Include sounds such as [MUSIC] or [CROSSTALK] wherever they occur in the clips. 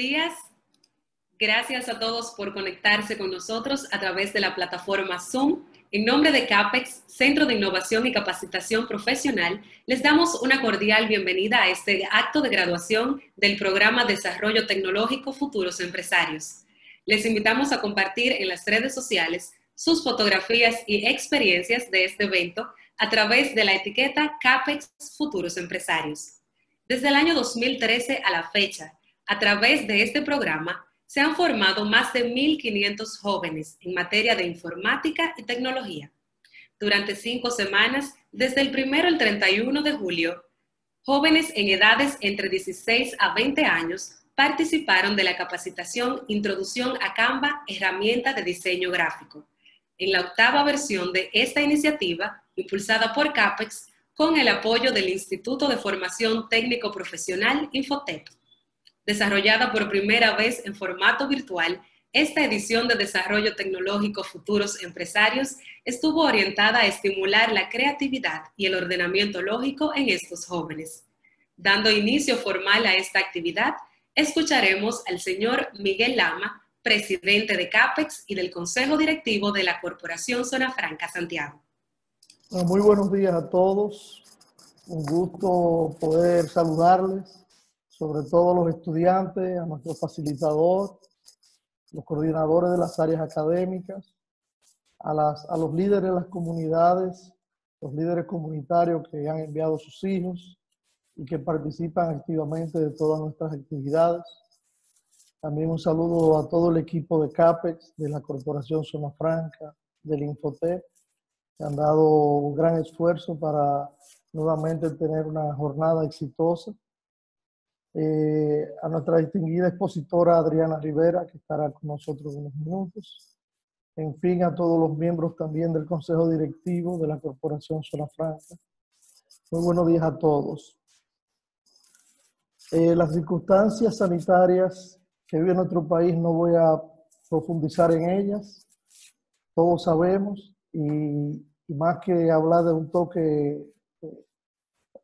días. Gracias a todos por conectarse con nosotros a través de la plataforma Zoom. En nombre de CAPEX, Centro de Innovación y Capacitación Profesional, les damos una cordial bienvenida a este acto de graduación del programa Desarrollo Tecnológico Futuros Empresarios. Les invitamos a compartir en las redes sociales sus fotografías y experiencias de este evento a través de la etiqueta CAPEX Futuros Empresarios. Desde el año 2013 a la fecha, a través de este programa, se han formado más de 1.500 jóvenes en materia de informática y tecnología. Durante cinco semanas, desde el 1 al 31 de julio, jóvenes en edades entre 16 a 20 años participaron de la capacitación Introducción a Canva, herramienta de diseño gráfico. En la octava versión de esta iniciativa, impulsada por CAPEX, con el apoyo del Instituto de Formación Técnico Profesional Infotep. Desarrollada por primera vez en formato virtual, esta edición de Desarrollo Tecnológico Futuros Empresarios estuvo orientada a estimular la creatividad y el ordenamiento lógico en estos jóvenes. Dando inicio formal a esta actividad, escucharemos al señor Miguel Lama, presidente de CAPEX y del Consejo Directivo de la Corporación Zona Franca Santiago. Muy buenos días a todos. Un gusto poder saludarles, sobre todo a los estudiantes, a nuestro facilitador, los coordinadores de las áreas académicas, a, los líderes de las comunidades, los líderes comunitarios que han enviado sus hijos y que participan activamente de todas nuestras actividades. También un saludo a todo el equipo de CAPEX, de la Corporación Zona Franca, del Infotep, han dado un gran esfuerzo para nuevamente tener una jornada exitosa. Eh, a nuestra distinguida expositora Adriana Rivera, que estará con nosotros unos minutos. En fin, a todos los miembros también del Consejo Directivo de la Corporación Zona Franca. Muy buenos días a todos. Eh, las circunstancias sanitarias que vive nuestro país no voy a profundizar en ellas. Todos sabemos y y más que hablar de un toque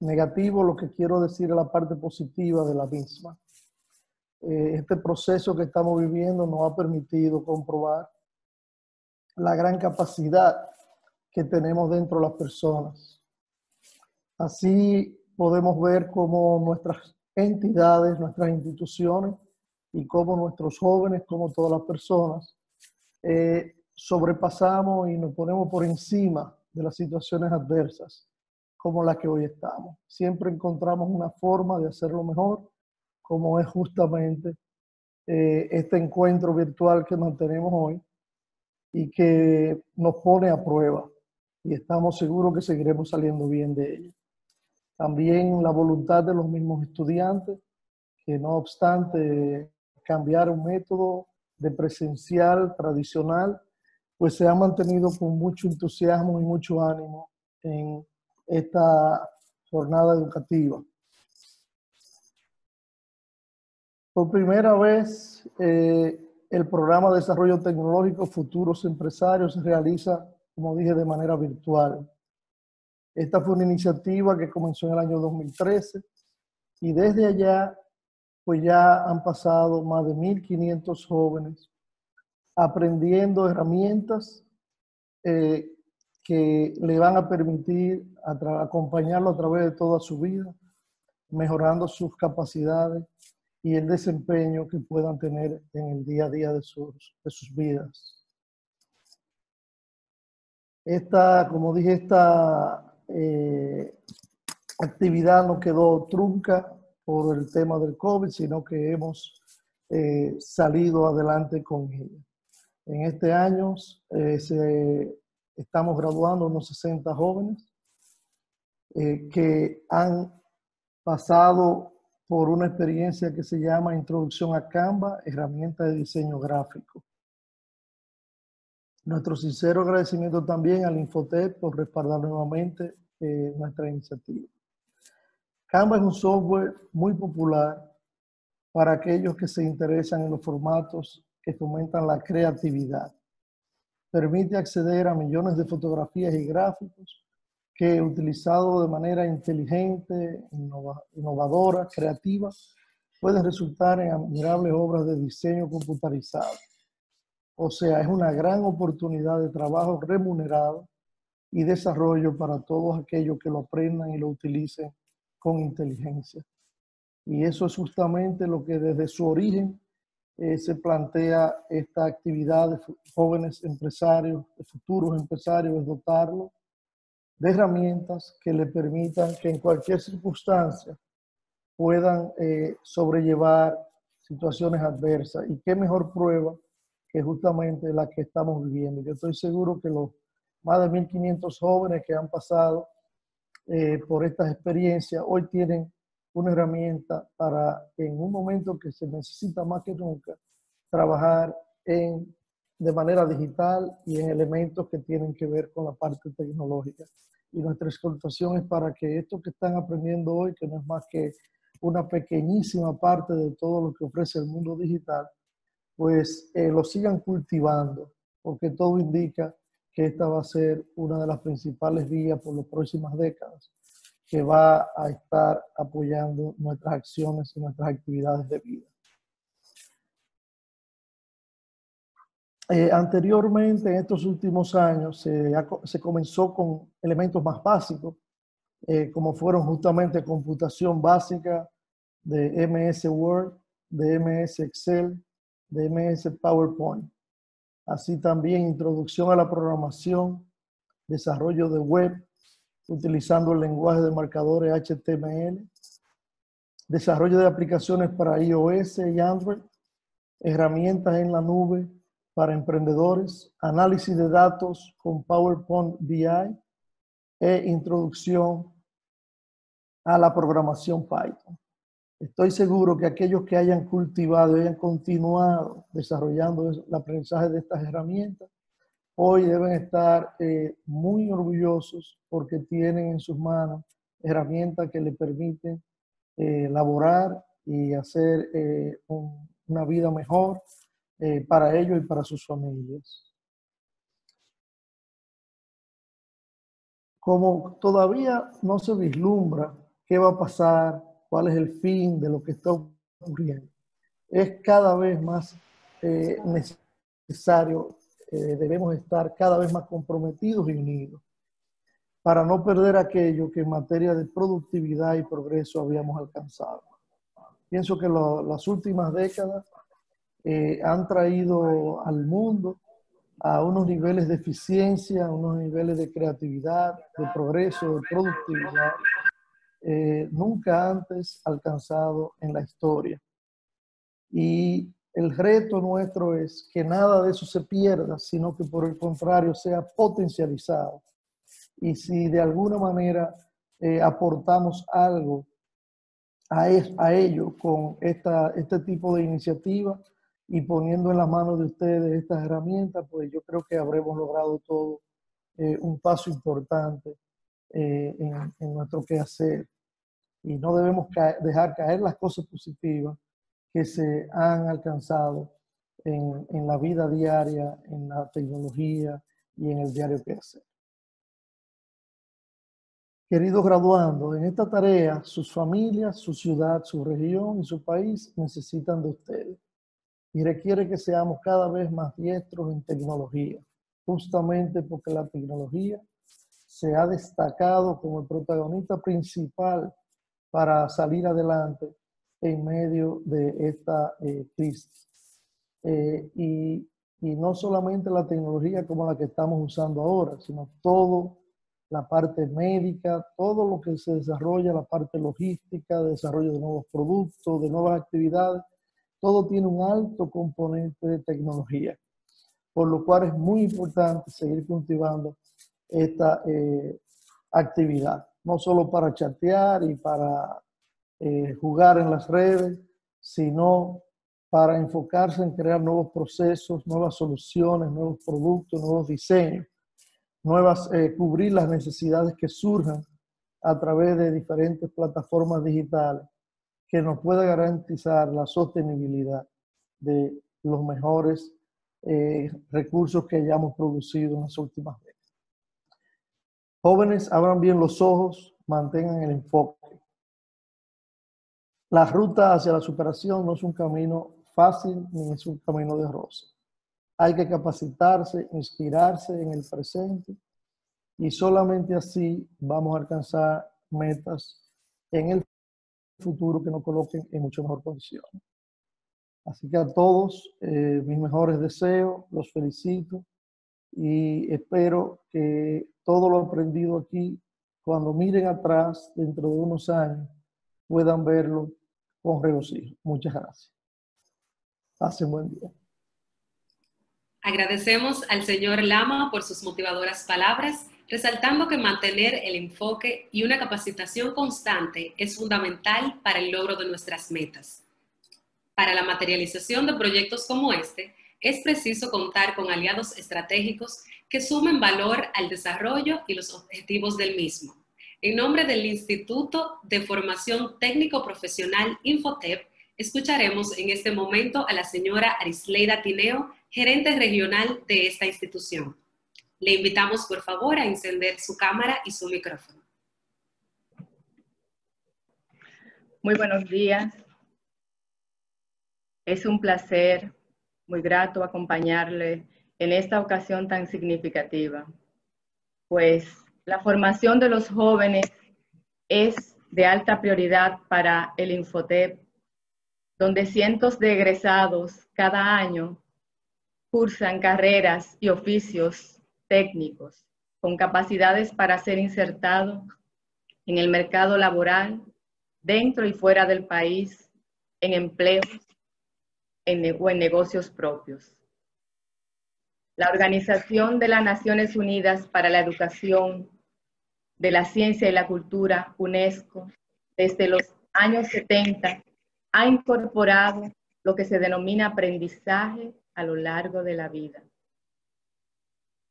negativo, lo que quiero decir es la parte positiva de la misma. Eh, este proceso que estamos viviendo nos ha permitido comprobar la gran capacidad que tenemos dentro de las personas. Así podemos ver cómo nuestras entidades, nuestras instituciones y cómo nuestros jóvenes, como todas las personas, eh, sobrepasamos y nos ponemos por encima de las situaciones adversas como la que hoy estamos. Siempre encontramos una forma de hacerlo mejor, como es justamente eh, este encuentro virtual que mantenemos hoy y que nos pone a prueba y estamos seguros que seguiremos saliendo bien de ella. También la voluntad de los mismos estudiantes, que no obstante cambiar un método de presencial tradicional pues se ha mantenido con mucho entusiasmo y mucho ánimo en esta jornada educativa. Por primera vez, eh, el programa de desarrollo tecnológico Futuros Empresarios se realiza, como dije, de manera virtual. Esta fue una iniciativa que comenzó en el año 2013 y desde allá, pues ya han pasado más de 1.500 jóvenes aprendiendo herramientas eh, que le van a permitir acompañarlo a través de toda su vida, mejorando sus capacidades y el desempeño que puedan tener en el día a día de sus, de sus vidas. Esta, como dije, esta eh, actividad no quedó trunca por el tema del COVID, sino que hemos eh, salido adelante con ella. En este año eh, estamos graduando unos 60 jóvenes eh, que han pasado por una experiencia que se llama Introducción a Canva, herramienta de diseño gráfico. Nuestro sincero agradecimiento también al Infotep por respaldar nuevamente eh, nuestra iniciativa. Canva es un software muy popular para aquellos que se interesan en los formatos que fomentan la creatividad. Permite acceder a millones de fotografías y gráficos que, utilizado de manera inteligente, innovadora, creativa, pueden resultar en admirables obras de diseño computarizado. O sea, es una gran oportunidad de trabajo remunerado y desarrollo para todos aquellos que lo aprendan y lo utilicen con inteligencia. Y eso es justamente lo que desde su origen eh, se plantea esta actividad de jóvenes empresarios, de futuros empresarios, es dotarlos de herramientas que le permitan que en cualquier circunstancia puedan eh, sobrellevar situaciones adversas. Y qué mejor prueba que justamente la que estamos viviendo. Yo estoy seguro que los más de 1.500 jóvenes que han pasado eh, por estas experiencias hoy tienen una herramienta para en un momento que se necesita más que nunca trabajar en, de manera digital y en elementos que tienen que ver con la parte tecnológica. Y nuestra exhortación es para que esto que están aprendiendo hoy, que no es más que una pequeñísima parte de todo lo que ofrece el mundo digital, pues eh, lo sigan cultivando, porque todo indica que esta va a ser una de las principales vías por las próximas décadas que va a estar apoyando nuestras acciones y nuestras actividades de vida. Eh, anteriormente, en estos últimos años, se, comenzó con elementos más básicos, eh, como fueron justamente computación básica de MS Word, de MS Excel, de MS PowerPoint. Así también introducción a la programación, desarrollo de web, utilizando el lenguaje de marcadores HTML, desarrollo de aplicaciones para iOS y Android, herramientas en la nube para emprendedores, análisis de datos con PowerPoint BI e introducción a la programación Python. Estoy seguro que aquellos que hayan cultivado y hayan continuado desarrollando el aprendizaje de estas herramientas hoy deben estar eh, muy orgullosos porque tienen en sus manos herramientas que les permiten eh, laborar y hacer eh, una vida mejor para ellos y para sus familias. Como todavía no se vislumbra qué va a pasar, cuál es el fin de lo que está ocurriendo, es cada vez más necesario eh, debemos estar cada vez más comprometidos y unidos para no perder aquello que en materia de productividad y progreso habíamos alcanzado. Pienso que las últimas décadas eh, han traído al mundo a unos niveles de eficiencia, a unos niveles de creatividad, de progreso, de productividad, eh, nunca antes alcanzado en la historia. Y el reto nuestro es que nada de eso se pierda, sino que por el contrario sea potencializado. Y si de alguna manera eh, aportamos algo a, a ello con esta, este tipo de iniciativa y poniendo en las manos de ustedes estas herramientas, pues yo creo que habremos logrado todo eh, un paso importante eh, en, en, nuestro quehacer. Y no debemos dejar caer las cosas positivas que se han alcanzado en, en, la vida diaria, en la tecnología y en el diario que hacer. Queridos graduandos, en esta tarea sus familias, su ciudad, su región y su país necesitan de ustedes y requiere que seamos cada vez más diestros en tecnología, justamente porque la tecnología se ha destacado como el protagonista principal para salir adelante en medio de esta eh, crisis. Eh, y, y, no solamente la tecnología como la que estamos usando ahora, sino todo la parte médica, todo lo que se desarrolla, la parte logística, de desarrollo de nuevos productos, de nuevas actividades, todo tiene un alto componente de tecnología, por lo cual es muy importante seguir cultivando esta eh, actividad, no solo para chatear y para eh, jugar en las redes, sino para enfocarse en crear nuevos procesos, nuevas soluciones, nuevos productos, nuevos diseños, nuevas, eh, cubrir las necesidades que surjan a través de diferentes plataformas digitales que nos pueda garantizar la sostenibilidad de los mejores eh, recursos que hayamos producido en las últimas décadas. Jóvenes, abran bien los ojos, mantengan el enfoque La ruta hacia la superación no es un camino fácil ni es un camino de rosa. Hay que capacitarse, inspirarse en el presente y solamente así vamos a alcanzar metas en el futuro que nos coloquen en mucho mejor condición. Así que a todos eh, mis mejores deseos, los felicito y espero que todo lo aprendido aquí, cuando miren atrás dentro de unos años, puedan verlo con regocijo. Muchas gracias. Pasen buen día. Agradecemos al señor Lama por sus motivadoras palabras, resaltando que mantener el enfoque y una capacitación constante es fundamental para el logro de nuestras metas. Para la materialización de proyectos como este, es preciso contar con aliados estratégicos que sumen valor al desarrollo y los objetivos del mismo. En nombre del Instituto de Formación Técnico Profesional Infotep, escucharemos en este momento a la señora Arisleida Tineo, gerente regional de esta institución. Le invitamos, por favor, a encender su cámara y su micrófono. Muy buenos días. Es un placer, muy grato acompañarle en esta ocasión tan significativa, pues la formación de los jóvenes es de alta prioridad para el Infotep, donde cientos de egresados cada año cursan carreras y oficios técnicos con capacidades para ser insertados en el mercado laboral, dentro y fuera del país, en empleos o en negocios propios. La Organización de las Naciones Unidas para la Educación de la Ciencia y la Cultura, UNESCO, desde los años 70, ha incorporado lo que se denomina aprendizaje a lo largo de la vida.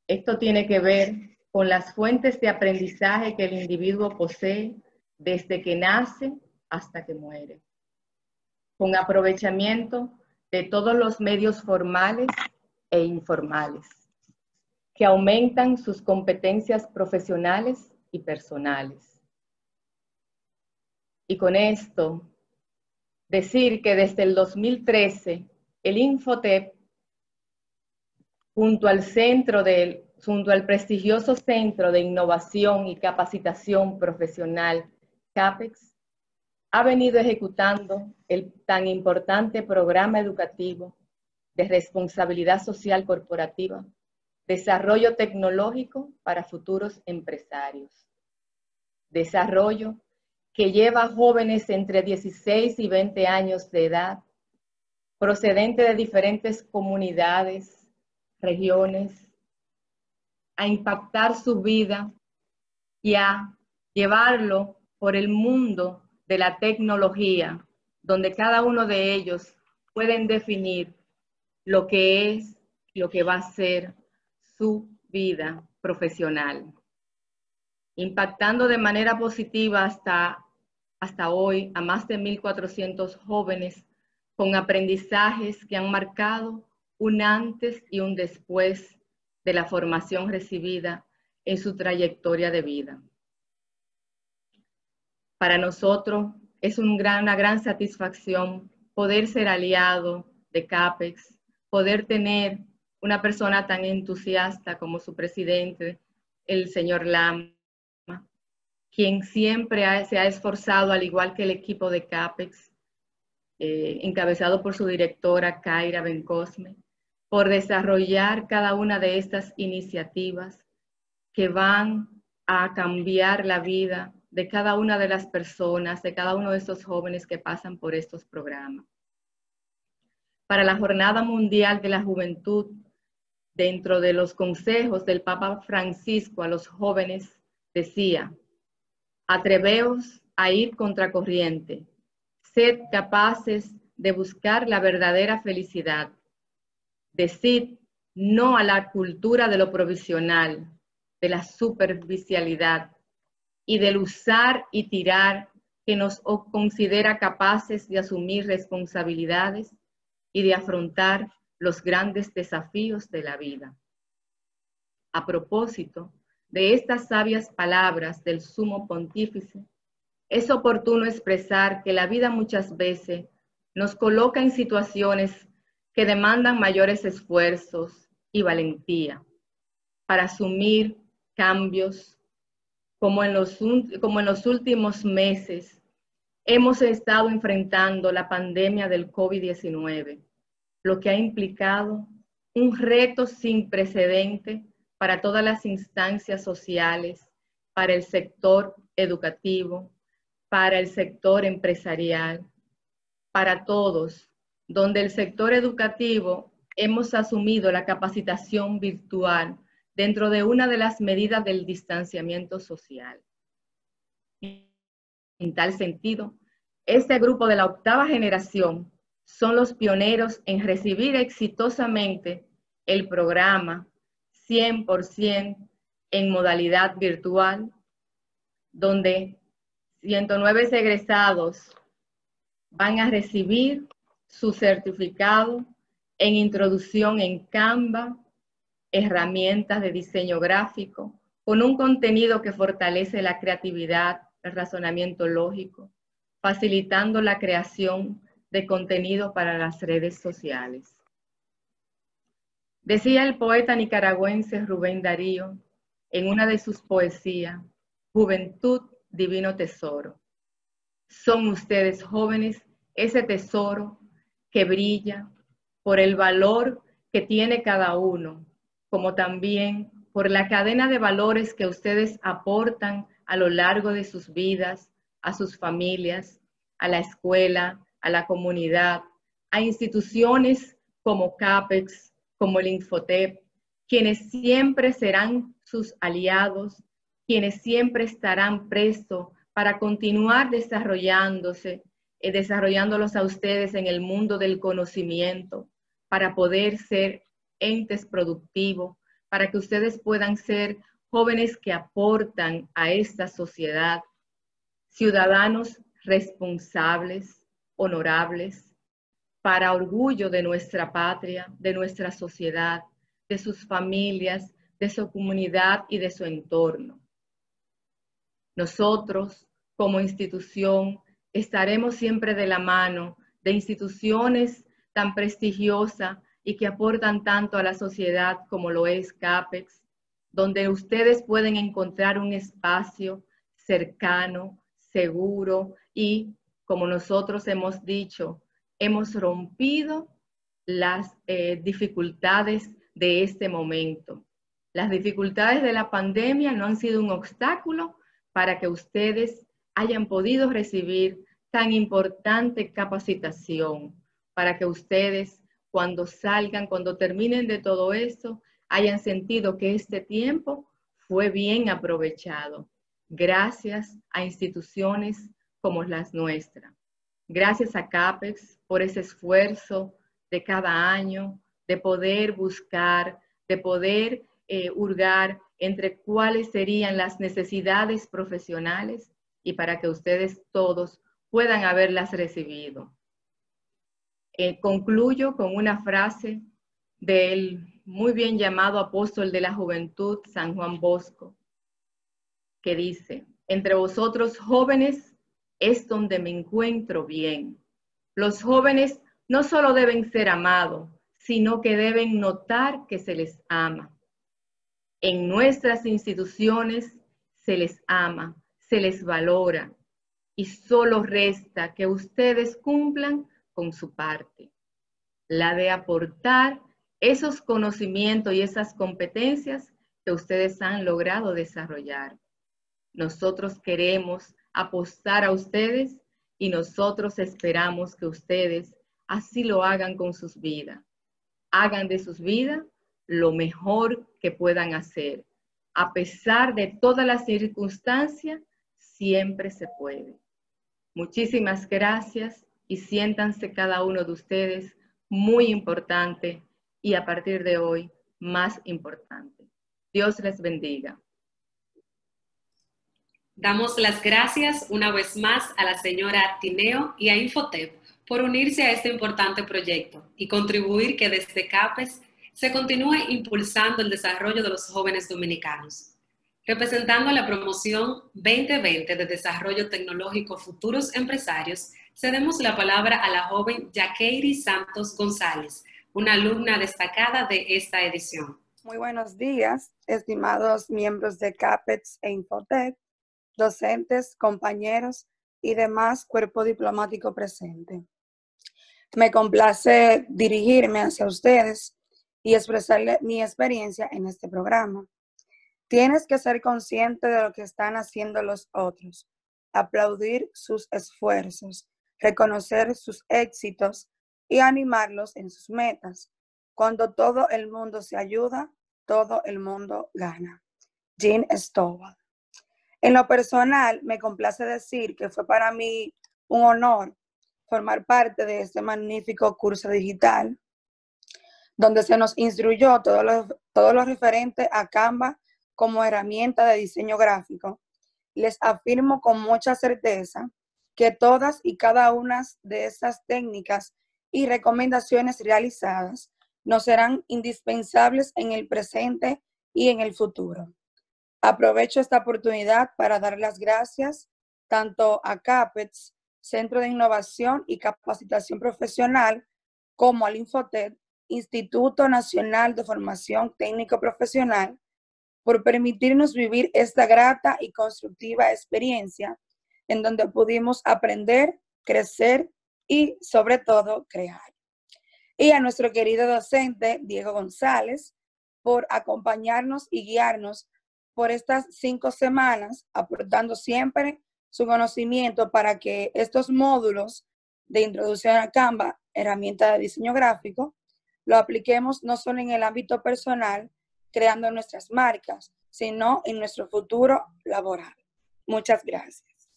Esto tiene que ver con las fuentes de aprendizaje que el individuo posee desde que nace hasta que muere, con aprovechamiento de todos los medios formales e informales, que aumentan sus competencias profesionales y personales. Y con esto, decir que desde el 2013, el Infotep junto al centro del, junto al prestigioso Centro de Innovación y Capacitación Profesional, CAPEX, ha venido ejecutando el tan importante programa educativo de responsabilidad social corporativa, desarrollo tecnológico para futuros empresarios, desarrollo que lleva a jóvenes entre 16 y 20 años de edad, procedente de diferentes comunidades, regiones, a impactar su vida y a llevarlo por el mundo de la tecnología, donde cada uno de ellos pueden definir lo que es, lo que va a ser su vida profesional, impactando de manera positiva hasta, hasta hoy a más de 1.400 jóvenes con aprendizajes que han marcado un antes y un después de la formación recibida en su trayectoria de vida. Para nosotros es una gran satisfacción poder ser aliado de CAPEX, poder tener una persona tan entusiasta como su presidente, el señor Lama, quien siempre se ha esforzado, al igual que el equipo de CAPEX, eh, encabezado por su directora Kaira Bencosme, por desarrollar cada una de estas iniciativas que van a cambiar la vida de cada una de las personas, de cada uno de estos jóvenes que pasan por estos programas. Para la Jornada Mundial de la Juventud, dentro de los consejos del Papa Francisco a los jóvenes, decía, atreveos a ir contracorriente, sed capaces de buscar la verdadera felicidad. Decir no a la cultura de lo provisional, de la superficialidad y del usar y tirar que nos considera capaces de asumir responsabilidades y de afrontar los grandes desafíos de la vida. A propósito de estas sabias palabras del sumo pontífice, es oportuno expresar que la vida muchas veces nos coloca en situaciones que demandan mayores esfuerzos y valentía para asumir cambios, como en los, últimos meses hemos estado enfrentando la pandemia del COVID-19, lo que ha implicado un reto sin precedente para todas las instancias sociales, para el sector educativo, para el sector empresarial, para todos, donde el sector educativo hemos asumido la capacitación virtual dentro de una de las medidas del distanciamiento social. En tal sentido, este grupo de la octava generación son los pioneros en recibir exitosamente el programa 100% en modalidad virtual, donde 109 egresados van a recibir su certificado en introducción en Canva, herramientas de diseño gráfico, con un contenido que fortalece la creatividad, el razonamiento lógico, facilitando la creación de contenido para las redes sociales. Decía el poeta nicaragüense Rubén Darío en una de sus poesías, Juventud, divino tesoro. Son ustedes jóvenes ese tesoro que brilla por el valor que tiene cada uno, como también por la cadena de valores que ustedes aportan a lo largo de sus vidas, a sus familias, a la escuela, a la comunidad, a instituciones como CAPEX, como el Infotep, quienes siempre serán sus aliados, quienes siempre estarán prestos para continuar desarrollándose, eh, desarrollándolos a ustedes en el mundo del conocimiento, para poder ser entes productivos, para que ustedes puedan ser jóvenes que aportan a esta sociedad, ciudadanos responsables, honorables, para orgullo de nuestra patria, de nuestra sociedad, de sus familias, de su comunidad y de su entorno. Nosotros, como institución, estaremos siempre de la mano de instituciones tan prestigiosas y que aportan tanto a la sociedad como lo es CAPEX, donde ustedes pueden encontrar un espacio cercano, seguro y, como nosotros hemos dicho, hemos rompido las eh, dificultades de este momento. Las dificultades de la pandemia no han sido un obstáculo para que ustedes hayan podido recibir tan importante capacitación, para que ustedes cuando salgan, cuando terminen de todo esto, hayan sentido que este tiempo fue bien aprovechado, gracias a instituciones como las nuestras. Gracias a CAPEX por ese esfuerzo de cada año, de poder buscar, de poder eh, hurgar entre cuáles serían las necesidades profesionales y para que ustedes todos puedan haberlas recibido. Eh, concluyo con una frase del muy bien llamado apóstol de la juventud, San Juan Bosco, que dice, entre vosotros jóvenes es donde me encuentro bien. Los jóvenes no solo deben ser amados, sino que deben notar que se les ama. En nuestras instituciones se les ama, se les valora y solo resta que ustedes cumplan con su parte, la de aportar esos conocimientos y esas competencias que ustedes han logrado desarrollar. Nosotros queremos apostar a ustedes y nosotros esperamos que ustedes así lo hagan con sus vidas. Hagan de sus vidas lo mejor que puedan hacer. A pesar de todas las circunstancias, siempre se puede. Muchísimas gracias y siéntanse cada uno de ustedes muy importante y a partir de hoy más importante. Dios les bendiga. Damos las gracias una vez más a la señora Tineo y a Infotep por unirse a este importante proyecto y contribuir que desde CAPES se continúe impulsando el desarrollo de los jóvenes dominicanos. Representando la promoción 2020 de Desarrollo Tecnológico Futuros Empresarios, cedemos la palabra a la joven Jaqueiri Santos González, una alumna destacada de esta edición. Muy buenos días, estimados miembros de CAPEX e Infotec, docentes, compañeros y demás cuerpo diplomático presente. Me complace dirigirme hacia ustedes y expresarles mi experiencia en este programa. Tienes que ser consciente de lo que están haciendo los otros, aplaudir sus esfuerzos, reconocer sus éxitos y animarlos en sus metas. Cuando todo el mundo se ayuda, todo el mundo gana. Jean Stovall. En lo personal, me complace decir que fue para mí un honor formar parte de este magnífico curso digital, donde se nos instruyó todo lo, todo referente a Canva como herramienta de diseño gráfico, les afirmo con mucha certeza que todas y cada una de esas técnicas y recomendaciones realizadas nos serán indispensables en el presente y en el futuro. Aprovecho esta oportunidad para dar las gracias tanto a CAPETS, Centro de Innovación y Capacitación Profesional, como al Infotet, Instituto Nacional de Formación Técnico Profesional, por permitirnos vivir esta grata y constructiva experiencia en donde pudimos aprender, crecer y sobre todo crear. Y a nuestro querido docente Diego González por acompañarnos y guiarnos por estas cinco semanas, aportando siempre su conocimiento para que estos módulos de introducción a Canva, herramienta de diseño gráfico, lo apliquemos no solo en el ámbito personal, creando nuestras marcas, sino en nuestro futuro laboral. Muchas gracias.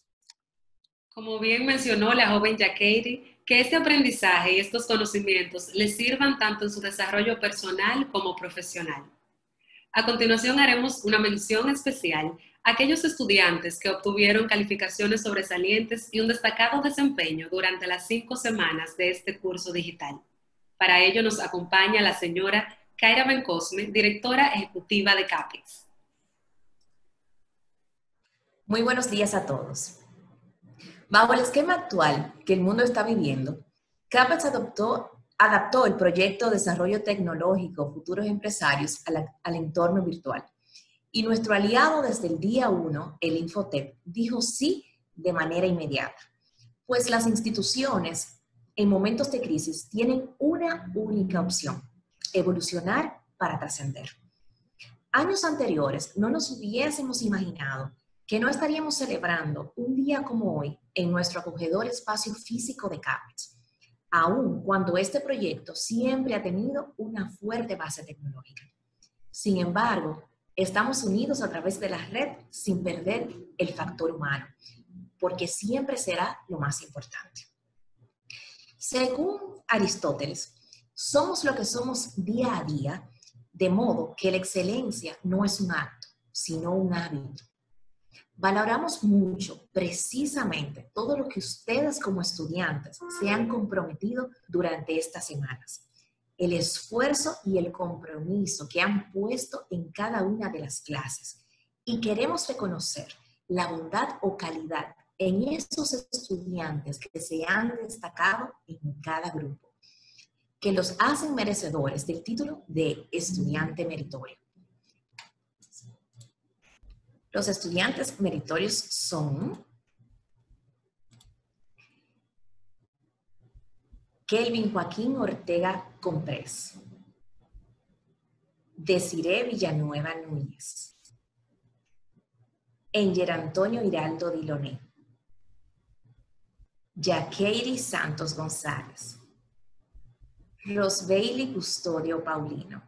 Como bien mencionó la joven Jaqueiri, que este aprendizaje y estos conocimientos les sirvan tanto en su desarrollo personal como profesional. A continuación haremos una mención especial a aquellos estudiantes que obtuvieron calificaciones sobresalientes y un destacado desempeño durante las cinco semanas de este curso digital. Para ello nos acompaña la señora Kaira Bencosme, directora ejecutiva de CAPEX. Muy buenos días a todos. Bajo el esquema actual que el mundo está viviendo, CAPEX adoptó, adaptó el proyecto de Desarrollo Tecnológico Futuros Empresarios al, entorno virtual. Y nuestro aliado desde el día 1, el Infotep, dijo sí de manera inmediata, pues las instituciones en momentos de crisis tienen una única opción, evolucionar para trascender. Años anteriores no nos hubiésemos imaginado que no estaríamos celebrando un día como hoy en nuestro acogedor espacio físico de CAPEX, aun cuando este proyecto siempre ha tenido una fuerte base tecnológica. Sin embargo, estamos unidos a través de la red sin perder el factor humano, porque siempre será lo más importante. Según Aristóteles, somos lo que somos día a día, de modo que la excelencia no es un acto, sino un hábito. Valoramos mucho precisamente todo lo que ustedes como estudiantes se han comprometido durante estas semanas, el esfuerzo y el compromiso que han puesto en cada una de las clases. Y queremos reconocer la bondad o calidad en esos estudiantes que se han destacado en cada grupo que los hacen merecedores del título de estudiante meritorio. Los estudiantes meritorios son Kelvin Joaquín Ortega Comprés, Desiree Villanueva Núñez, Enger Antonio Hiraldo Diloné, Jaqueiri Santos González, Rosbailey Custodio Paulino,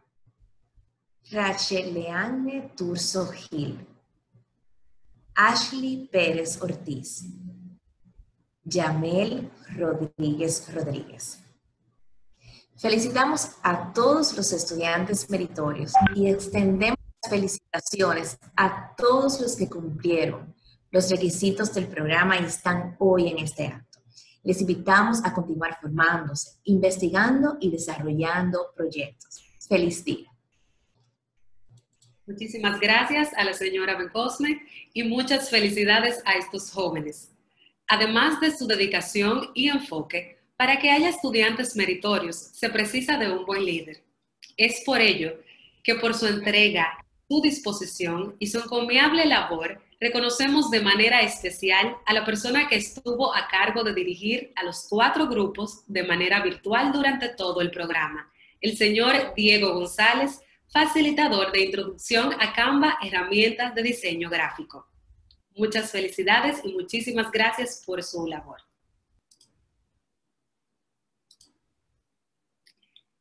Rachel Leanne Turso Gil, Ashley Pérez Ortiz, Yamel Rodríguez Rodríguez. Felicitamos a todos los estudiantes meritorios y extendemos las felicitaciones a todos los que cumplieron los requisitos del programa y están hoy en este acto. Les invitamos a continuar formándose, investigando y desarrollando proyectos. Feliz día. Muchísimas gracias a la señora Bencosme y muchas felicidades a estos jóvenes. Además de su dedicación y enfoque, para que haya estudiantes meritorios se precisa de un buen líder. Es por ello que por su entrega, su disposición y su encomiable labor, reconocemos de manera especial a la persona que estuvo a cargo de dirigir a los cuatro grupos de manera virtual durante todo el programa, el señor Diego González, facilitador de introducción a Canva, herramientas de diseño gráfico. Muchas felicidades y muchísimas gracias por su labor.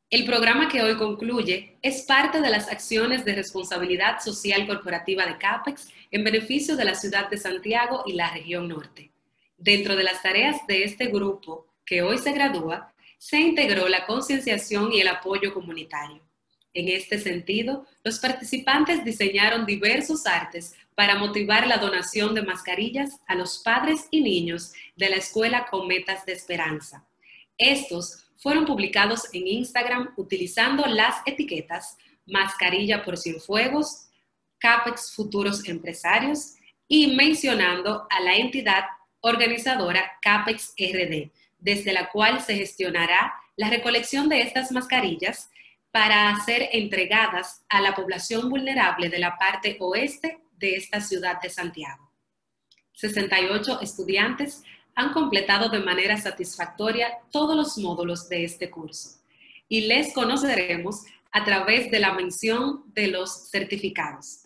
El programa que hoy concluye es parte de las acciones de responsabilidad social corporativa de CAPEX en beneficio de la ciudad de Santiago y la región norte. Dentro de las tareas de este grupo que hoy se gradúa, se integró la concienciación y el apoyo comunitario. En este sentido, los participantes diseñaron diversos artes para motivar la donación de mascarillas a los padres y niños de la Escuela Cometas de Esperanza. Estos fueron publicados en Instagram utilizando las etiquetas Mascarilla por Cienfuegos, CAPEX Futuros Empresarios y mencionando a la entidad organizadora CAPEX RD, desde la cual se gestionará la recolección de estas mascarillas para ser entregadas a la población vulnerable de la parte oeste de esta ciudad de Santiago. 68 estudiantes han completado de manera satisfactoria todos los módulos de este curso y les conoceremos a través de la mención de los certificados.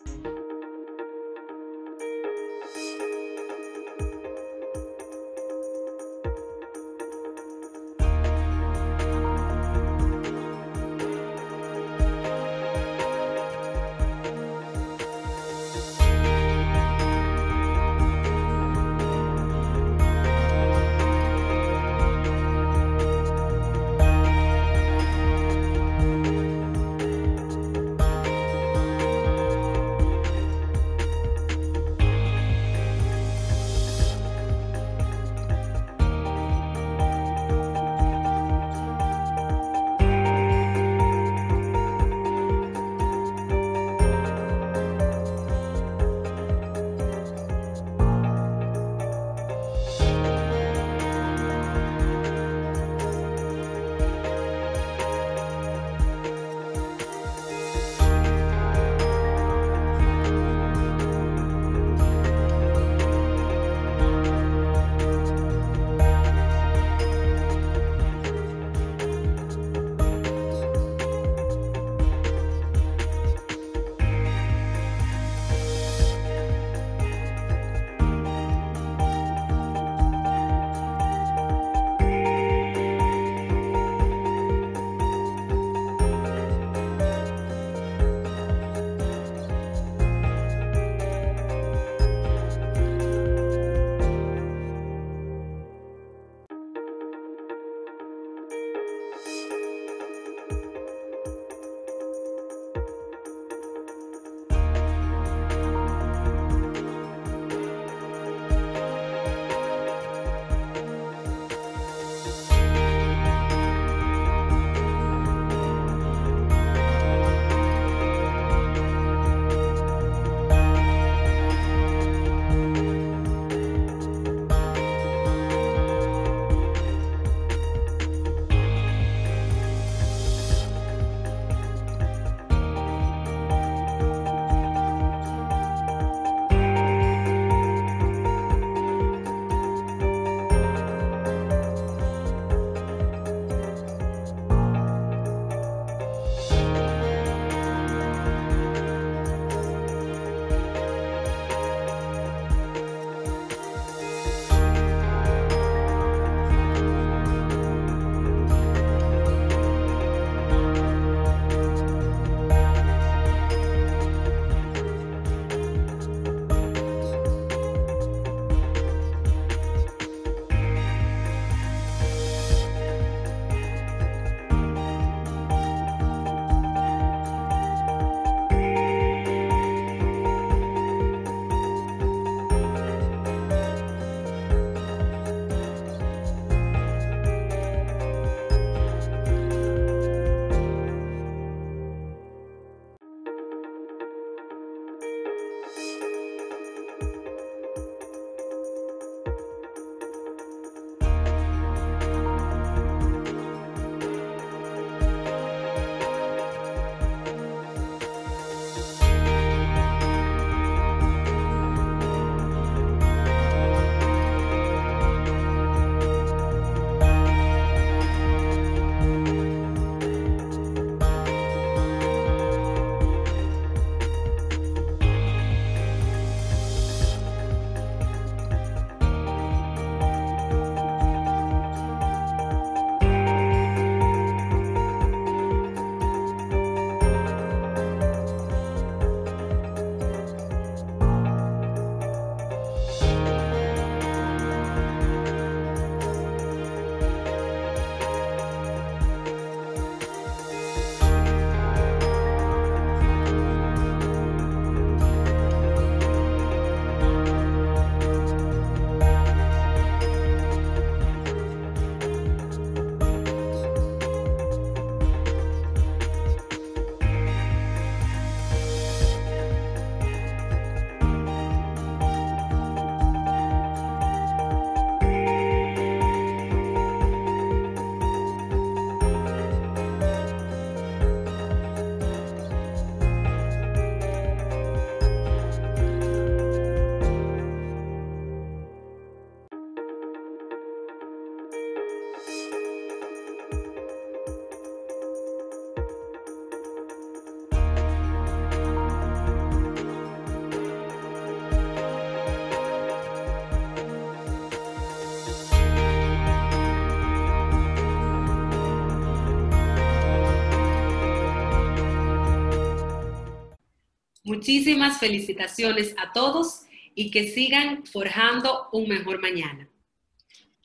Muchísimas felicitaciones a todos y que sigan forjando un mejor mañana.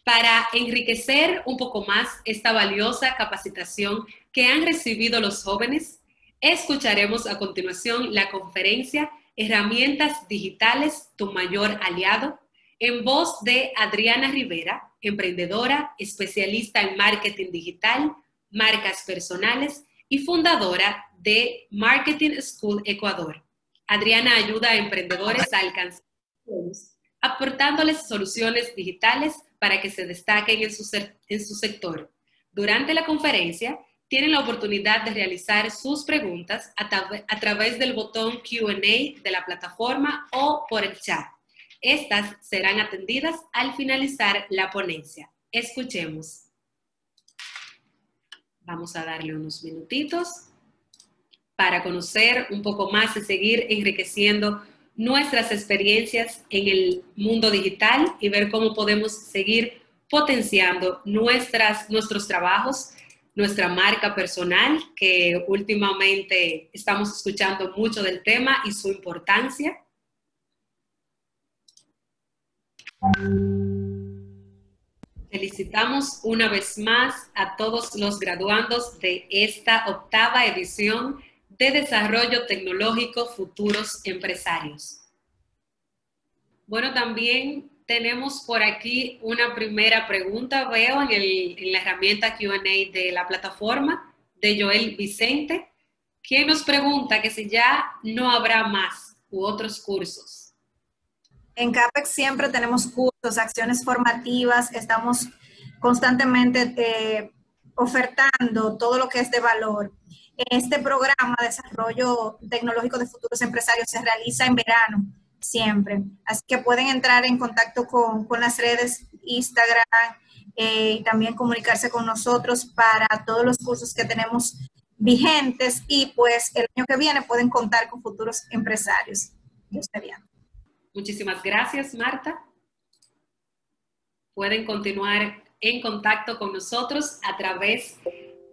Para enriquecer un poco más esta valiosa capacitación que han recibido los jóvenes, escucharemos a continuación la conferencia Herramientas Digitales, tu mayor aliado, en voz de Adriana Rivera, emprendedora, especialista en marketing digital, marcas personales y fundadora de Marketing School Ecuador. Adriana ayuda a emprendedores a alcanzar aportándoles soluciones digitales para que se destaquen en su, en su sector. Durante la conferencia, tienen la oportunidad de realizar sus preguntas a, a través del botón QA de la plataforma o por el chat. Estas serán atendidas al finalizar la ponencia. Escuchemos. Vamos a darle unos minutitos para conocer un poco más y seguir enriqueciendo nuestras experiencias en el mundo digital y ver cómo podemos seguir potenciando nuestras, nuestros trabajos, nuestra marca personal, que últimamente estamos escuchando mucho del tema y su importancia. Felicitamos una vez más a todos los graduandos de esta octava edición de Desarrollo Tecnológico Futuros Empresarios. Bueno, también tenemos por aquí una primera pregunta, veo en, en la herramienta QA de la plataforma de Joel Vicente, que nos pregunta que si ya no habrá más u otros cursos. En CAPEX siempre tenemos cursos, acciones formativas, estamos constantemente eh, ofertando todo lo que es de valor. Este programa de desarrollo tecnológico de futuros empresarios se realiza en verano siempre, así que pueden entrar en contacto con, las redes Instagram eh, y también comunicarse con nosotros para todos los cursos que tenemos vigentes y pues el año que viene pueden contar con futuros empresarios. Dios mediante. Muchísimas gracias, Marta. Pueden continuar en contacto con nosotros a través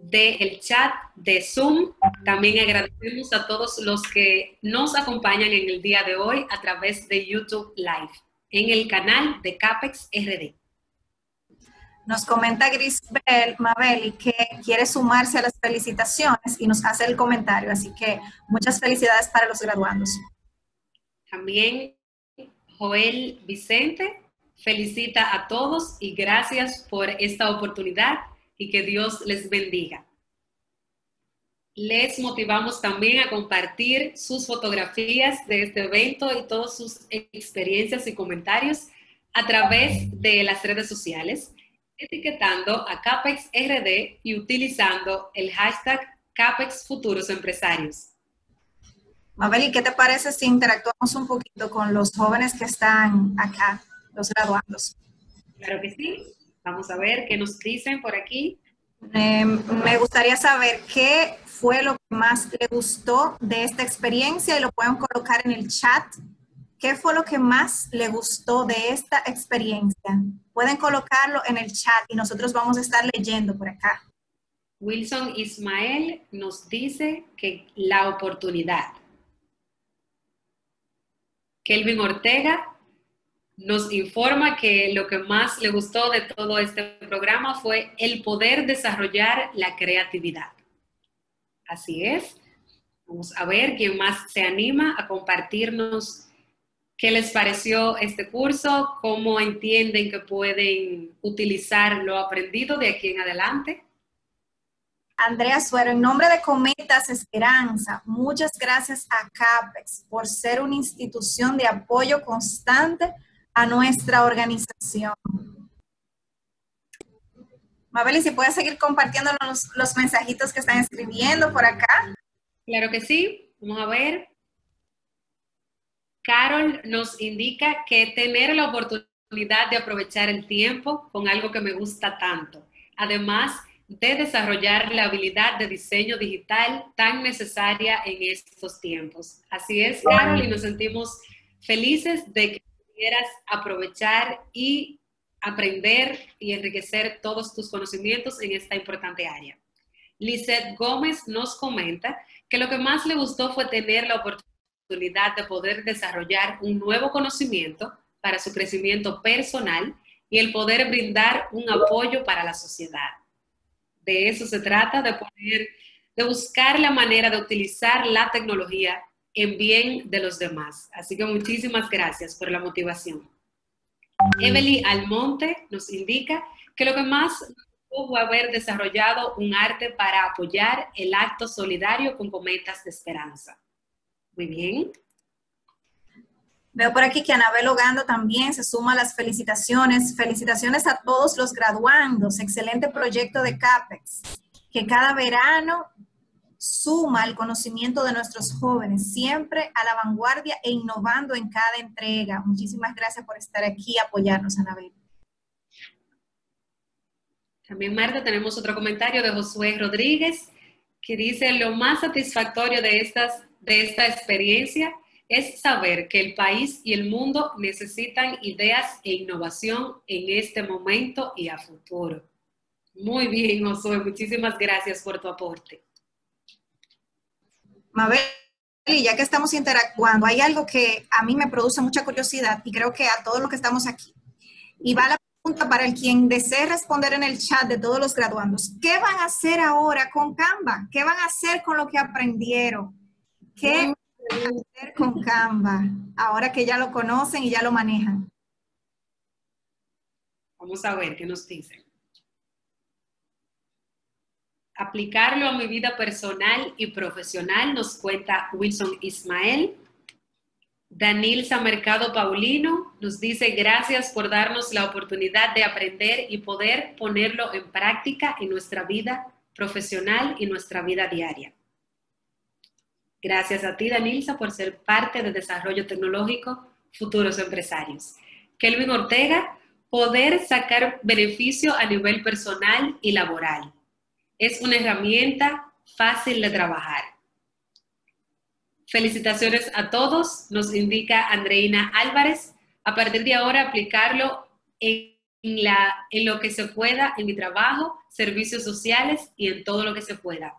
del chat de Zoom. También agradecemos a todos los que nos acompañan en el día de hoy a través de YouTube Live en el canal de CAPEX RD. Nos comenta Grisbel Mabeli que quiere sumarse a las felicitaciones y nos hace el comentario, así que muchas felicidades para los graduandos. También Joel Vicente felicita a todos y gracias por esta oportunidad y que Dios les bendiga. Les motivamos también a compartir sus fotografías de este evento y todas sus experiencias y comentarios a través de las redes sociales, etiquetando a CAPEX RD y utilizando el hashtag CAPEX Futuros Empresarios. Mabel, ¿qué te parece si interactuamos un poquito con los jóvenes que están acá, los graduandos? Claro que sí. Vamos a ver qué nos dicen por aquí. Em, me gustaría saber qué fue lo que más le gustó de esta experiencia y lo pueden colocar en el chat. ¿Qué fue lo que más le gustó de esta experiencia? Pueden colocarlo en el chat y nosotros vamos a estar leyendo por acá. Wilson Ismael nos dice que la oportunidad. Kelvin Ortega nos informa que lo que más le gustó de todo este programa fue el poder desarrollar la creatividad. Así es. Vamos a ver quién más se anima a compartirnos qué les pareció este curso, cómo entienden que pueden utilizar lo aprendido de aquí en adelante. Andrea Suero, en nombre de Cometas Esperanza, muchas gracias a CAPEX por ser una institución de apoyo constante a nuestra organización. Mabel, si puedes seguir compartiendo los, los mensajitos que están escribiendo por acá. Claro que sí. Vamos a ver. Carol nos indica que tener la oportunidad de aprovechar el tiempo con algo que me gusta tanto. Además, de desarrollar la habilidad de diseño digital tan necesaria en estos tiempos. Así es, Carol, y nos sentimos felices de que quieras aprovechar y aprender y enriquecer todos tus conocimientos en esta importante área. Lizeth Gómez nos comenta que lo que más le gustó fue tener la oportunidad de poder desarrollar un nuevo conocimiento para su crecimiento personal y el poder brindar un apoyo para la sociedad. De eso se trata, de poder, de buscar la manera de utilizar la tecnología en bien de los demás. Así que muchísimas gracias por la motivación. Emily Almonte nos indica que lo que más fue haber desarrollado un arte para apoyar el acto solidario con cometas de esperanza. Muy bien. Veo por aquí que Anabel Ogando también se suma a las felicitaciones. Felicitaciones a todos los graduandos. Excelente proyecto de CAPEX, que cada verano suma el conocimiento de nuestros jóvenes, siempre a la vanguardia e innovando en cada entrega. Muchísimas gracias por estar aquí y apoyarnos, Anabel. También, Marta, tenemos otro comentario de Josué Rodríguez que dice, lo más satisfactorio de, estas, de esta experiencia es saber que el país y el mundo necesitan ideas e innovación en este momento y a futuro. Muy bien, Josué, muchísimas gracias por tu aporte. Mabel, ya que estamos interactuando, hay algo que a mí me produce mucha curiosidad y creo que a todos los que estamos aquí. Y va la pregunta para el quien desee responder en el chat de todos los graduandos. ¿Qué van a hacer ahora con Canva? ¿Qué van a hacer con lo que aprendieron? ¿Qué van a hacer con Canva ahora que ya lo conocen y ya lo manejan? Vamos a ver qué nos dicen aplicarlo a mi vida personal y profesional, nos cuenta Wilson Ismael. Danilza Mercado Paulino nos dice gracias por darnos la oportunidad de aprender y poder ponerlo en práctica en nuestra vida profesional y nuestra vida diaria. Gracias a ti, Danilza, por ser parte del desarrollo tecnológico Futuros Empresarios. Kelvin Ortega, poder sacar beneficio a nivel personal y laboral es una herramienta fácil de trabajar. Felicitaciones a todos, nos indica Andreina Álvarez. A partir de ahora, aplicarlo en, lo que se pueda, en mi trabajo, servicios sociales y en todo lo que se pueda.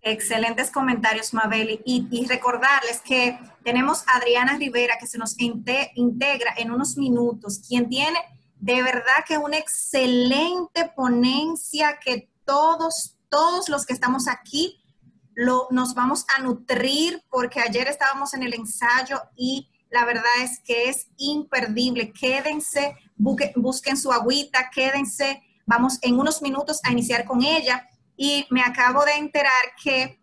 Excelentes comentarios, Mabel. Y, recordarles que tenemos a Adriana Rivera que se nos integra en unos minutos, quien tiene de verdad que una excelente ponencia que todos, todos los que estamos aquí lo, nos vamos a nutrir porque ayer estábamos en el ensayo y la verdad es que es imperdible. Quédense, busquen su agüita, quédense. Vamos en unos minutos a iniciar con ella y me acabo de enterar que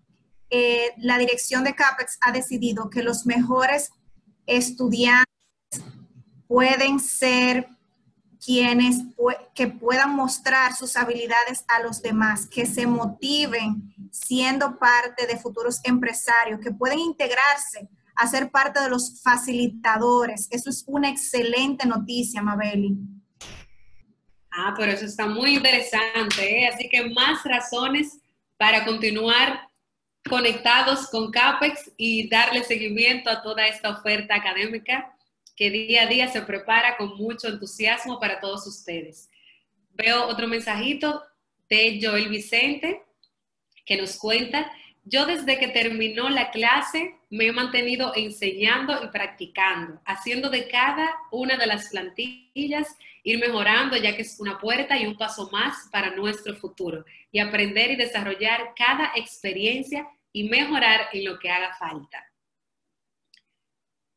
eh, la dirección de CAPEX ha decidido que los mejores estudiantes pueden ser quienes que puedan mostrar sus habilidades a los demás, que se motiven siendo parte de futuros empresarios, que pueden integrarse a ser parte de los facilitadores. Eso es una excelente noticia, Mabeli. Ah, pero eso está muy interesante, ¿eh? así que más razones para continuar conectados con CAPEX y darle seguimiento a toda esta oferta académica que día a día se prepara con mucho entusiasmo para todos ustedes. Veo otro mensajito de Joel Vicente que nos cuenta, yo desde que terminó la clase me he mantenido enseñando y practicando, haciendo de cada una de las plantillas ir mejorando, ya que es una puerta y un paso más para nuestro futuro, y aprender y desarrollar cada experiencia y mejorar en lo que haga falta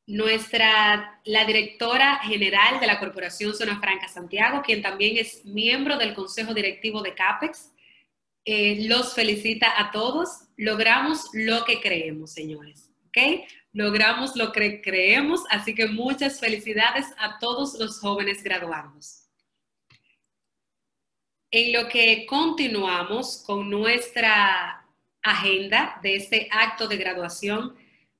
nuestra, la directora general de la Corporación Zona Franca Santiago, quien también es miembro del Consejo Directivo de CAPEX, eh, los felicita a todos. Logramos lo que creemos, señores. ¿Ok? Logramos lo que creemos, así que muchas felicidades a todos los jóvenes graduados. En lo que continuamos con nuestra agenda de este acto de graduación,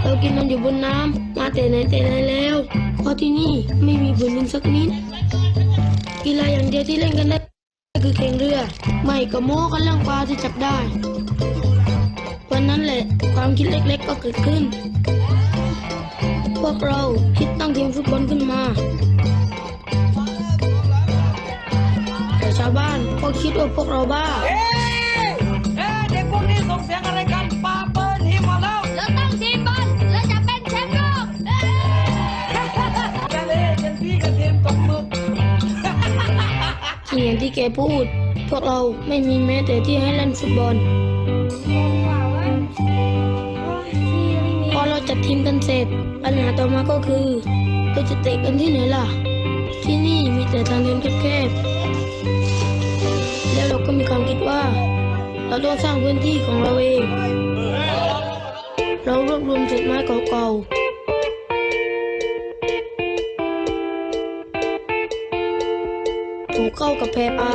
เห็นเรากินมันอยู่บนน้ำมาแต่ไหนแต่ไรแล้วเพราะที่นี่ไม่มีผืนดินสักนิด กีฬาอย่างเดียวที่เล่นกันได้คือแข่งเรือ ไม่ก็โม้กันเรื่องปลาที่จับได้ วันนั้นแหละความคิดเล็กๆก็เกิดขึ้น พวกเราคิดตั้งทีมฟุตบอลขึ้นมาแต่ชาวบ้านก็คิดว่าพวกเราบ้าเด็กพวกนี้ส่งเสียงอะไร จริงอย่างที่แกพูด พวกเราไม่มีแม้แต่ที่ให้เล่นฟุตบอล พอเราจัดทีมกันเสร็จ ปัญหาต่อมาก็คือ เราจะเตะกันที่ไหนล่ะ ที่นี่มีแต่ทางเดินแคบๆ แล้วเราก็มีความคิดว่า เราต้องสร้างพื้นที่ของเราเอง เรารวบรวมเศษไม้เก่าๆ เข้ากับแพปลา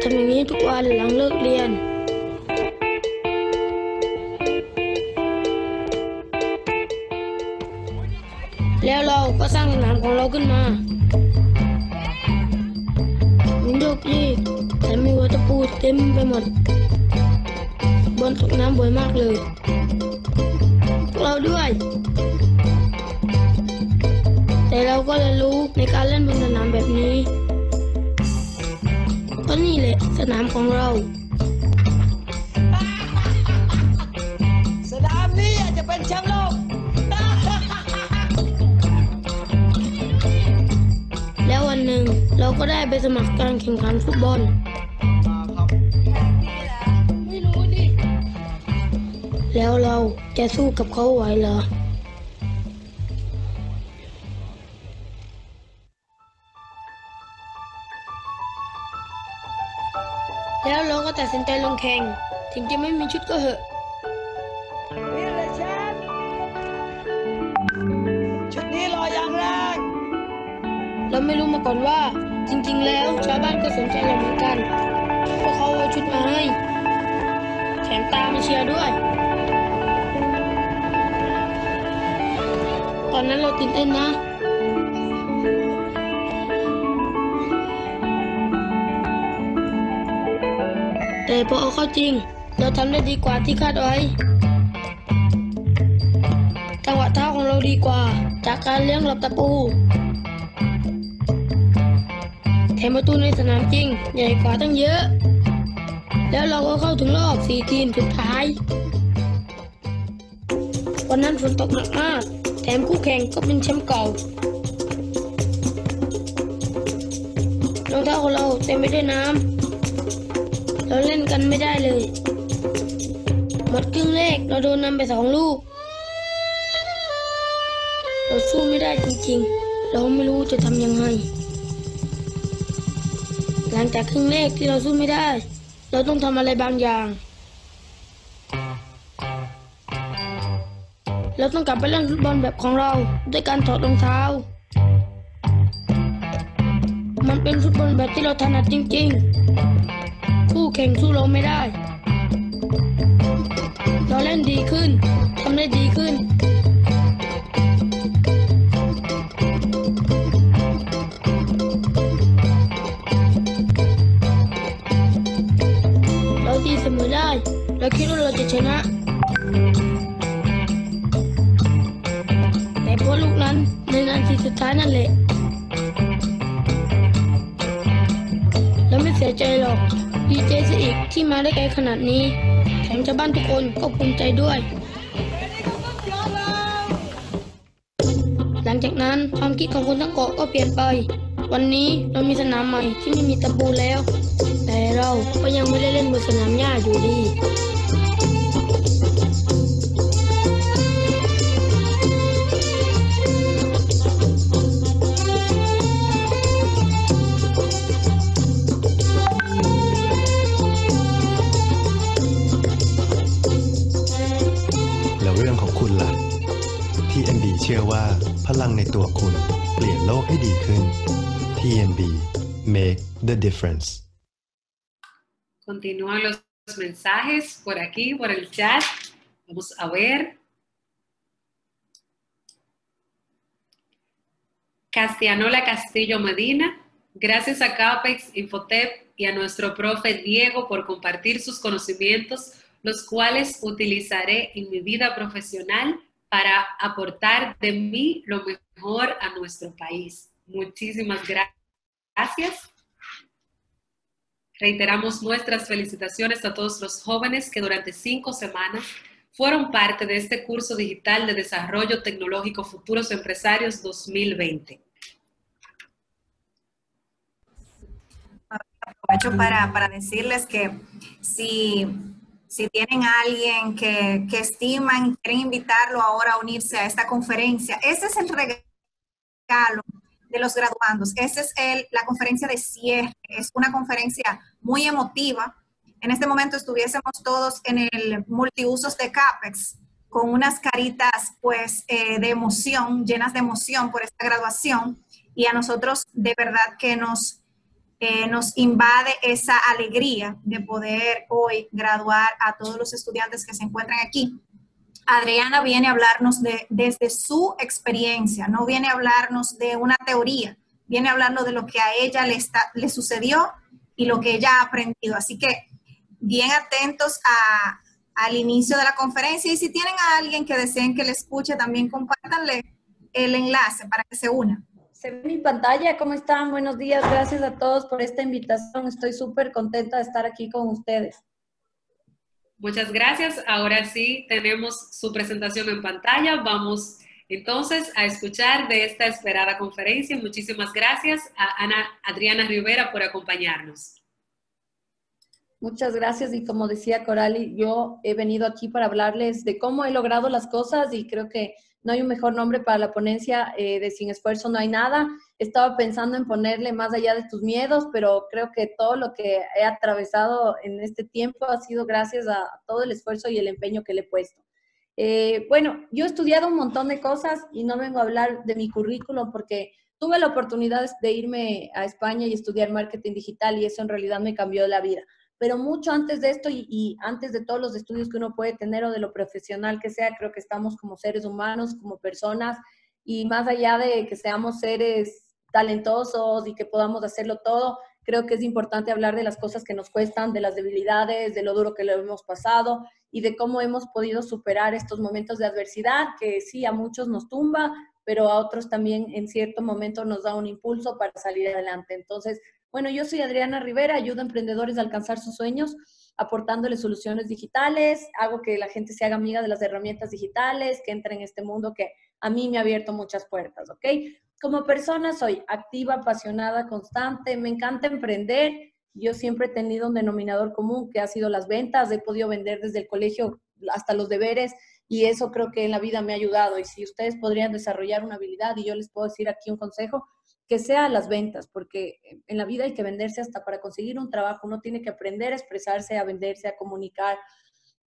ทำอย่างนี้ทุกวันหลังเลิกเรียน แล้วเราก็สร้างสนามของเราขึ้นมามันโยกเยกแต่มีวัตปูเต็มไปหมด บนตกน้ำบ่อยมากเลยพวกเราด้วย เราก็เรียนรู้ในการเล่นบนสนามแบบนี้ก็นี่แหละสนามของเรา สนามนี้อาจจะเป็นแชมป์โลก แล้ววันหนึ่งเราก็ได้ไปสมัครการแข่งขันฟุตบอลแล้วเราจะสู้กับเขาไหวเหรอ แข่ง ถึงจะไม่มีชุดก็เหอะนี่เลยแชมป์ชุดนี้รออย่างแรงเราไม่รู้มาก่อนว่า จริง ๆ แล้วชาวบ้านก็สนใจเราเหมือนกันพวกเขาเอาชุดมาให้แถมตามมาเชียร์ด้วย ตอนนั้นเราตื่นเต้นนะ แต่พอเอาเข้าจริง เราทำได้ดีกว่าที่คาดไว้ จังหวะเท้าของเราดีกว่า จากการเลี้ยงหลับตะปูแถมประตูในสนามจริง ใหญ่กว่าตั้งเยอะ แล้วเราก็เข้าถึงรอบสี่ทีมสุดท้าย วันนั้นฝนตกหนักมาก แถมคู่แข่งก็เป็นแชมป์เก่ารองเท้าของเราเต็มไปด้วยน้ำ กันไม่ได้เลย หมดครึ่งแรกเราโดนนำไปสองลูก เราสู้ไม่ได้จริงๆ เราไม่รู้จะทำยังไง หลังจากครึ่งแรกที่เราสู้ไม่ได้ เราต้องทำอะไรบางอย่าง เราต้องกลับไปเล่นฟุตบอลแบบของเราด้วยการถอดรองเท้ามันเป็นฟุตบอลแบบที่เราถนัดจริง ๆ แข่งสู้เราไม่ได้ เราเล่นดีขึ้นทำได้ดีขึ้น เราตีเสมอได้ เราคิดว่าเราจะชนะ แต่พราะลูกนั้นในนาทีสุดท้ายนั่นแหละ ที่มาได้ไกลขนาดนี้ แถมชาวบ้านทุกคนก็ภูมิใจด้วย หลังจากนั้นความคิดของคนทั้งเกาะก็เปลี่ยนไป วันนี้เรามีสนามใหม่ที่ไม่มีตะปูแล้ว แต่เราก็ยังไม่ได้เล่นบนสนามหญ้าอยู่ดี Make the difference. Continúan los mensajes por aquí, por el chat. Vamos a ver. Castianola Castillo Medina, gracias a CAPEX, Infotep y a nuestro profe Diego por compartir sus conocimientos, los cuales utilizaré en mi vida profesional para aportar de mí lo mejor a nuestro país. Muchísimas gracias. Reiteramos nuestras felicitaciones a todos los jóvenes que durante cinco semanas fueron parte de este curso digital de desarrollo tecnológico Futuros Empresarios 2020. Aprovecho para, para decirles que si, si tienen a alguien que, que estiman quieren invitarlo ahora a unirse a esta conferencia, ese es el regalo de los graduandos. Esa es el, la conferencia de cierre. Es una conferencia muy emotiva. En este momento estuviésemos todos en el multiusos de CAPEX con unas caritas pues eh, de emoción, llenas de emoción por esta graduación. Y a nosotros de verdad que nos, eh, nos invade esa alegría de poder hoy graduar a todos los estudiantes que se encuentran aquí. Adriana viene a hablarnos de, desde su experiencia, no viene a hablarnos de una teoría, viene a hablarnos de lo que a ella le, está, le sucedió y lo que ella ha aprendido. Así que bien atentos a, al inicio de la conferencia y si tienen a alguien que deseen que le escuche, también compártanle el enlace para que se una. Se ve mi pantalla, ¿cómo están? Buenos días, gracias a todos por esta invitación. Estoy súper contenta de estar aquí con ustedes. Muchas gracias. Ahora sí tenemos su presentación en pantalla. Vamos entonces a escuchar de esta esperada conferencia. Muchísimas gracias a Ana Adriana Rivera por acompañarnos. Muchas gracias y como decía Corali, yo he venido aquí para hablarles de cómo he logrado las cosas y creo que no hay un mejor nombre para la ponencia eh, de Sin Esfuerzo No hay nada. Estaba pensando en ponerle más allá de tus miedos, pero creo que todo lo que he atravesado en este tiempo ha sido gracias a todo el esfuerzo y el empeño que le he puesto. Eh, bueno, yo he estudiado un montón de cosas y no vengo a hablar de mi currículum porque tuve la oportunidad de irme a España y estudiar marketing digital y eso en realidad me cambió la vida pero mucho antes de esto y, antes de todos los estudios que uno puede tener o de lo profesional que sea, creo que estamos como seres humanos, como personas, y más allá de que seamos seres talentosos y que podamos hacerlo todo, creo que es importante hablar de las cosas que nos cuestan, de las debilidades, de lo duro que lo hemos pasado y de cómo hemos podido superar estos momentos de adversidad que sí a muchos nos tumba, pero a otros también en cierto momento nos da un impulso para salir adelante. Entonces, bueno, yo soy Adriana Rivera, ayudo a emprendedores a alcanzar sus sueños aportándoles soluciones digitales, hago que la gente se haga amiga de las herramientas digitales, que entre en este mundo que a mí me ha abierto muchas puertas, ¿ok? Como persona soy activa, apasionada, constante, me encanta emprender. Yo siempre he tenido un denominador común que ha sido las ventas, he podido vender desde el colegio hasta los deberes y eso creo que en la vida me ha ayudado. Y si ustedes podrían desarrollar una habilidad y yo les puedo decir aquí un consejo, que sea las ventas, porque en la vida hay que venderse hasta para conseguir un trabajo, uno tiene que aprender a expresarse, a venderse, a comunicar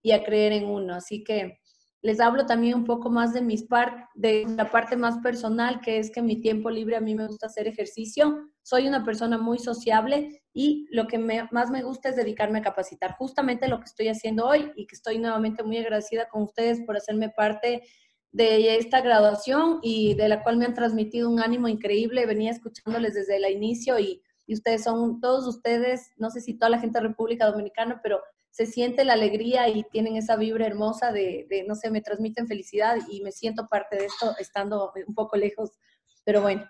y a creer en uno. Así que les hablo también un poco más de mis par de la parte más personal, que es que mi tiempo libre a mí me gusta hacer ejercicio. Soy una persona muy sociable y lo que más me gusta es dedicarme a capacitar. Justamente lo que estoy haciendo hoy y que estoy nuevamente muy agradecida con ustedes por hacerme parte de esta graduación y de la cual me han transmitido un ánimo increíble. Venía escuchándoles desde el inicio y, ustedes son, todos ustedes, no sé si toda la gente de República Dominicana, pero se siente la alegría y tienen esa vibra hermosa de, no sé, me transmiten felicidad y me siento parte de esto estando un poco lejos. Pero bueno,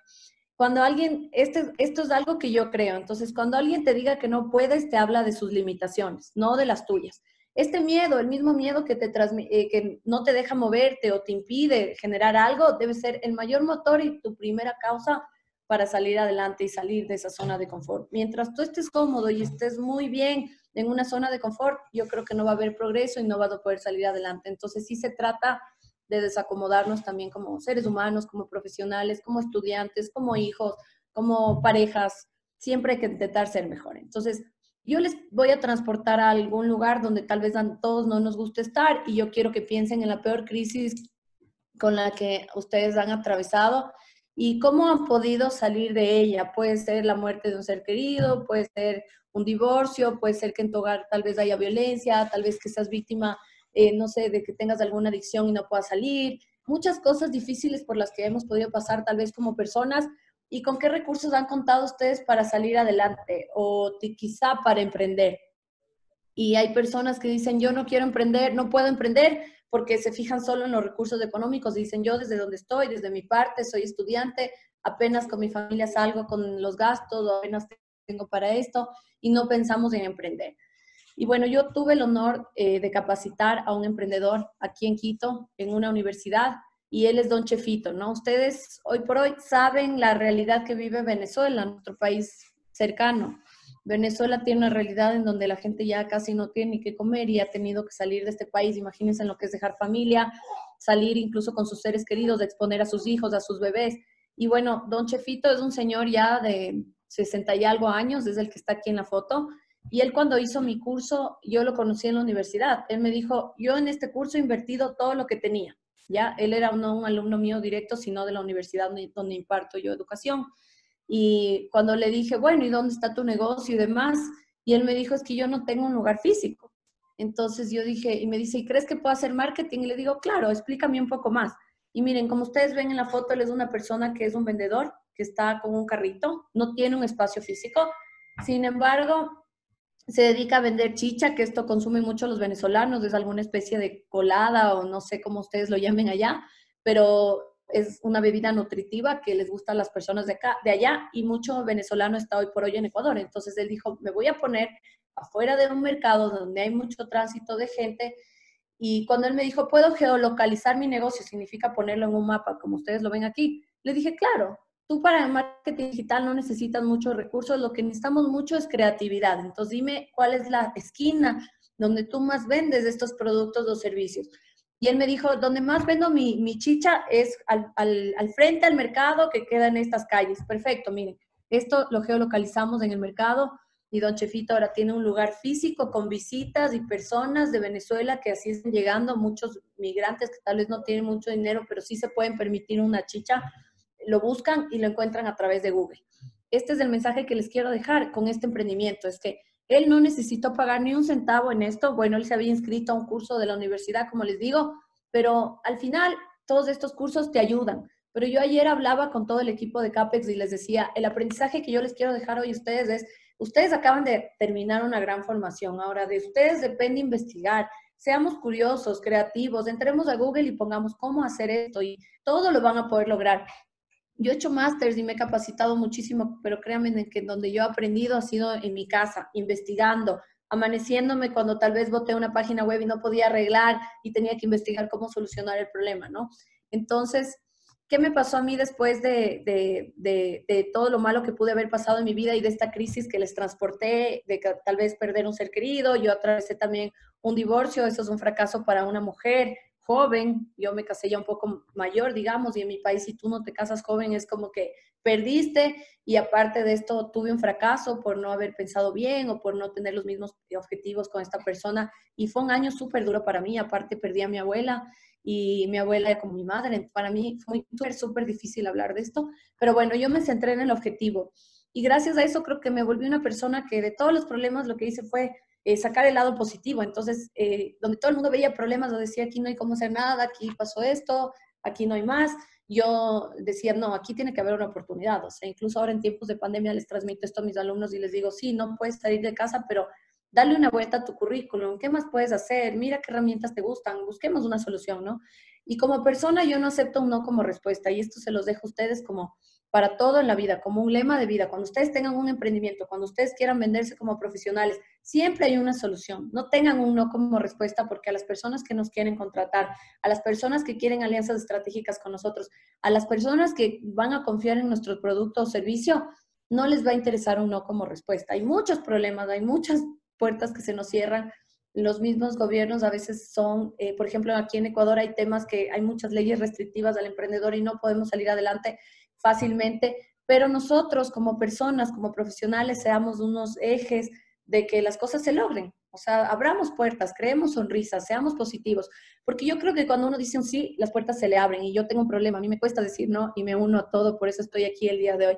cuando alguien, este, esto es algo que yo creo, entonces cuando alguien te diga que no puedes, te habla de sus limitaciones, no de las tuyas. Este miedo, el mismo miedo que, te eh, que no te deja moverte o te impide generar algo, debe ser el mayor motor y tu primera causa para salir adelante y salir de esa zona de confort. Mientras tú estés cómodo y estés muy bien en una zona de confort, yo creo que no va a haber progreso y no va a poder salir adelante. Entonces sí se trata de desacomodarnos también como seres humanos, como profesionales, como estudiantes, como hijos, como parejas. Siempre hay que intentar ser mejor. Entonces, yo les voy a transportar a algún lugar donde tal vez a todos no nos guste estar y yo quiero que piensen en la peor crisis con la que ustedes han atravesado y cómo han podido salir de ella. Puede ser la muerte de un ser querido, puede ser un divorcio, puede ser que en tu hogar tal vez haya violencia, tal vez que seas víctima, eh, no sé, de que tengas alguna adicción y no puedas salir. Muchas cosas difíciles por las que hemos podido pasar tal vez como personas. ¿Y con qué recursos han contado ustedes para salir adelante o quizá para emprender? Y hay personas que dicen, yo no quiero emprender, no puedo emprender porque se fijan solo en los recursos económicos. Dicen, yo desde donde estoy, desde mi parte, soy estudiante, apenas con mi familia salgo con los gastos apenas tengo para esto y no pensamos en emprender. Y bueno, yo tuve el honor eh, de capacitar a un emprendedor aquí en Quito, en una universidad, y él es Don Chefito, ¿no? Ustedes hoy por hoy saben la realidad que vive Venezuela, nuestro país cercano. Venezuela tiene una realidad en donde la gente ya casi no tiene ni qué comer y ha tenido que salir de este país. Imagínense en lo que es dejar familia, salir incluso con sus seres queridos, exponer a sus hijos, a sus bebés. Y bueno, don Chefito es un señor ya de 60 y algo años, es el que está aquí en la foto. Y él cuando hizo mi curso, yo lo conocí en la universidad. Él me dijo, yo en este curso he invertido todo lo que tenía. Ya, él era no un alumno mío directo, sino de la universidad donde imparto yo educación. Y cuando le dije, bueno, ¿y dónde está tu negocio y demás? Y él me dijo, es que yo no tengo un lugar físico. Entonces yo dije, y me dice, ¿y crees que puedo hacer marketing? Y le digo, claro, explícame un poco más. Y miren, como ustedes ven en la foto, él es una persona que es un vendedor, que está con un carrito, no tiene un espacio físico. Sin embargo, se dedica a vender chicha, que esto consumen mucho los venezolanos, es alguna especie de colada o no sé cómo ustedes lo llamen allá, pero es una bebida nutritiva que les gusta a las personas de acá, de allá, y mucho venezolano está hoy por hoy en Ecuador. Entonces él dijo, me voy a poner afuera de un mercado donde hay mucho tránsito de gente. Y cuando él me dijo, puedo geolocalizar mi negocio, significa ponerlo en un mapa, como ustedes lo ven aquí, le dije, claro, tú para el marketing digital no necesitas muchos recursos, lo que necesitamos mucho es creatividad. Entonces dime cuál es la esquina donde tú más vendes estos productos o servicios. Y él me dijo, donde más vendo mi, mi chicha es al, al, al, frente al mercado que queda en estas calles. Perfecto, miren, esto lo geolocalizamos en el mercado y Don Chefito ahora tiene un lugar físico con visitas y personas de Venezuela que así están llegando, muchos migrantes que tal vez no tienen mucho dinero, pero sí se pueden permitir una chicha, lo buscan y lo encuentran a través de Google. Este es el mensaje que les quiero dejar con este emprendimiento, es que él no necesitó pagar ni un centavo en esto. Bueno, él se había inscrito a un curso de la universidad, como les digo, pero al final todos estos cursos te ayudan. Pero yo ayer hablaba con todo el equipo de CAPEX y les decía, el aprendizaje que yo les quiero dejar hoy a ustedes es, ustedes acaban de terminar una gran formación. Ahora, de ustedes depende investigar. Seamos curiosos, creativos, entremos a Google y pongamos cómo hacer esto y todo lo van a poder lograr. Yo he hecho másters y me he capacitado muchísimo, pero créanme que donde yo he aprendido ha sido en mi casa, investigando, amaneciéndome cuando tal vez boté una página web y no podía arreglar y tenía que investigar cómo solucionar el problema, ¿no? Entonces, ¿qué me pasó a mí después de, de, de, de, todo lo malo que pude haber pasado en mi vida y de esta crisis que les transporté, de que, tal vez perder un ser querido? Yo atravesé también un divorcio, eso es un fracaso para una mujer, joven, yo me casé ya un poco mayor, digamos, y en mi país si tú no te casas joven es como que perdiste y aparte de esto tuve un fracaso por no haber pensado bien o por no tener los mismos objetivos con esta persona y fue un año súper duro para mí, aparte perdí a mi abuela y mi abuela como mi madre, para mí fue súper, súper difícil hablar de esto, pero bueno, yo me centré en el objetivo y gracias a eso creo que me volví una persona que de todos los problemas lo que hice fue eh, sacar el lado positivo. Entonces, eh, donde todo el mundo veía problemas, lo decía, aquí no hay cómo hacer nada, aquí pasó esto, aquí no hay más. Yo decía, no, aquí tiene que haber una oportunidad. O sea, incluso ahora en tiempos de pandemia les transmito esto a mis alumnos y les digo, sí, no puedes salir de casa, pero dale una vuelta a tu currículum, ¿qué más puedes hacer? Mira qué herramientas te gustan, busquemos una solución, ¿no? Y como persona yo no acepto un no como respuesta y esto se los dejo a ustedes como para todo en la vida, como un lema de vida. Cuando ustedes tengan un emprendimiento, cuando ustedes quieran venderse como profesionales, siempre hay una solución. No tengan un no como respuesta porque a las personas que nos quieren contratar, a las personas que quieren alianzas estratégicas con nosotros, a las personas que van a confiar en nuestro producto o servicio, no les va a interesar un no como respuesta. Hay muchos problemas, hay muchas puertas que se nos cierran. Los mismos gobiernos a veces son, eh, por ejemplo, aquí en Ecuador hay temas que hay muchas leyes restrictivas al emprendedor y no podemos salir adelante fácilmente, pero nosotros como personas, como profesionales, seamos unos ejes de que las cosas se logren. O sea, abramos puertas, creemos sonrisas, seamos positivos. Porque yo creo que cuando uno dice un sí, las puertas se le abren. Y yo tengo un problema, a mí me cuesta decir no y me uno a todo, por eso estoy aquí el día de hoy.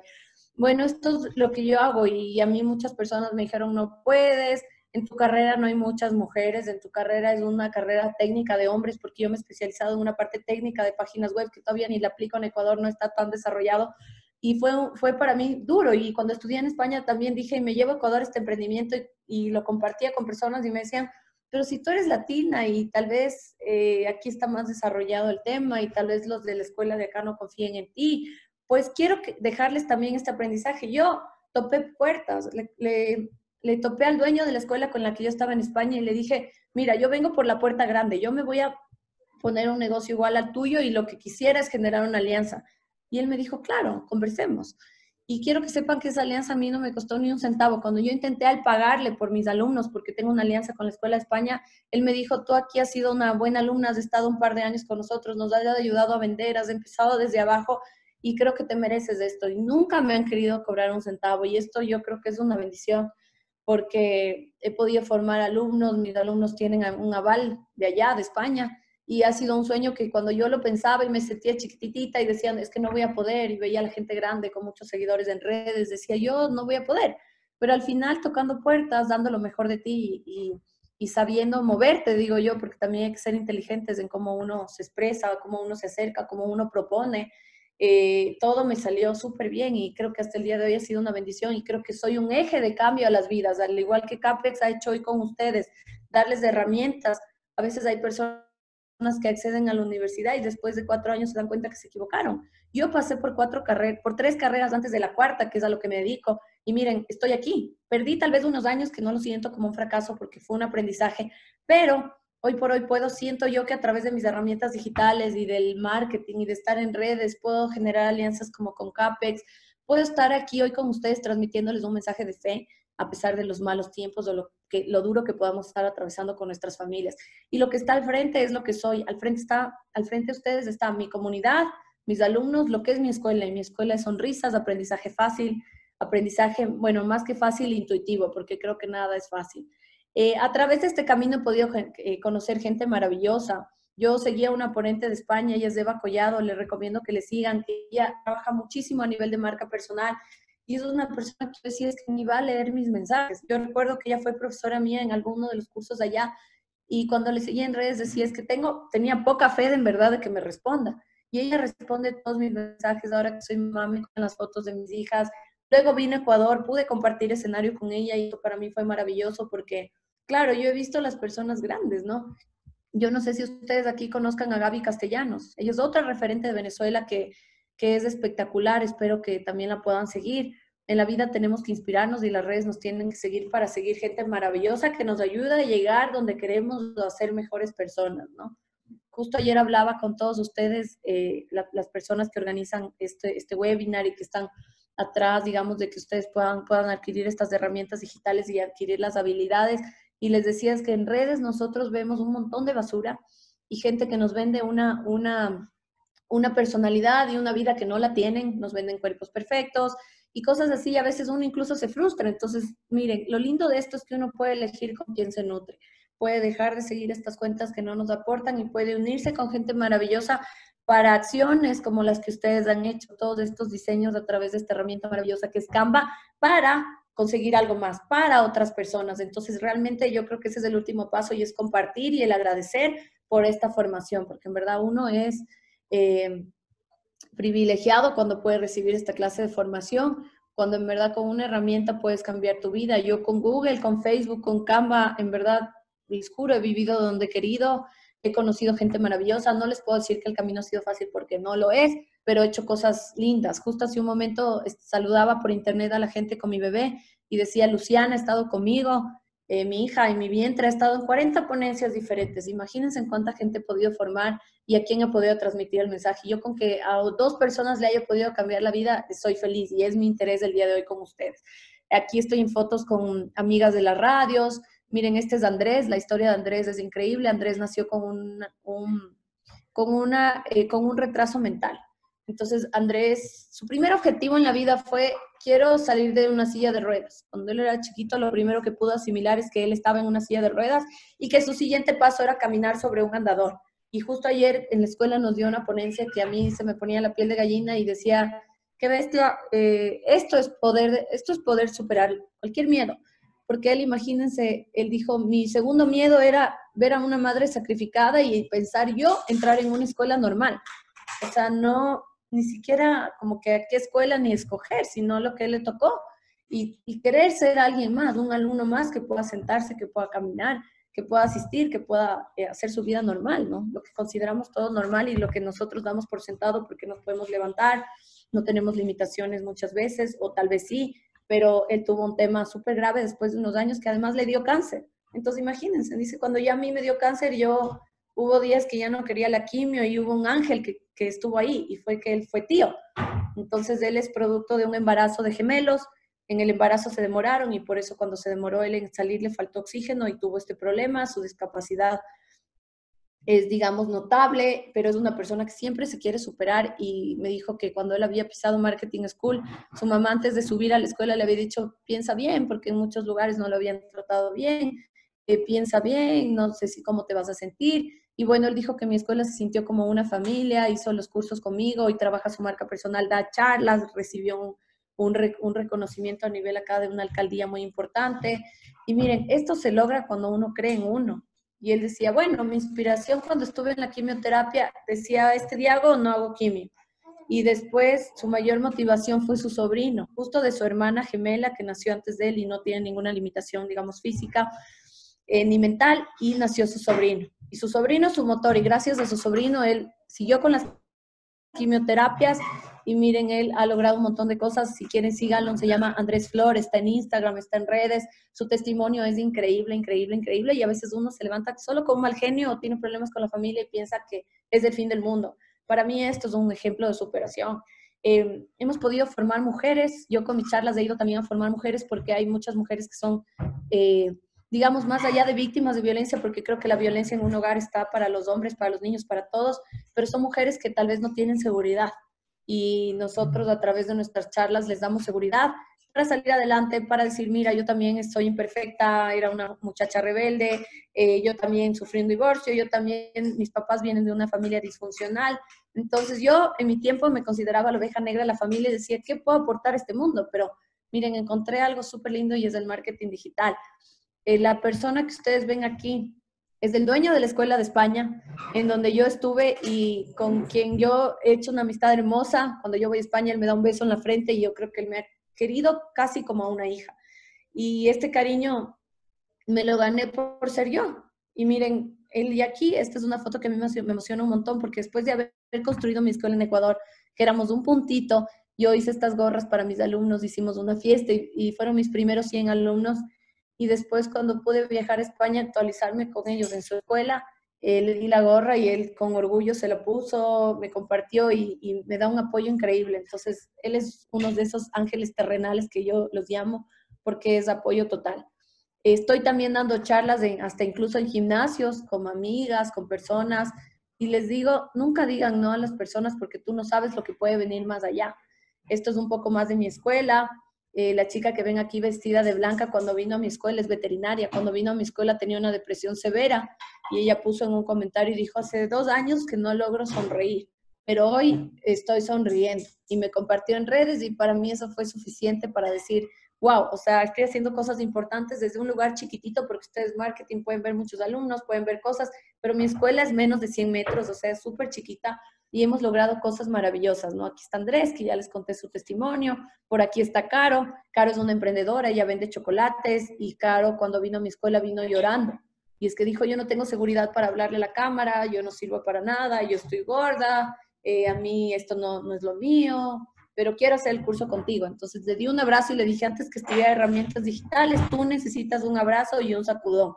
Bueno, esto es lo que yo hago y a mí muchas personas me dijeron, no puedes, en tu carrera no hay muchas mujeres, en tu carrera es una carrera técnica de hombres, porque yo me he especializado en una parte técnica de páginas web que todavía ni la aplico en Ecuador, no está tan desarrollado. Y fue, fue para mí duro. Y cuando estudié en España también dije, me llevo a Ecuador este emprendimiento y, y lo compartía con personas y me decían, pero si tú eres latina y tal vez eh, aquí está más desarrollado el tema y tal vez los de la escuela de acá no confíen en ti, pues quiero dejarles también este aprendizaje. Yo topé puertas, le topé al dueño de la escuela con la que yo estaba en España y le dije, mira, yo vengo por la puerta grande, yo me voy a poner un negocio igual al tuyo y lo que quisiera es generar una alianza. Y él me dijo, claro, conversemos. Y quiero que sepan que esa alianza a mí no me costó ni un centavo. Cuando yo intenté al pagarle por mis alumnos, porque tengo una alianza con la Escuela de España, él me dijo, tú aquí has sido una buena alumna, has estado un par de años con nosotros, nos has ayudado a vender, has empezado desde abajo y creo que te mereces esto. Y nunca me han querido cobrar un centavo y esto yo creo que es una bendición porque he podido formar alumnos, mis alumnos tienen un aval de allá, de España, y ha sido un sueño que cuando yo lo pensaba y me sentía chiquitita y decían, es que no voy a poder, y veía a la gente grande con muchos seguidores en redes, decía yo, no voy a poder, pero al final tocando puertas, dando lo mejor de ti y, y sabiendo moverte, digo yo, porque también hay que ser inteligentes en cómo uno se expresa, cómo uno se acerca, cómo uno propone, eh, todo me salió súper bien y creo que hasta el día de hoy ha sido una bendición y creo que soy un eje de cambio a las vidas, al igual que CAPEX ha hecho hoy con ustedes, darles herramientas. A veces hay personas que acceden a la universidad y después de cuatro años se dan cuenta que se equivocaron. Yo pasé por cuatro carreras, por tres carreras antes de la cuarta, que es a lo que me dedico, y miren, estoy aquí. Perdí tal vez unos años que no lo siento como un fracaso porque fue un aprendizaje, pero hoy por hoy puedo, siento yo que a través de mis herramientas digitales y del marketing y de estar en redes, puedo generar alianzas como con CAPEX, puedo estar aquí hoy con ustedes transmitiéndoles un mensaje de fe a pesar de los malos tiempos o lo, que, lo duro que podamos estar atravesando con nuestras familias. Y lo que está al frente es lo que soy. Al frente está, al frente de ustedes está mi comunidad, mis alumnos, lo que es mi escuela. Y mi escuela es sonrisas, aprendizaje fácil, aprendizaje, bueno, más que fácil, intuitivo, porque creo que nada es fácil. Eh, a través de este camino he podido eh, conocer gente maravillosa. Yo seguía una ponente de España, ella es Eva Collado, le recomiendo que le sigan, ella trabaja muchísimo a nivel de marca personal y es una persona que decía es que ni va a leer mis mensajes. Yo recuerdo que ella fue profesora mía en alguno de los cursos allá y cuando le seguía en redes decía es que tengo, tenía poca fe de en verdad de que me responda. Y ella responde todos mis mensajes ahora que soy mami con las fotos de mis hijas. Luego vine a Ecuador, pude compartir escenario con ella y eso para mí fue maravilloso porque claro, yo he visto las personas grandes, ¿no? Yo no sé si ustedes aquí conozcan a Gaby Castellanos. Ella es otra referente de Venezuela que, que es espectacular. Espero que también la puedan seguir. En la vida tenemos que inspirarnos y las redes nos tienen que seguir para seguir gente maravillosa que nos ayuda a llegar donde queremos a ser mejores personas, ¿no? Justo ayer hablaba con todos ustedes, eh, las personas que organizan este, este webinar y que están atrás, digamos, de que ustedes puedan, puedan adquirir estas herramientas digitales y adquirir las habilidades y les decías que en redes nosotros vemos un montón de basura y gente que nos vende una, una, una personalidad y una vida que no la tienen, nos venden cuerpos perfectos y cosas así, y a veces uno incluso se frustra. Entonces, miren, lo lindo de esto es que uno puede elegir con quién se nutre, puede dejar de seguir estas cuentas que no nos aportan y puede unirse con gente maravillosa para acciones como las que ustedes han hecho, todos estos diseños a través de esta herramienta maravillosa que es Canva, para conseguir algo más para otras personas. Entonces, realmente yo creo que ese es el último paso y es compartir y el agradecer por esta formación, porque en verdad uno es eh, privilegiado cuando puede recibir esta clase de formación, cuando en verdad con una herramienta puedes cambiar tu vida. Yo con Google, con Facebook, con Canva, en verdad, les juro, he vivido donde querido, he conocido gente maravillosa. No les puedo decir que el camino ha sido fácil porque no lo es, pero he hecho cosas lindas. Justo hace un momento saludaba por internet a la gente con mi bebé y decía, Luciana ha estado conmigo, eh, mi hija y mi vientre ha estado en 40 ponencias diferentes. Imagínense en cuánta gente he podido formar y a quién he podido transmitir el mensaje. Yo con que a dos personas le haya podido cambiar la vida, soy feliz y es mi interés el día de hoy con ustedes. Aquí estoy en fotos con amigas de las radios. Miren, este es Andrés, la historia de Andrés es increíble. Andrés nació con un, con una, eh, con un retraso mental Entonces, Andrés, su primer objetivo en la vida fue, quiero salir de una silla de ruedas. Cuando él era chiquito, lo primero que pudo asimilar es que él estaba en una silla de ruedas y que su siguiente paso era caminar sobre un andador. Y justo ayer en la escuela nos dio una ponencia que a mí se me ponía la piel de gallina y decía, qué bestia, eh, esto, es poder, esto es poder superar cualquier miedo. Porque él, imagínense, él dijo, mi segundo miedo era ver a una madre sacrificada y pensar yo entrar en una escuela normal. O sea, no, ni siquiera como que a qué escuela ni escoger, sino lo que le tocó. Y, y, querer ser alguien más, un alumno más que pueda sentarse, que pueda caminar, que pueda asistir, que pueda eh, hacer su vida normal, ¿no? Lo que consideramos todo normal y lo que nosotros damos por sentado porque nos podemos levantar, no tenemos limitaciones muchas veces, o tal vez sí, pero él tuvo un tema súper grave después de unos años que además le dio cáncer. Entonces imagínense, dice, cuando ya a mí me dio cáncer, yo hubo días que ya no quería la quimio y hubo un ángel que, que estuvo ahí y fue que él fue tío. Entonces él es producto de un embarazo de gemelos, en el embarazo se demoraron y por eso cuando se demoró él en salir le faltó oxígeno y tuvo este problema, su discapacidad es, digamos, notable, pero es una persona que siempre se quiere superar y me dijo que cuando él había pisado Marketing School, su mamá antes de subir a la escuela le había dicho, piensa bien, porque en muchos lugares no lo habían tratado bien, eh, piensa bien, no sé si cómo te vas a sentir. Y bueno, él dijo que mi escuela se sintió como una familia, hizo los cursos conmigo y trabaja su marca personal, da charlas, recibió un, un, reconocimiento a nivel acá de una alcaldía muy importante. Y miren, esto se logra cuando uno cree en uno. Y él decía, bueno, mi inspiración cuando estuve en la quimioterapia, decía, este día no hago quimio. Y después su mayor motivación fue su sobrino, justo de su hermana gemela que nació antes de él y no tiene ninguna limitación, digamos, física eh, ni mental, y nació su sobrino. Y su sobrino su motor, y gracias a su sobrino él siguió con las quimioterapias y miren, él ha logrado un montón de cosas. Si quieren, síganlo. Se llama Andrés Flor, está en Instagram, está en redes. Su testimonio es increíble, increíble, increíble. Y a veces uno se levanta solo con mal genio o tiene problemas con la familia y piensa que es el fin del mundo. Para mí esto es un ejemplo de superación. Eh, hemos podido formar mujeres. Yo con mis charlas he ido también a formar mujeres porque hay muchas mujeres que son, eh, digamos, más allá de víctimas de violencia, porque creo que la violencia en un hogar está para los hombres, para los niños, para todos, pero son mujeres que tal vez no tienen seguridad y nosotros a través de nuestras charlas les damos seguridad para salir adelante, para decir, mira, yo también estoy imperfecta, era una muchacha rebelde, eh, yo también sufrí un divorcio, yo también, mis papás vienen de una familia disfuncional. Entonces yo en mi tiempo me consideraba la oveja negra de la familia y decía, ¿qué puedo aportar a este mundo? Pero miren, encontré algo súper lindo y es el marketing digital. Eh, la persona que ustedes ven aquí es el dueño de la Escuela de España, en donde yo estuve y con quien yo he hecho una amistad hermosa. Cuando yo voy a España, él me da un beso en la frente y yo creo que él me ha querido casi como a una hija. Y este cariño me lo gané por ser yo. Y miren, él y aquí, esta es una foto que a mí me emociona un montón porque después de haber construido mi escuela en Ecuador, que éramos un puntito, yo hice estas gorras para mis alumnos, hicimos una fiesta y, y fueron mis primeros 100 alumnos y después cuando pude viajar a España, actualizarme con ellos en su escuela, eh, le di la gorra y él con orgullo se la puso, me compartió y, me da un apoyo increíble. Entonces, él es uno de esos ángeles terrenales que yo los llamo porque es apoyo total. Estoy también dando charlas hasta incluso en gimnasios, con amigas, con personas, y les digo, nunca digan no a las personas porque tú no sabes lo que puede venir más allá. Esto es un poco más de mi escuela, eh, la chica que ven aquí vestida de blanca cuando vino a mi escuela es veterinaria. Cuando vino a mi escuela tenía una depresión severa y ella puso en un comentario y dijo, hace dos años que no logro sonreír, pero hoy estoy sonriendo. Y me compartió en redes y para mí eso fue suficiente para decir, wow, o sea, estoy haciendo cosas importantes desde un lugar chiquitito porque ustedes marketing pueden ver muchos alumnos, pueden ver cosas, pero mi escuela es menos de 100 metros, o sea, es súper chiquita y hemos logrado cosas maravillosas, ¿no? Aquí está Andrés, que ya les conté su testimonio, por aquí está Caro, Caro es una emprendedora, ella vende chocolates y Caro cuando vino a mi escuela vino llorando. Y es que dijo, yo no tengo seguridad para hablarle a la cámara, yo no sirvo para nada, yo estoy gorda, eh, a mí esto no, no es lo mío, pero quiero hacer el curso contigo. Entonces le di un abrazo y le dije, antes que estudiar herramientas digitales, tú necesitas un abrazo y un sacudón.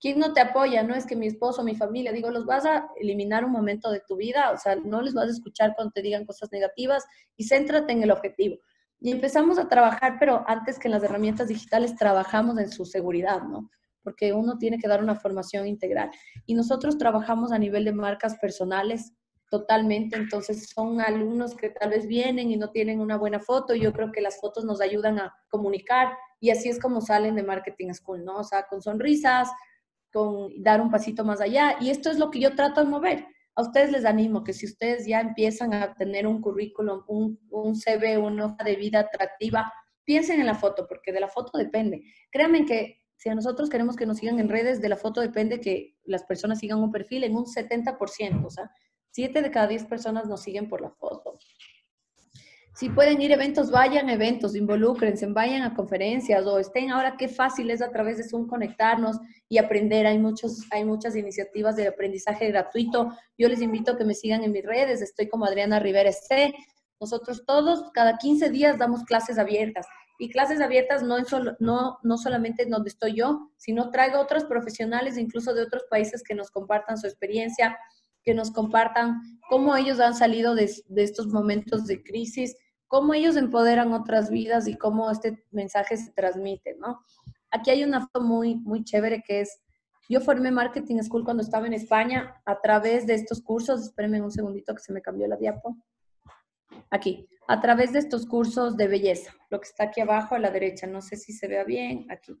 ¿Quién no te apoya? No es que mi esposo, mi familia, digo, los vas a eliminar un momento de tu vida, o sea, no les vas a escuchar cuando te digan cosas negativas y céntrate en el objetivo. Y empezamos a trabajar, pero antes que en las herramientas digitales trabajamos en su seguridad, ¿no? Porque uno tiene que dar una formación integral. Y nosotros trabajamos a nivel de marcas personales, totalmente. Entonces son alumnos que tal vez vienen y no tienen una buena foto. Yo creo que las fotos nos ayudan a comunicar y así es como salen de Marketing School, ¿no? O sea, con sonrisas, con dar un pasito más allá. Y esto es lo que yo trato de mover. A ustedes les animo que si ustedes ya empiezan a tener un currículum, un, un CV, una hoja de vida atractiva, piensen en la foto, porque de la foto depende. Créanme que si a nosotros queremos que nos sigan en redes, de la foto depende que las personas sigan un perfil en un 70%, o sea, 7 de cada 10 personas nos siguen por la foto. Si pueden ir a eventos, vayan a eventos, involúcrense, vayan a conferencias o estén ahora qué fácil es a través de Zoom conectarnos y aprender. Hay, muchos, hay muchas iniciativas de aprendizaje gratuito. Yo les invito a que me sigan en mis redes. Estoy como Adriana Rivera C. Nosotros todos, cada 15 días, damos clases abiertas. Y clases abiertas no, en solo, no, no solamente en donde estoy yo, sino traigo otros profesionales, incluso de otros países, que nos compartan su experiencia, que nos compartan cómo ellos han salido de, de estos momentos de crisis cómo ellos empoderan otras vidas y cómo este mensaje se transmite, ¿no? Aquí hay una foto muy, muy chévere que es, yo formé Marketing School cuando estaba en España a través de estos cursos, espérenme un segundito que se me cambió la diapo. Aquí, a través de estos cursos de belleza, lo que está aquí abajo a la derecha, no sé si se vea bien, aquí,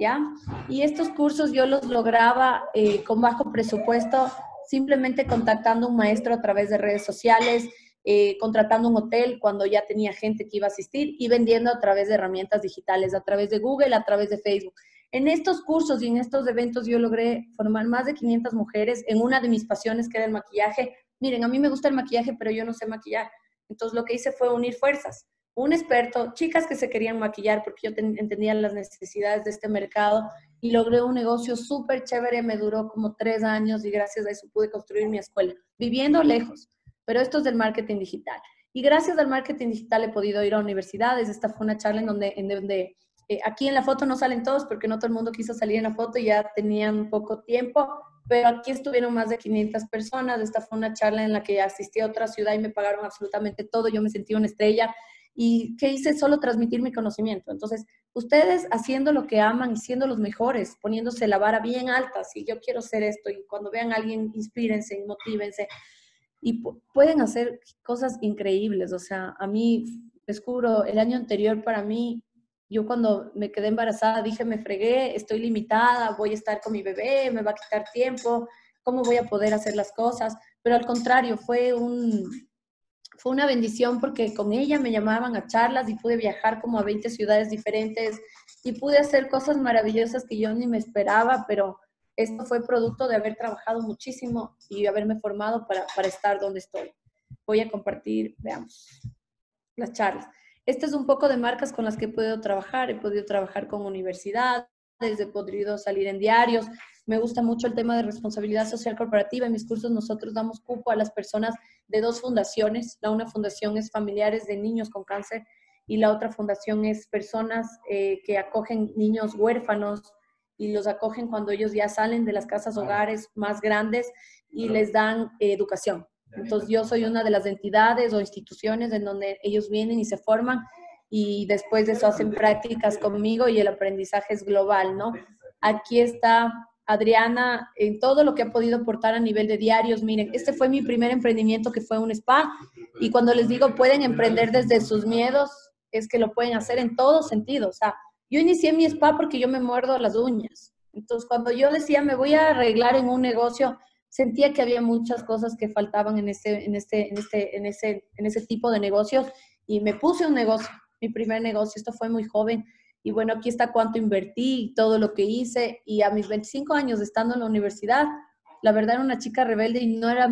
¿ya? Y estos cursos yo los lograba eh, con bajo presupuesto, simplemente contactando a un maestro a través de redes sociales, eh, contratando un hotel cuando ya tenía gente que iba a asistir y vendiendo a través de herramientas digitales, a través de Google, a través de Facebook. En estos cursos y en estos eventos yo logré formar más de 500 mujeres en una de mis pasiones que era el maquillaje. Miren, a mí me gusta el maquillaje, pero yo no sé maquillar. Entonces lo que hice fue unir fuerzas. Un experto, chicas que se querían maquillar porque yo entendía las necesidades de este mercado y logré un negocio súper chévere. Me duró como tres años y gracias a eso pude construir mi escuela, viviendo lejos pero esto es del marketing digital. Y gracias al marketing digital he podido ir a universidades. Esta fue una charla en donde, en donde eh, aquí en la foto no salen todos porque no todo el mundo quiso salir en la foto y ya tenían poco tiempo, pero aquí estuvieron más de 500 personas. Esta fue una charla en la que asistí a otra ciudad y me pagaron absolutamente todo. Yo me sentí una estrella. ¿Y qué hice? Solo transmitir mi conocimiento. Entonces, ustedes haciendo lo que aman y siendo los mejores, poniéndose la vara bien alta, si yo quiero ser esto y cuando vean a alguien, inspírense motívense y pueden hacer cosas increíbles. O sea, a mí, descubro, el año anterior para mí, yo cuando me quedé embarazada dije, me fregué, estoy limitada, voy a estar con mi bebé, me va a quitar tiempo, ¿cómo voy a poder hacer las cosas? Pero al contrario, fue un... Fue una bendición porque con ella me llamaban a charlas y pude viajar como a 20 ciudades diferentes y pude hacer cosas maravillosas que yo ni me esperaba, pero esto fue producto de haber trabajado muchísimo y haberme formado para, para estar donde estoy. Voy a compartir, veamos, las charlas. Este es un poco de marcas con las que he podido trabajar. He podido trabajar con universidades, he podido salir en diarios. Me gusta mucho el tema de responsabilidad social corporativa. En mis cursos nosotros damos cupo a las personas de dos fundaciones. La una fundación es familiares de niños con cáncer y la otra fundación es personas eh, que acogen niños huérfanos y los acogen cuando ellos ya salen de las casas hogares más grandes y les dan eh, educación. Entonces yo soy una de las entidades o instituciones en donde ellos vienen y se forman y después de eso hacen prácticas conmigo y el aprendizaje es global, ¿no? Aquí está Adriana en todo lo que ha podido aportar a nivel de diarios. Miren, este fue mi primer emprendimiento que fue un spa y cuando les digo pueden emprender desde sus miedos, es que lo pueden hacer en todo sentido, o sea, yo inicié mi spa porque yo me muerdo las uñas. Entonces, cuando yo decía, me voy a arreglar en un negocio, sentía que había muchas cosas que faltaban en este, en este, en este, en ese, en ese tipo de negocios y me puse un negocio, mi primer negocio. Esto fue muy joven. Y bueno, aquí está cuánto invertí, todo lo que hice. Y a mis 25 años estando en la universidad, la verdad era una chica rebelde y no era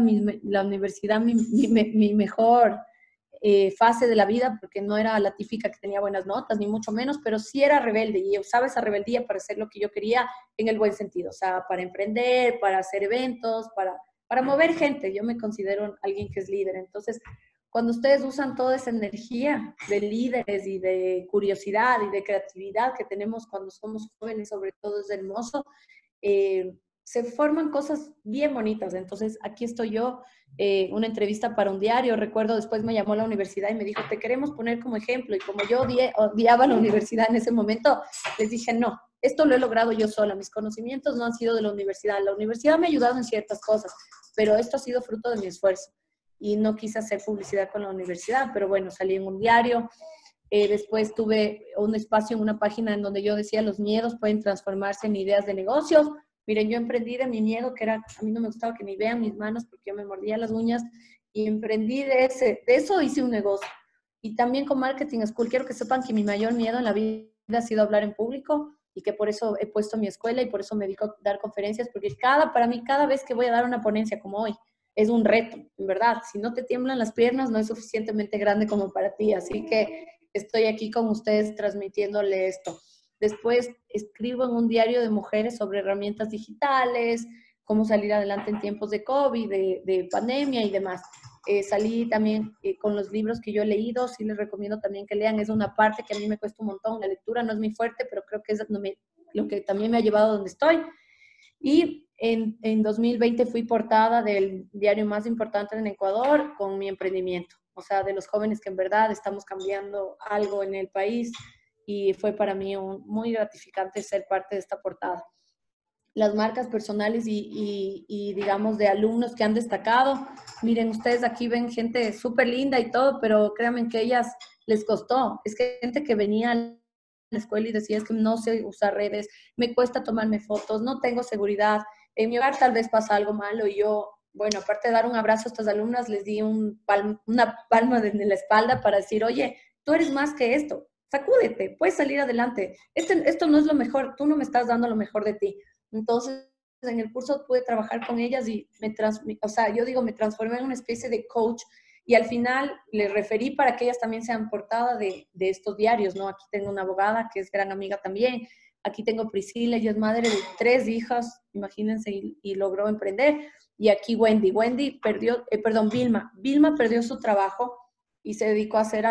la universidad mi, mi mejor eh, fase de la vida, porque no era la típica que tenía buenas notas, ni mucho menos, pero sí era rebelde y usaba esa rebeldía para hacer lo que yo quería en el buen sentido, o sea, para emprender, para hacer eventos, para, para mover gente. Yo me considero alguien que es líder. Entonces, cuando ustedes usan toda esa energía de líderes y de curiosidad y de creatividad que tenemos cuando somos jóvenes, sobre todo es hermoso, eh, se forman cosas bien bonitas. Entonces, aquí estoy yo, eh, una entrevista para un diario. Recuerdo, después me llamó la universidad y me dijo, te queremos poner como ejemplo. Y como yo odiaba la universidad en ese momento, les dije, no, esto lo he logrado yo sola. Mis conocimientos no han sido de la universidad. La universidad me ha ayudado en ciertas cosas, pero esto ha sido fruto de mi esfuerzo. y no quise hacer publicidad con la universidad, pero bueno, salí en un diario. Eh, después tuve un espacio en una página en donde yo decía los miedos pueden transformarse en ideas de negocios. Miren, yo emprendí de mi miedo, que era, a mí no me gustaba que ni vean mis manos porque yo me mordía las uñas, y emprendí de, ese, de eso, hice un negocio. Y también con Marketing School, quiero que sepan que mi mayor miedo en la vida ha sido hablar en público y que por eso he puesto mi escuela y por eso me dedico a dar conferencias, porque cada, para mí, cada vez que voy a dar una ponencia como hoy, es un reto, en verdad. Si no te tiemblan las piernas, no es suficientemente grande como para ti. Así que estoy aquí con ustedes transmitiéndole esto. Después escribo en un diario de mujeres sobre herramientas digitales, cómo salir adelante en tiempos de COVID, de, pandemia y demás. Eh, salí también eh, con los libros que yo he leído, sí les recomiendo también que lean, es una parte que a mí me cuesta un montón, la lectura no es muy fuerte, pero creo que es lo que también me ha llevado a donde estoy. Y en, en 2020 fui portada del diario más importante en Ecuador con mi emprendimiento, o sea, de los jóvenes que en verdad estamos cambiando algo en el país y fue para mí un, muy gratificante ser parte de esta portada. Las marcas personales y, digamos de alumnos que han destacado. Miren, ustedes aquí ven gente súper linda y todo, pero créanme que ellas les costó. Es que gente que venía a la escuela y decía es que no sé usar redes, me cuesta tomarme fotos, no tengo seguridad, en mi hogar tal vez pasa algo malo y yo, bueno, aparte de dar un abrazo a estas alumnas, les di un una palma de, la espalda para decir, oye, tú eres más que esto, sacúdete, puedes salir adelante, este, esto no es lo mejor, tú no me estás dando lo mejor de ti. Entonces, en el curso pude trabajar con ellas y me, o sea, yo digo, me transformé en una especie de coach y al final les referí para que ellas también sean portada de, de, estos diarios, ¿no? Aquí tengo una abogada que es gran amiga también, Aquí tengo Priscila, ella es madre de tres hijas, imagínense, y, logró emprender. Y aquí Wendy. Wendy perdió, eh, perdón, Vilma. Vilma perdió su trabajo y se dedicó a hacer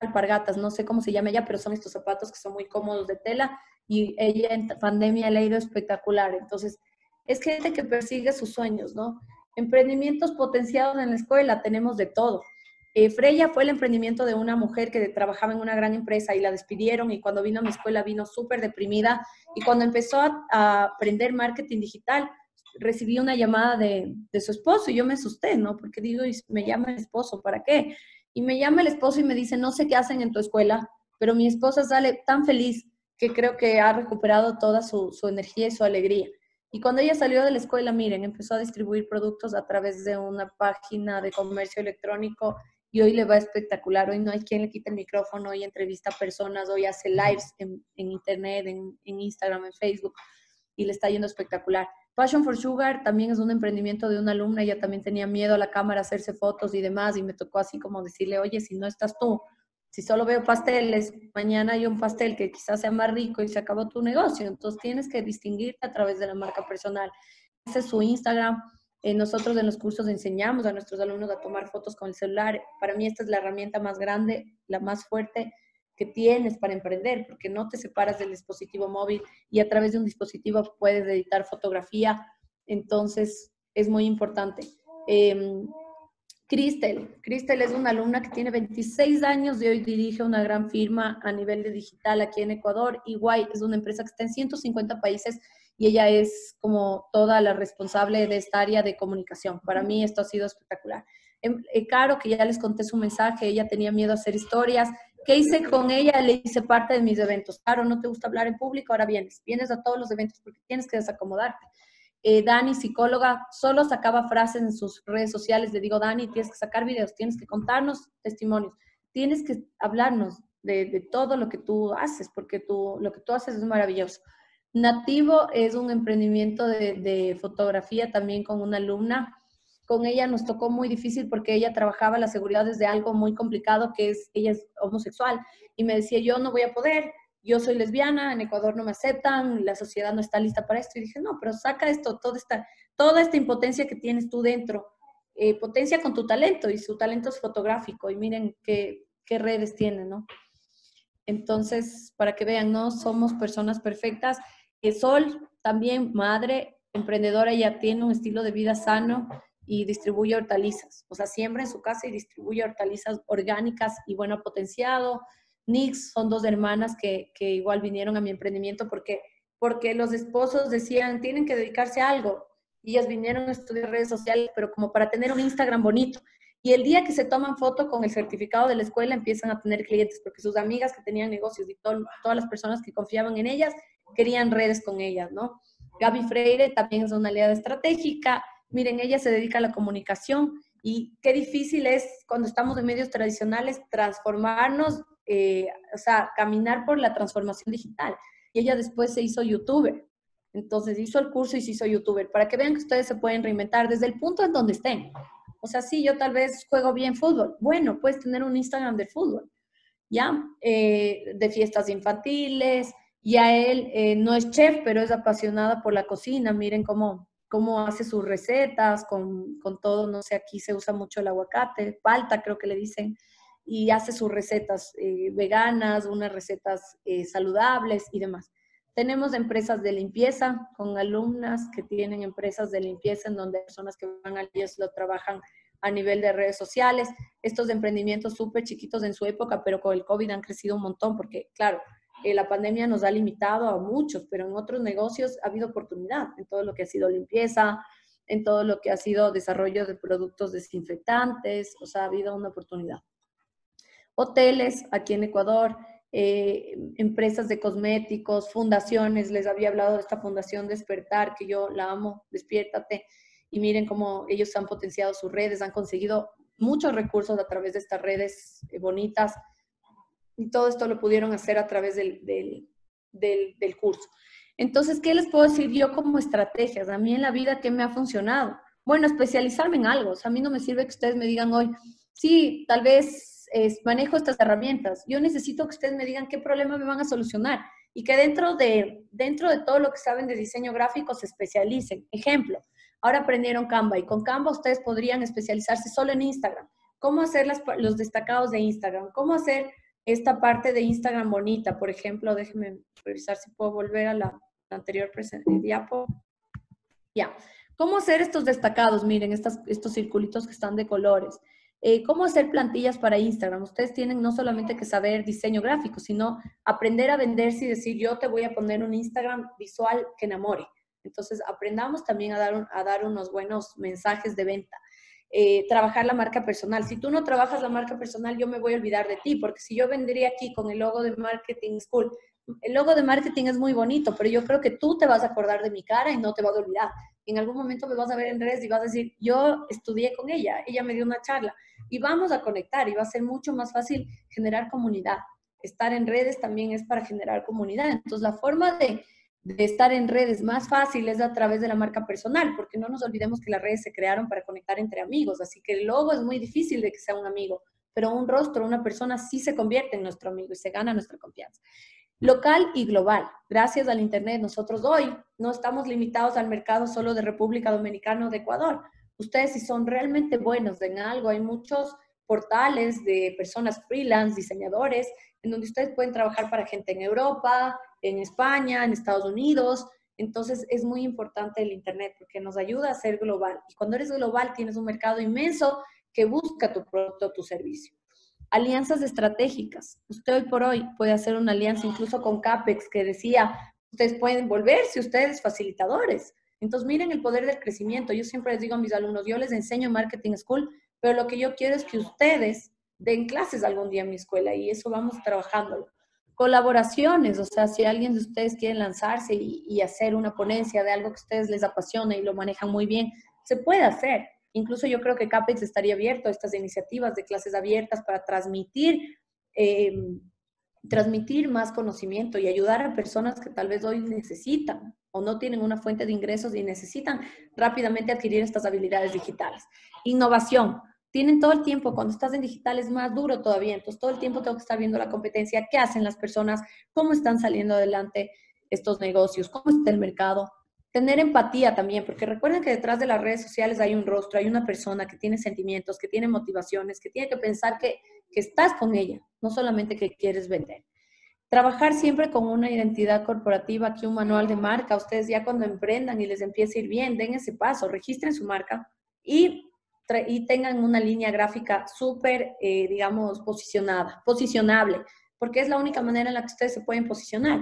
alpargatas. No sé cómo se llama ella, pero son estos zapatos que son muy cómodos de tela. Y ella en pandemia le ha ido espectacular. Entonces, es gente que persigue sus sueños, ¿no? Emprendimientos potenciados en la escuela, tenemos de todo. Eh, Freya fue el emprendimiento de una mujer que trabajaba en una gran empresa y la despidieron y cuando vino a mi escuela vino súper deprimida y cuando empezó a, aprender marketing digital recibí una llamada de, de, su esposo y yo me asusté, ¿no? Porque digo, me llama el esposo, ¿para qué? Y me llama el esposo y me dice, no sé qué hacen en tu escuela, pero mi esposa sale tan feliz que creo que ha recuperado toda su, su energía y su alegría. Y cuando ella salió de la escuela, miren, empezó a distribuir productos a través de una página de comercio electrónico y hoy le va espectacular. Hoy no hay quien le quite el micrófono, hoy entrevista a personas, hoy hace lives en, Internet, en, Instagram, en Facebook y le está yendo espectacular. Passion for Sugar también es un emprendimiento de una alumna, ella también tenía miedo a la cámara, hacerse fotos y demás y me tocó así como decirle, oye, si no estás tú, si solo veo pasteles, mañana hay un pastel que quizás sea más rico y se acabó tu negocio. Entonces tienes que distinguirte a través de la marca personal. Ese es su Instagram eh, nosotros en los cursos enseñamos a nuestros alumnos a tomar fotos con el celular. Para mí esta es la herramienta más grande, la más fuerte que tienes para emprender, porque no te separas del dispositivo móvil y a través de un dispositivo puedes editar fotografía. Entonces, es muy importante. Eh, Cristel. Cristel es una alumna que tiene 26 años y hoy dirige una gran firma a nivel de digital aquí en Ecuador. Iguay es una empresa que está en 150 países y ella es como toda la responsable de esta área de comunicación. Para mí esto ha sido espectacular. Em, eh, Caro, que ya les conté su mensaje, ella tenía miedo a hacer historias. ¿Qué hice con ella? Le hice parte de mis eventos. Caro, no te gusta hablar en público, ahora vienes. Vienes a todos los eventos porque tienes que desacomodarte. Eh, Dani, psicóloga, solo sacaba frases en sus redes sociales. Le digo, Dani, tienes que sacar videos, tienes que contarnos testimonios, tienes que hablarnos de, de todo lo que tú haces, porque tú, lo que tú haces es maravilloso. Nativo es un emprendimiento de, fotografía también con una alumna. Con ella nos tocó muy difícil porque ella trabajaba la seguridad desde algo muy complicado que es, ella es homosexual y me decía, yo no voy a poder, yo soy lesbiana, en Ecuador no me aceptan, la sociedad no está lista para esto. Y dije, no, pero saca esto, toda esta, toda esta impotencia que tienes tú dentro, eh, potencia con tu talento y su talento es fotográfico y miren qué, qué redes tiene, ¿no? Entonces, para que vean, no somos personas perfectas Sol, también madre, emprendedora, ya tiene un estilo de vida sano y distribuye hortalizas. O sea, siembra en su casa y distribuye hortalizas orgánicas y bueno potenciado. Nix son dos hermanas que, que igual vinieron a mi emprendimiento porque, porque los esposos decían, tienen que dedicarse a algo. Y ellas vinieron a estudiar redes sociales, pero como para tener un Instagram bonito. Y el día que se toman foto con el certificado de la escuela empiezan a tener clientes porque sus amigas que tenían negocios y todas las personas que confiaban en ellas querían redes con ellas, ¿no? Gaby Freire también es una aliada estratégica. Miren, ella se dedica a la comunicación y qué difícil es cuando estamos en medios tradicionales transformarnos, eh, o sea, caminar por la transformación digital. Y ella después se hizo youtuber. Entonces hizo el curso y se hizo youtuber, para que vean que ustedes se pueden reinventar desde el punto en donde estén. O sea, sí, yo tal vez juego bien fútbol. Bueno, puedes tener un Instagram de fútbol, ¿ya? Eh, de fiestas infantiles. Ya él eh, no es chef, pero es apasionada por la cocina. Miren cómo, cómo hace sus recetas con, con todo. No sé, aquí se usa mucho el aguacate, palta creo que le dicen. Y hace sus recetas eh, veganas, unas recetas saludables y demás. Tenemos empresas de limpieza con alumnas que tienen empresas de limpieza en donde personas que van al ellos lo trabajan a nivel de redes sociales. Estos emprendimientos súper chiquitos en su época, pero con el COVID han crecido un montón porque, claro, eh, la pandemia nos ha limitado a muchos, pero en otros negocios ha habido oportunidad en todo lo que ha sido limpieza, en todo lo que ha sido desarrollo de productos desinfectantes, o sea, ha habido una oportunidad. Hoteles aquí en Ecuador, eh, empresas de cosméticos, fundaciones, les había hablado de esta fundación Despertar, que yo la amo, despiértate, y miren cómo ellos han potenciado sus redes, han conseguido muchos recursos a través de estas redes eh, bonitas, y todo esto lo pudieron hacer a través del, del, del, curso. Entonces, ¿qué les puedo decir yo como estrategias? A mí en la vida, ¿qué me ha funcionado? Bueno, especializarme en algo. A mí no me sirve que ustedes me digan hoy, sí, tal vez manejo estas herramientas. Yo necesito que ustedes me digan qué problema me van a solucionar y que dentro de, dentro de todo lo que saben de diseño gráfico se especialicen. Ejemplo, ahora aprendieron Canva y con Canva ustedes podrían especializarse solo en Instagram. ¿Cómo hacer los destacados de Instagram? ¿Cómo hacer esta parte de Instagram bonita? Por ejemplo, déjenme revisar si puedo volver a la, anterior diapo. Ya. ¿Cómo hacer estos destacados? Miren, estos circulitos que están de colores. Eh, ¿Cómo hacer plantillas para Instagram? Ustedes tienen no solamente que saber diseño gráfico, sino aprender a venderse y decir, yo te voy a poner un Instagram visual que enamore. Entonces, aprendamos también a dar, a dar unos buenos mensajes de venta. Eh, trabajar la marca personal. Si tú no trabajas la marca personal, yo me voy a olvidar de ti, porque si yo vendría aquí con el logo de Marketing School, el logo de marketing es muy bonito, pero yo creo que tú te vas a acordar de mi cara y no te vas a olvidar. En algún momento me vas a ver en redes y vas a decir, yo estudié con ella, ella me dio una charla y vamos a conectar y va a ser mucho más fácil generar comunidad. Estar en redes también es para generar comunidad. Entonces, la forma de, estar en redes más fácil es a través de la marca personal, porque no nos olvidemos que las redes se crearon para conectar entre amigos, así que el logo es muy difícil de que sea un amigo, pero un rostro, una persona sí se convierte en nuestro amigo y se gana nuestra confianza. Local y global. Gracias al Internet, nosotros hoy no estamos limitados al mercado solo de República Dominicana o de Ecuador ustedes si son realmente buenos en algo, hay muchos portales de personas freelance, diseñadores, en donde ustedes pueden trabajar para gente en Europa, en España, en Estados Unidos. Entonces es muy importante el Internet porque nos ayuda a ser global. Y cuando eres global tienes un mercado inmenso que busca tu producto o tu servicio. Alianzas estratégicas. Usted hoy por hoy puede hacer una alianza incluso con CAPEX que decía, ustedes pueden volverse ustedes facilitadores. Entonces, miren el poder del crecimiento. Yo siempre les digo a mis alumnos, yo les enseño Marketing School, pero lo que yo quiero es que ustedes den clases algún día en mi escuela y eso vamos trabajando. Colaboraciones, o sea, si alguien de ustedes quiere lanzarse y, hacer una ponencia de algo que a ustedes les apasiona y lo manejan muy bien, se puede hacer. Incluso yo creo que CAPEX estaría abierto a estas iniciativas de clases abiertas para transmitir, eh, transmitir más conocimiento y ayudar a personas que tal vez hoy necesitan o no tienen una fuente de ingresos y necesitan rápidamente adquirir estas habilidades digitales. Innovación. Tienen todo el tiempo, cuando estás en digital es más duro todavía, entonces todo el tiempo tengo que estar viendo la competencia, qué hacen las personas, cómo están saliendo adelante estos negocios, cómo está el mercado. Tener empatía también, porque recuerden que detrás de las redes sociales hay un rostro, hay una persona que tiene sentimientos, que tiene motivaciones, que tiene que pensar que, que estás con ella, no solamente que quieres vender. Trabajar siempre con una identidad corporativa, aquí un manual de marca. Ustedes ya cuando emprendan y les empiece a ir bien, den ese paso, registren su marca y, y tengan una línea gráfica súper, eh, digamos, posicionada, posicionable, porque es la única manera en la que ustedes se pueden posicionar.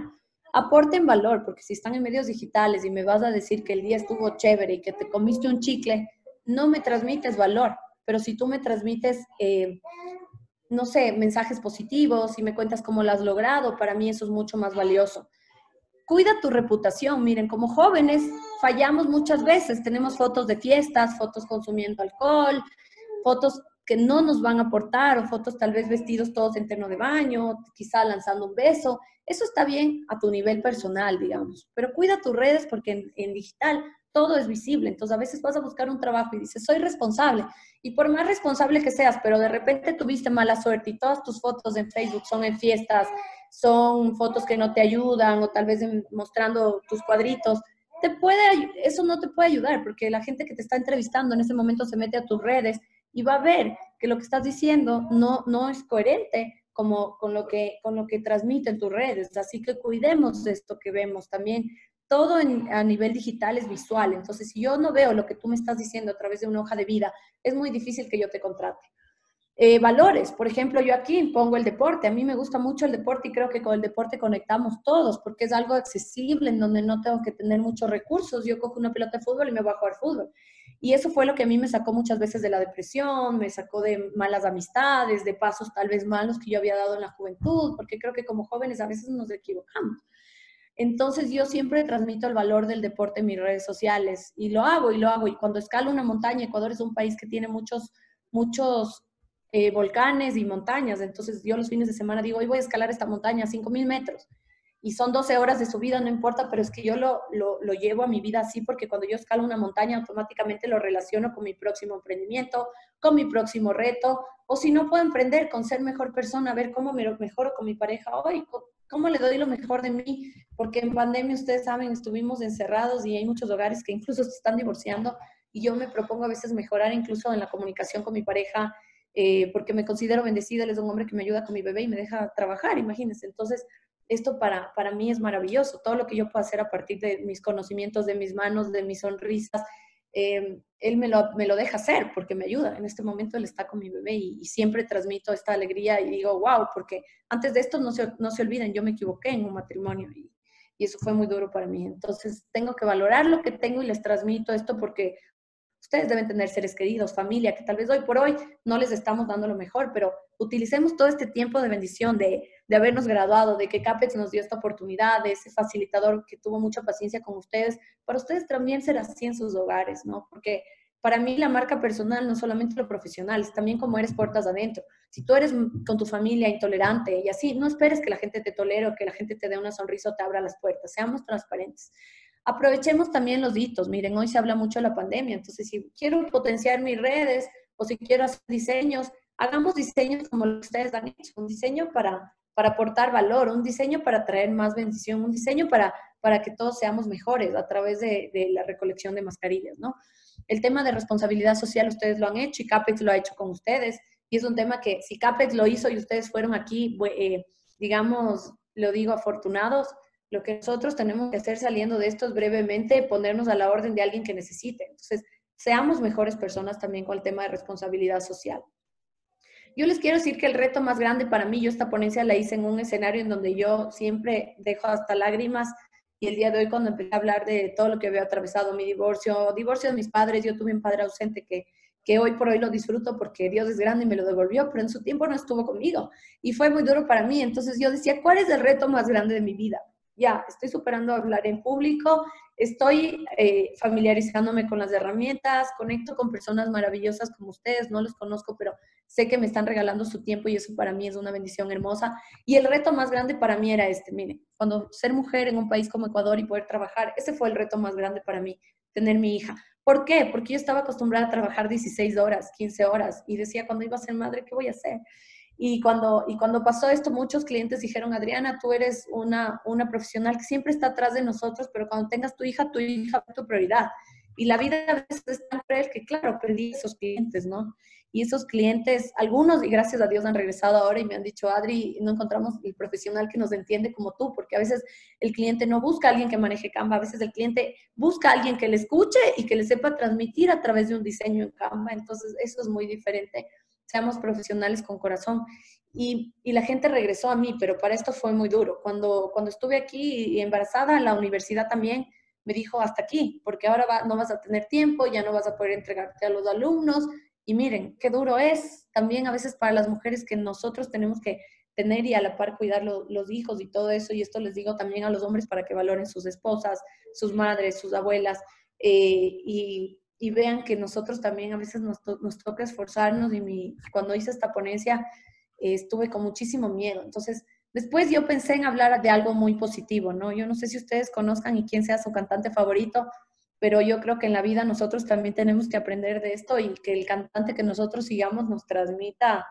Aporten valor, porque si están en medios digitales y me vas a decir que el día estuvo chévere y que te comiste un chicle, no me transmites valor pero si tú me transmites, eh, no sé, mensajes positivos y me cuentas cómo lo has logrado, para mí eso es mucho más valioso. Cuida tu reputación. Miren, como jóvenes fallamos muchas veces. Tenemos fotos de fiestas, fotos consumiendo alcohol, fotos que no nos van a aportar o fotos tal vez vestidos todos en terno de baño, quizá lanzando un beso. Eso está bien a tu nivel personal, digamos, pero cuida tus redes porque en, digital todo es visible. Entonces a veces vas a buscar un trabajo y dices, soy responsable. Y por más responsable que seas, pero de repente tuviste mala suerte y todas tus fotos en Facebook son en fiestas, son fotos que no te ayudan o tal vez mostrando tus cuadritos, te puede, eso no te puede ayudar porque la gente que te está entrevistando en ese momento se mete a tus redes y va a ver que lo que estás diciendo no, no es coherente como con lo, que, que transmiten tus redes. Así que cuidemos de esto que vemos también. Todo a nivel digital es visual. Entonces, si yo no veo lo que tú me estás diciendo a través de una hoja de vida, es muy difícil que yo te contrate. Eh, valores, por ejemplo, yo aquí pongo el deporte. A mí me gusta mucho el deporte y creo que con el deporte conectamos todos porque es algo accesible en donde no tengo que tener muchos recursos. Yo cojo una pelota de fútbol y me voy a jugar fútbol. Y eso fue lo que a mí me sacó muchas veces de la depresión, me sacó de malas amistades, de pasos tal vez malos que yo había dado en la juventud, porque creo que como jóvenes a veces nos equivocamos. Entonces yo siempre transmito el valor del deporte en mis redes sociales y lo hago y lo hago. Y cuando escalo una montaña, Ecuador es un país que tiene muchos, muchos eh, volcanes y montañas. Entonces yo los fines de semana digo, hoy voy a escalar esta montaña a 5.000 metros y son 12 horas de subida, no importa, pero es que yo lo, lo, lo, llevo a mi vida así porque cuando yo escalo una montaña automáticamente lo relaciono con mi próximo emprendimiento, con mi próximo reto, o si no puedo emprender con ser mejor persona, a ver cómo me mejoro con mi pareja hoy, cómo le doy lo mejor de mí, porque en pandemia ustedes saben, estuvimos encerrados y hay muchos hogares que incluso se están divorciando y yo me propongo a veces mejorar incluso en la comunicación con mi pareja, eh, porque me considero bendecida, él es un hombre que me ayuda con mi bebé y me deja trabajar, imagínense. Entonces, esto para, para mí es maravilloso. Todo lo que yo puedo hacer a partir de mis conocimientos, de mis manos, de mis sonrisas, eh, él me lo, me lo deja hacer porque me ayuda. En este momento él está con mi bebé y, y, siempre transmito esta alegría y digo, wow, porque antes de esto no se, no se olviden, yo me equivoqué en un matrimonio y, y eso fue muy duro para mí. Entonces tengo que valorar lo que tengo y les transmito esto porque Ustedes deben tener seres queridos, familia, que tal vez hoy por hoy no les estamos dando lo mejor, pero utilicemos todo este tiempo de bendición, de, de habernos graduado, de que CAPEX nos dio esta oportunidad, de ese facilitador que tuvo mucha paciencia con ustedes, para ustedes también ser así en sus hogares, ¿no? Porque para mí la marca personal no solamente lo profesional, es también como eres puertas adentro. Si tú eres con tu familia intolerante y así, no esperes que la gente te tolere o que la gente te dé una sonrisa o te abra las puertas. Seamos transparentes. Aprovechemos también los hitos. Miren, hoy se habla mucho de la pandemia, entonces si quiero potenciar mis redes o si quiero hacer diseños, hagamos diseños como ustedes han hecho, un diseño para, para aportar valor, un diseño para traer más bendición, un diseño para, para que todos seamos mejores a través de, de la recolección de mascarillas, ¿no? El tema de responsabilidad social ustedes lo han hecho y CAPEX lo ha hecho con ustedes y es un tema que si CAPEX lo hizo y ustedes fueron aquí, eh, digamos, lo digo, afortunados, lo que nosotros tenemos que hacer saliendo de esto es brevemente ponernos a la orden de alguien que necesite. Entonces, seamos mejores personas también con el tema de responsabilidad social. Yo les quiero decir que el reto más grande para mí, yo esta ponencia la hice en un escenario en donde yo siempre dejo hasta lágrimas y el día de hoy cuando empecé a hablar de todo lo que había atravesado, mi divorcio, divorcio de mis padres, yo tuve un padre ausente que, que hoy por hoy lo disfruto porque Dios es grande y me lo devolvió, pero en su tiempo no estuvo conmigo y fue muy duro para mí. Entonces yo decía, ¿cuál es el reto más grande de mi vida? Ya estoy superando hablar en público, estoy eh, familiarizándome con las herramientas, conecto con personas maravillosas como ustedes, no los conozco, pero sé que me están regalando su tiempo y eso para mí es una bendición hermosa. Y el reto más grande para mí era este, mire, cuando ser mujer en un país como Ecuador y poder trabajar, ese fue el reto más grande para mí, tener mi hija. ¿Por qué? Porque yo estaba acostumbrada a trabajar 16 horas, 15 horas y decía, cuando iba a ser madre, ¿qué voy a hacer? Y cuando, y cuando pasó esto, muchos clientes dijeron, Adriana, tú eres una, una profesional que siempre está atrás de nosotros, pero cuando tengas tu hija, tu hija es tu prioridad. Y la vida a veces es tan cruel que, claro, perdí esos clientes, ¿no? Y esos clientes, algunos, y gracias a Dios, han regresado ahora y me han dicho, Adri, no encontramos el profesional que nos entiende como tú, porque a veces el cliente no busca a alguien que maneje Canva, a veces el cliente busca a alguien que le escuche y que le sepa transmitir a través de un diseño en Canva. Entonces, eso es muy diferente seamos profesionales con corazón. Y, y, la gente regresó a mí, pero para esto fue muy duro. Cuando, cuando estuve aquí embarazada, la universidad también me dijo hasta aquí, porque ahora no vas a tener tiempo, ya no vas a poder entregarte a los alumnos Y miren, qué duro es también a veces para las mujeres que nosotros tenemos que tener y a la par cuidar los hijos y todo eso. Y esto les digo también a los hombres para que valoren sus esposas, sus madres, sus abuelas. Eh, y, y, vean que nosotros también a veces nos, nos toca esforzarnos. Y mi, cuando hice esta ponencia eh, estuve con muchísimo miedo. Entonces, después yo pensé en hablar de algo muy positivo, ¿no? Yo no sé si ustedes conozcan y quién sea su cantante favorito, pero yo creo que en la vida nosotros también tenemos que aprender de esto y que el cantante que nosotros sigamos nos transmita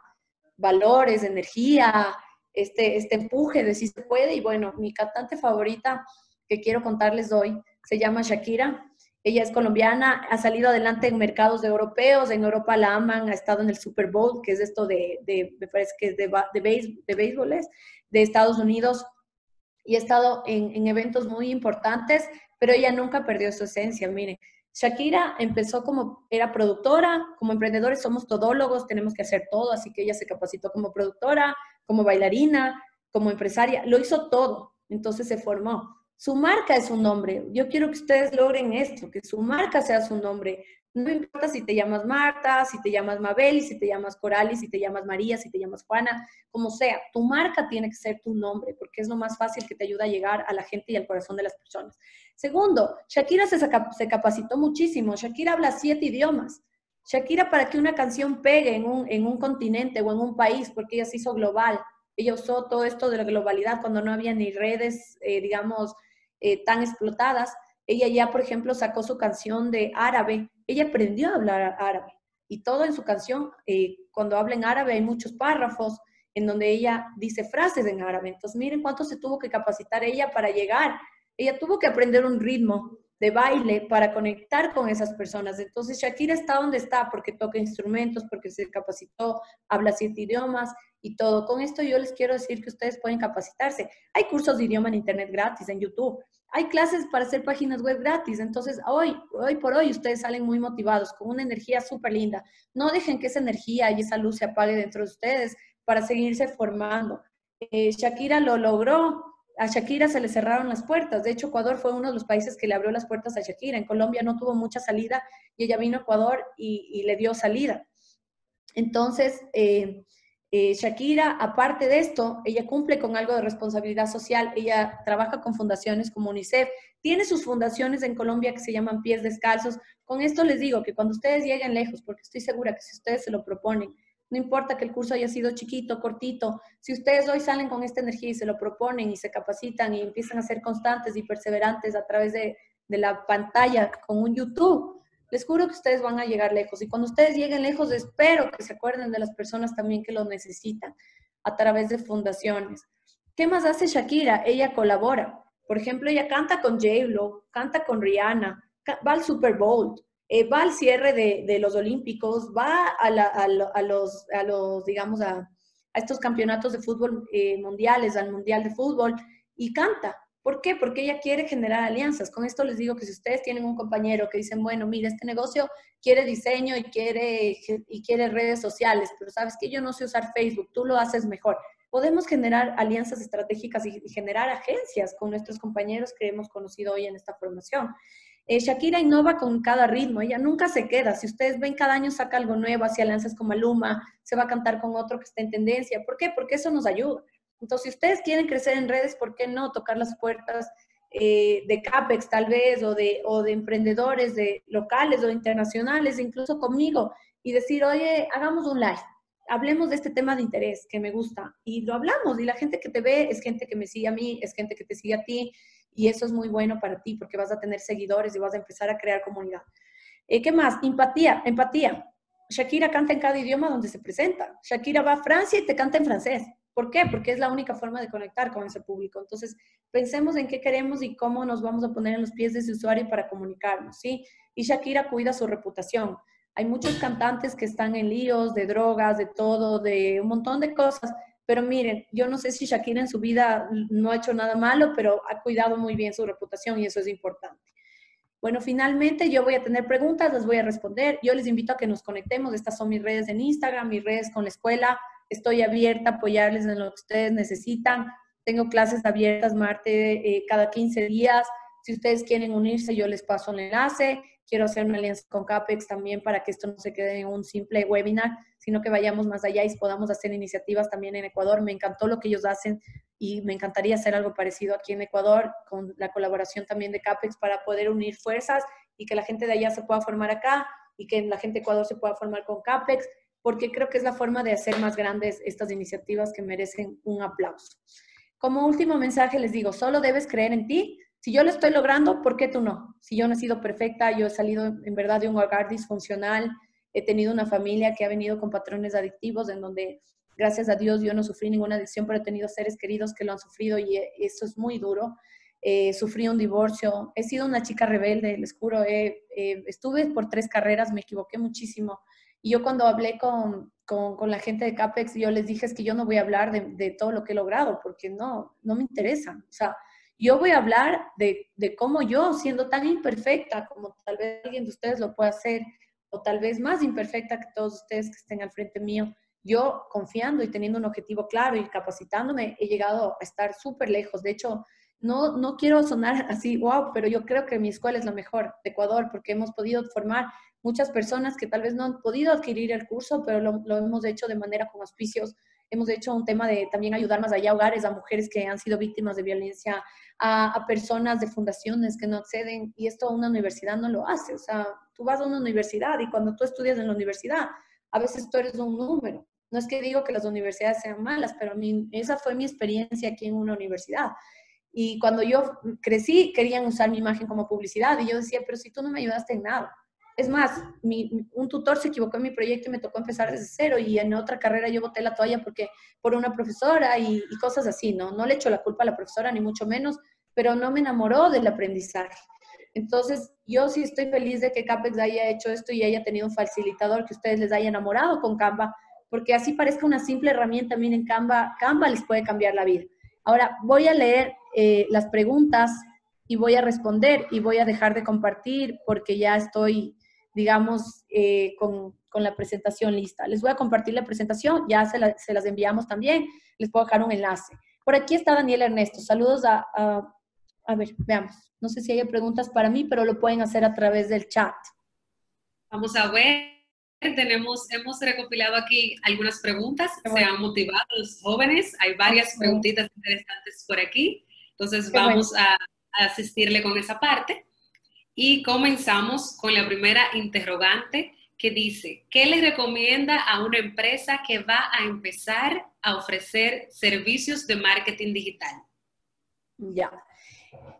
valores, energía, este, este empuje de si se puede. Y bueno, mi cantante favorita que quiero contarles hoy se llama Shakira. Ella es colombiana, ha salido adelante en mercados europeos, en Europa la aman, ha estado en el Super Bowl, que es esto de, de me parece que es de, de, de béisbol, de Estados Unidos, y ha estado en, en eventos muy importantes, pero ella nunca perdió su esencia. Mire, Shakira empezó como, era productora, como emprendedores somos todólogos, tenemos que hacer todo, así que ella se capacitó como productora, como bailarina, como empresaria, lo hizo todo, entonces se formó. Su marca es un nombre. Yo quiero que ustedes logren esto, que su marca sea su nombre. No importa si te llamas Marta, si te llamas Mabel, si te llamas Corali, si te llamas María, si te llamas Juana, como sea, tu marca tiene que ser tu nombre, porque es lo más fácil que te ayuda a llegar a la gente y al corazón de las personas. Segundo, Shakira se, capacitó muchísimo. Shakira habla siete idiomas. Shakira para que una canción pegue en un, en un continente o en un país, porque ella se hizo global. Ella usó todo esto de la globalidad cuando no había ni redes, eh, digamos, eh, tan explotadas. Ella ya, por ejemplo, sacó su canción de árabe. Ella aprendió a hablar árabe. Y todo en su canción, eh, cuando habla en árabe, hay muchos párrafos en donde ella dice frases en árabe. Entonces, miren cuánto se tuvo que capacitar ella para llegar. Ella tuvo que aprender un ritmo de baile para conectar con esas personas. Entonces, Shakira está donde está porque toca instrumentos, porque se capacitó, habla siete idiomas y todo. Con esto yo les quiero decir que ustedes pueden capacitarse. Hay cursos de idioma en Internet gratis, en YouTube. Hay clases para hacer páginas web gratis. Entonces, hoy, hoy por hoy, ustedes salen muy motivados, con una energía súper linda. No dejen que esa energía y esa luz se apague dentro de ustedes para seguirse formando. Eh, Shakira lo logró. A Shakira se le cerraron las puertas. De hecho, Ecuador fue uno de los países que le abrió las puertas a Shakira. En Colombia no tuvo mucha salida y ella vino a Ecuador y, le dio salida. Entonces, eh, eh, Shakira, aparte de esto, ella cumple con algo de responsabilidad social. Ella trabaja con fundaciones como UNICEF. Tiene sus fundaciones en Colombia que se llaman Pies Descalzos. Con esto les digo que cuando ustedes lleguen lejos, porque estoy segura que si ustedes se lo proponen, no importa que el curso haya sido chiquito, cortito, si ustedes hoy salen con esta energía y se lo proponen y se capacitan y empiezan a ser constantes y perseverantes a través de, de la pantalla con un YouTube, les juro que ustedes van a llegar lejos. Y cuando ustedes lleguen lejos, espero que se acuerden de las personas también que lo necesitan a través de fundaciones. ¿Qué más hace Shakira? Ella colabora. Por ejemplo, ella canta con J-Lo, canta con Rihanna, va al Super Bowl, eh, va al cierre de, los Olímpicos, va a, los, a los, digamos, a, estos campeonatos de fútbol eh, mundiales, al Mundial de Fútbol, y canta. ¿Por qué? Porque ella quiere generar alianzas. Con esto les digo que si ustedes tienen un compañero que dicen, bueno, mira, este negocio quiere diseño y quiere, y quiere redes sociales, pero sabes que yo no sé usar Facebook, tú lo haces mejor. Podemos generar alianzas estratégicas y, generar agencias con nuestros compañeros que hemos conocido hoy en esta formación. Eh, Shakira innova con cada ritmo, ella nunca se queda. Si ustedes ven cada año saca algo nuevo, hacia alianzas con Maluma, se va a cantar con otro que está en tendencia. ¿Por qué? Porque eso nos ayuda. Entonces, si ustedes quieren crecer en redes, ¿por qué no tocar las puertas eh, de CAPEX tal vez o de, o de emprendedores de locales o internacionales, incluso conmigo, y decir, oye, hagamos un live, hablemos de este tema de interés que me gusta y lo hablamos y la gente que te ve es gente que me sigue a mí, es gente que te sigue a ti y eso es muy bueno para ti porque vas a tener seguidores y vas a empezar a crear comunidad. Eh, ¿Qué más? Empatía, empatía. Shakira canta en cada idioma donde se presenta. Shakira va a Francia y te canta en francés. ¿Por qué? Porque es la única forma de conectar con ese público. Entonces, pensemos en qué queremos y cómo nos vamos a poner en los pies de ese usuario para comunicarnos, ¿sí? Y Shakira cuida su reputación. Hay muchos cantantes que están en líos de drogas, de todo, de un montón de cosas, pero miren, yo no sé si Shakira en su vida no ha hecho nada malo, pero ha cuidado muy bien su reputación y eso es importante. Bueno, finalmente yo voy a tener preguntas, las voy a responder. Yo les invito a que nos conectemos. Estas son mis redes en Instagram, mis redes con la escuela. Estoy abierta a apoyarles en lo que ustedes necesitan. Tengo clases abiertas Marte eh, cada 15 días. Si ustedes quieren unirse, yo les paso el enlace. Quiero hacer una alianza con CAPEX también para que esto no se quede en un simple webinar, sino que vayamos más allá y podamos hacer iniciativas también en Ecuador. Me encantó lo que ellos hacen y me encantaría hacer algo parecido aquí en Ecuador con la colaboración también de CAPEX para poder unir fuerzas y que la gente de allá se pueda formar acá y que la gente de Ecuador se pueda formar con CAPEX, porque creo que es la forma de hacer más grandes estas iniciativas que merecen un aplauso. Como último mensaje les digo, solo debes creer en ti, si yo lo estoy logrando, ¿por qué tú no? Si yo no he sido perfecta, yo he salido en verdad de un hogar disfuncional, he tenido una familia que ha venido con patrones adictivos en donde, gracias a Dios, yo no sufrí ninguna adicción, pero he tenido seres queridos que lo han sufrido y eso es muy duro. Eh, sufrí un divorcio, he sido una chica rebelde, les juro, estuve por tres carreras, me equivoqué muchísimo. Y yo cuando hablé con, con, con, la gente de CAPEX, yo les dije es que yo no voy a hablar de, de todo lo que he logrado, porque no, no me interesa. O sea, yo voy a hablar de, de, cómo yo, siendo tan imperfecta como tal vez alguien de ustedes lo pueda hacer, o tal vez más imperfecta que todos ustedes que estén al frente mío, yo confiando y teniendo un objetivo claro y capacitándome, he llegado a estar súper lejos. De hecho, no, no quiero sonar [LAUGHS] así, wow, pero yo creo que mi escuela es la mejor de Ecuador porque hemos podido formar muchas personas que tal vez no han podido adquirir el curso, pero lo, lo hemos hecho de manera con auspicios Hemos hecho un tema de también ayudar más allá a hogares, a mujeres que han sido víctimas de violencia, a, personas de fundaciones que no acceden y esto una universidad no lo hace. O sea, tú vas a una universidad y cuando tú estudias en la universidad, a veces tú eres un número. No es que digo que las universidades sean malas, pero a mí esa fue mi experiencia aquí en una universidad. Y cuando yo crecí, querían usar mi imagen como publicidad y yo decía, pero si tú no me ayudaste en nada. Es más, un tutor se equivocó en mi proyecto y me tocó empezar desde cero y en otra carrera yo boté la toalla porque por una profesora y, cosas así, ¿no? No le echo la culpa a la profesora, ni mucho menos, pero no me enamoró del aprendizaje. Entonces, yo sí estoy feliz de que CAPEX haya hecho esto y haya tenido un facilitador que ustedes les haya enamorado con Canva, porque así parezca una simple herramienta, miren, Canva, Canva les puede cambiar la vida. Ahora, voy a leer eh, las preguntas y voy a responder y voy a dejar de compartir porque ya estoy digamos, eh, con, con, la presentación lista. Les voy a compartir la presentación, ya se, se, las enviamos también, les puedo dejar un enlace. Por aquí está Daniel Ernesto, saludos a, a, a ver, veamos, no sé si hay preguntas para mí, pero lo pueden hacer a través del chat. Vamos a ver, tenemos, hemos recopilado aquí algunas preguntas, se han motivado los jóvenes, hay varias preguntitas interesantes por aquí, entonces Qué vamos bueno. a, a asistirle con esa parte. Y comenzamos con la primera interrogante que dice, ¿qué le recomienda a una empresa que va a empezar a ofrecer servicios de marketing digital? Ya.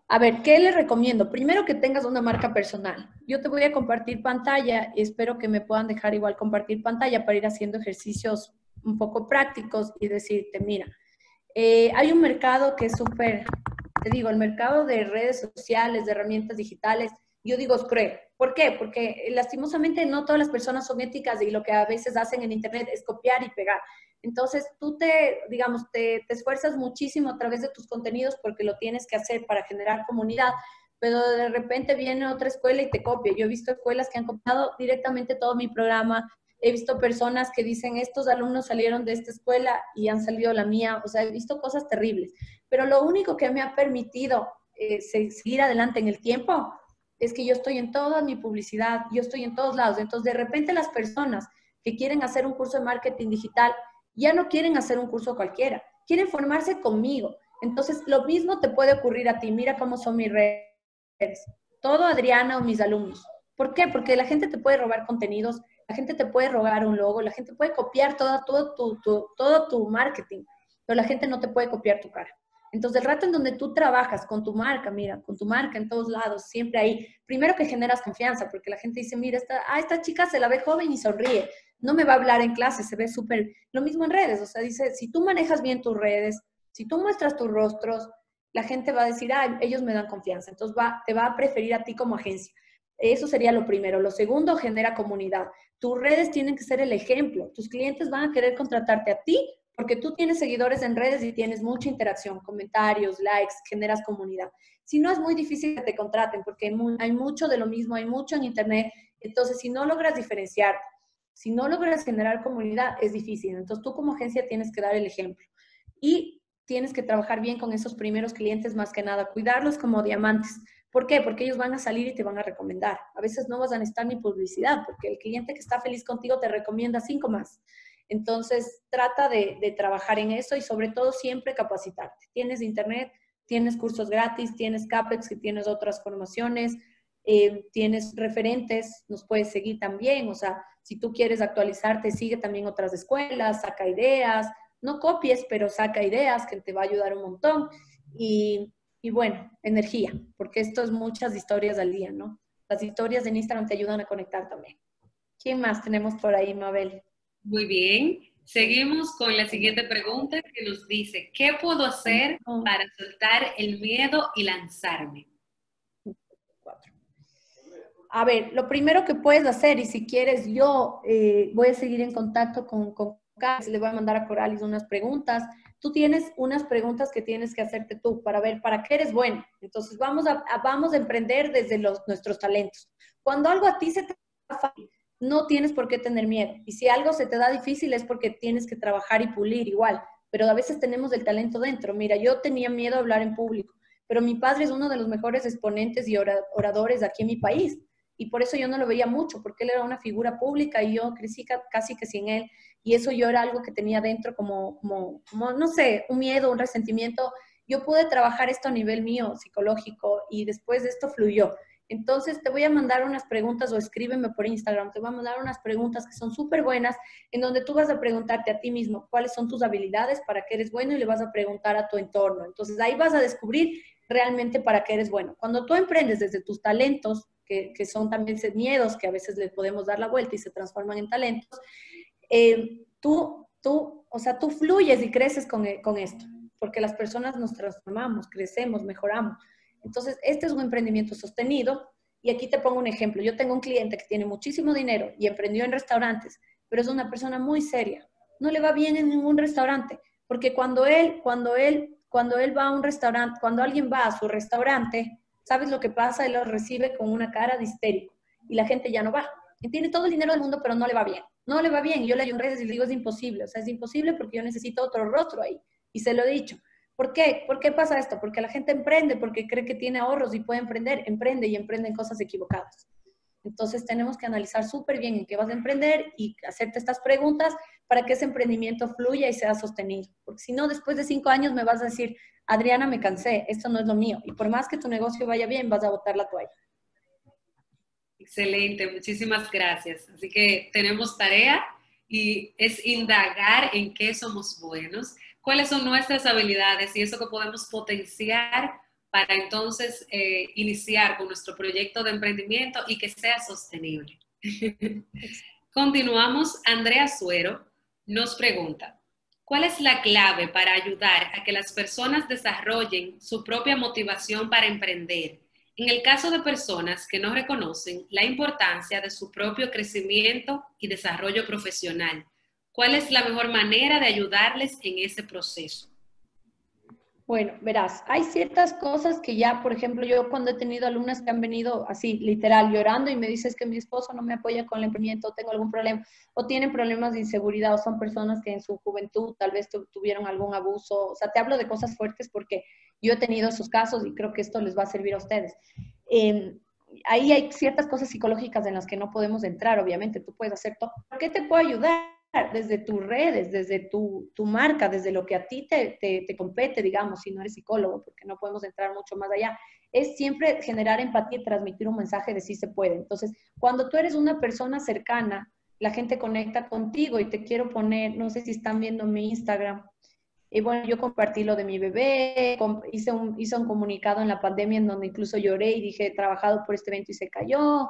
A ver, ¿qué le recomiendo? Primero que tengas una marca personal. Yo te voy a compartir pantalla y espero que me puedan dejar igual compartir pantalla para ir haciendo ejercicios un poco prácticos y decirte, mira, eh, hay un mercado que es súper, te digo, el mercado de redes sociales, de herramientas digitales, yo digo cruel. ¿Por qué? Porque eh, lastimosamente no todas las personas son éticas y lo que a veces hacen en Internet es copiar y pegar. Entonces tú te, digamos, te, te esfuerzas muchísimo a través de tus contenidos porque lo tienes que hacer para generar comunidad, pero de repente viene otra escuela y te copia. Yo he visto escuelas que han copiado directamente todo mi programa, he visto personas que dicen, estos alumnos salieron de esta escuela y han salido la mía, o sea, he visto cosas terribles. Pero lo único que me ha permitido eh, seguir adelante en el tiempo es que yo estoy en toda mi publicidad, yo estoy en todos lados. Entonces, de repente las personas que quieren hacer un curso de marketing digital ya no quieren hacer un curso cualquiera, quieren formarse conmigo. Entonces, lo mismo te puede ocurrir a ti. Mira cómo son mis redes. Todo Adriana o mis alumnos. ¿Por qué? Porque la gente te puede robar contenidos, la gente te puede robar un logo, la gente puede copiar todo, todo, tu, todo tu marketing, pero la gente no te puede copiar tu cara. Entonces, el rato en donde tú trabajas con tu marca, mira, con tu marca en todos lados, siempre ahí, primero que generas confianza, porque la gente dice, mira, esta, ah, esta chica se la ve joven y sonríe, no me va a hablar en clase, se ve súper, lo mismo en redes, o sea, dice, si tú manejas bien tus redes, si tú muestras tus rostros, la gente va a decir, ah, ellos me dan confianza, entonces va, te va a preferir a ti como agencia. Eso sería lo primero. Lo segundo, genera comunidad. Tus redes tienen que ser el ejemplo. Tus clientes van a querer contratarte a ti porque tú tienes seguidores en redes y tienes mucha interacción, comentarios, likes, generas comunidad. Si no, es muy difícil que te contraten porque hay mucho de lo mismo, hay mucho en Internet. Entonces, si no logras diferenciar, si no logras generar comunidad, es difícil. Entonces, tú como agencia tienes que dar el ejemplo. Y tienes que trabajar bien con esos primeros clientes más que nada, cuidarlos como diamantes. ¿Por qué? Porque ellos van a salir y te van a recomendar. A veces no vas a necesitar ni publicidad, porque el cliente que está feliz contigo te recomienda cinco más. Entonces, trata de, trabajar en eso y sobre todo siempre capacitarte. Tienes internet, tienes cursos gratis, tienes CAPEX, tienes otras formaciones, eh, tienes referentes, nos puedes seguir también, o sea, si tú quieres actualizarte, sigue también otras escuelas, saca ideas, no copies, pero saca ideas que te va a ayudar un montón. Y, y bueno, energía, porque esto es muchas historias al día, ¿no? Las historias en Instagram te ayudan a conectar también. ¿Quién más tenemos por ahí, Mabel? Muy bien. Seguimos con la siguiente pregunta que nos dice, ¿qué puedo hacer para soltar el miedo y lanzarme? A ver, lo primero que puedes hacer, y si quieres, yo eh, voy a seguir en contacto con, con le voy a mandar a Coralis unas preguntas. Tú tienes unas preguntas que tienes que hacerte tú para ver para qué eres bueno. Entonces, vamos a, vamos a emprender desde los, nuestros talentos. Cuando algo a ti se te fácil, no tienes por qué tener miedo. Y si algo se te da difícil es porque tienes que trabajar y pulir igual. Pero a veces tenemos el talento dentro. Mira, yo tenía miedo a hablar en público, pero mi padre es uno de los mejores exponentes y oradores aquí en mi país y por eso yo no lo veía mucho, porque él era una figura pública y yo crecí casi que sin él, y eso yo era algo que tenía dentro como, no sé, un miedo, un resentimiento. Yo pude trabajar esto a nivel mío, psicológico, y después de esto fluyó. Entonces te voy a mandar unas preguntas o escríbeme por Instagram, te voy a mandar unas preguntas que son súper buenas, en donde tú vas a preguntarte a ti mismo cuáles son tus habilidades, para qué eres bueno y le vas a preguntar a tu entorno. Entonces ahí vas a descubrir realmente para qué eres bueno. Cuando tú emprendes desde tus talentos, que, son también miedos que a veces le podemos dar la vuelta y se transforman en talentos, eh, tú, tú, o sea, tú fluyes y creces con, con esto, porque las personas nos transformamos, crecemos, mejoramos. Entonces, este es un emprendimiento sostenido y aquí te pongo un ejemplo. Yo tengo un cliente que tiene muchísimo dinero y emprendió en restaurantes, pero es una persona muy seria. No le va bien en ningún restaurante, porque cuando él, cuando él, cuando él va a un restaurante, cuando alguien va a su restaurante, ¿sabes lo que pasa? Él lo recibe con una cara de histérico y la gente ya no va. Y tiene todo el dinero del mundo, pero no le va bien. No le va bien. Yo le ayudo en redes y le digo, es imposible. O sea, es imposible porque yo necesito otro rostro ahí. Y se lo he dicho. ¿Por qué? ¿Por qué pasa esto? Porque la gente emprende, porque cree que tiene ahorros y puede emprender. Emprende y emprende en cosas equivocadas. Entonces tenemos que analizar súper bien en qué vas a emprender y hacerte estas preguntas para que ese emprendimiento fluya y sea sostenido. Porque si no, después de cinco años me vas a decir, Adriana, me cansé, esto no es lo mío. Y por más que tu negocio vaya bien, vas a botar la toalla. Excelente, muchísimas gracias. Así que tenemos tarea y es indagar en qué somos buenos, cuáles son nuestras habilidades y eso que podemos potenciar para entonces eh, iniciar con nuestro proyecto de emprendimiento y que sea sostenible. [LAUGHS] Continuamos. Andrea Suero nos pregunta, ¿Cuál es la clave para ayudar a que las personas desarrollen su propia motivación para emprender? En el caso de personas que no reconocen la importancia de su propio crecimiento y desarrollo profesional, ¿cuál es la mejor manera de ayudarles en ese proceso? Bueno, verás, hay ciertas cosas que ya, por ejemplo, yo cuando he tenido alumnas que han venido así, literal, llorando y me dices que mi esposo no me apoya con el emprendimiento, tengo algún problema, o tienen problemas de inseguridad, o son personas que en su juventud tal vez tuvieron algún abuso, o sea, te hablo de cosas fuertes porque yo he tenido esos casos y creo que esto les va a servir a ustedes. Em, ahí hay ciertas cosas psicológicas en las que no podemos entrar, obviamente, tú puedes hacer todo. ¿Qué te puede ayudar? Desde tus redes, desde tu, marca, desde lo que a ti te, te, compete, digamos, si no eres psicólogo, porque no podemos entrar mucho más allá, es siempre generar empatía y transmitir un mensaje de sí se puede. Entonces, cuando tú eres una persona cercana, la gente conecta contigo y te quiero poner, no sé si están viendo mi Instagram, y bueno, yo compartí lo de mi bebé, hice un, hice un comunicado en la pandemia en donde incluso lloré y dije, he trabajado por este evento y se cayó,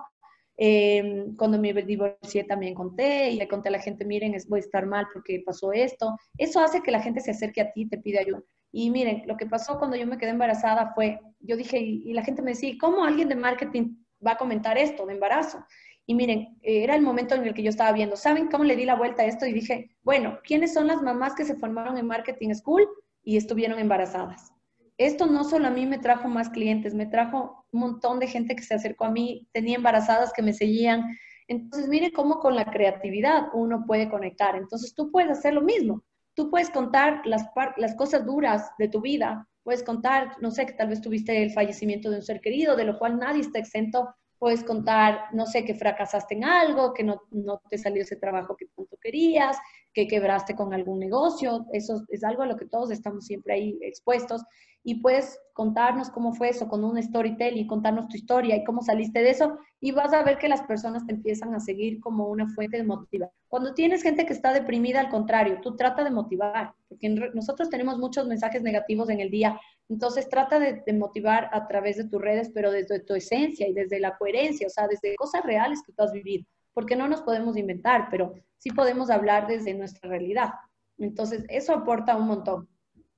eh, cuando me divorcié también conté y le conté a la gente, miren, voy a estar mal porque pasó esto. Eso hace que la gente se acerque a ti y te pide ayuda. Y miren, lo que pasó cuando yo me quedé embarazada fue, yo dije, y, la gente me decía, ¿cómo alguien de marketing va a comentar esto de embarazo? Y miren, eh, era el momento en el que yo estaba viendo, ¿saben cómo le di la vuelta a esto? Y dije, bueno, ¿quiénes son las mamás que se formaron en Marketing School y estuvieron embarazadas? Esto no solo a mí me trajo más clientes, me trajo un montón de gente que se acercó a mí, tenía embarazadas que me seguían. Entonces, mire cómo con la creatividad uno puede conectar. Entonces, tú puedes hacer lo mismo. Tú puedes contar las, cosas duras de tu vida, puedes contar, no sé, que tal vez tuviste el fallecimiento de un ser querido, de lo cual nadie está exento. Puedes contar, no sé, que fracasaste en algo, que no te salió ese trabajo que tanto querías, que quebraste con algún negocio. Eso es algo a lo que todos estamos siempre ahí expuestos y puedes contarnos cómo fue eso con un storytelling, contarnos tu historia y cómo saliste de eso y vas a ver que las personas te empiezan a seguir como una fuente de motivación. Cuando tienes gente que está deprimida, al contrario, tú trata de motivar, porque nosotros tenemos muchos mensajes negativos en el día, entonces trata de, de, motivar a través de tus redes, pero desde tu esencia y desde la coherencia, o sea, desde cosas reales que tú has vivido, porque no nos podemos inventar, pero sí podemos hablar desde nuestra realidad. Entonces, eso aporta un montón.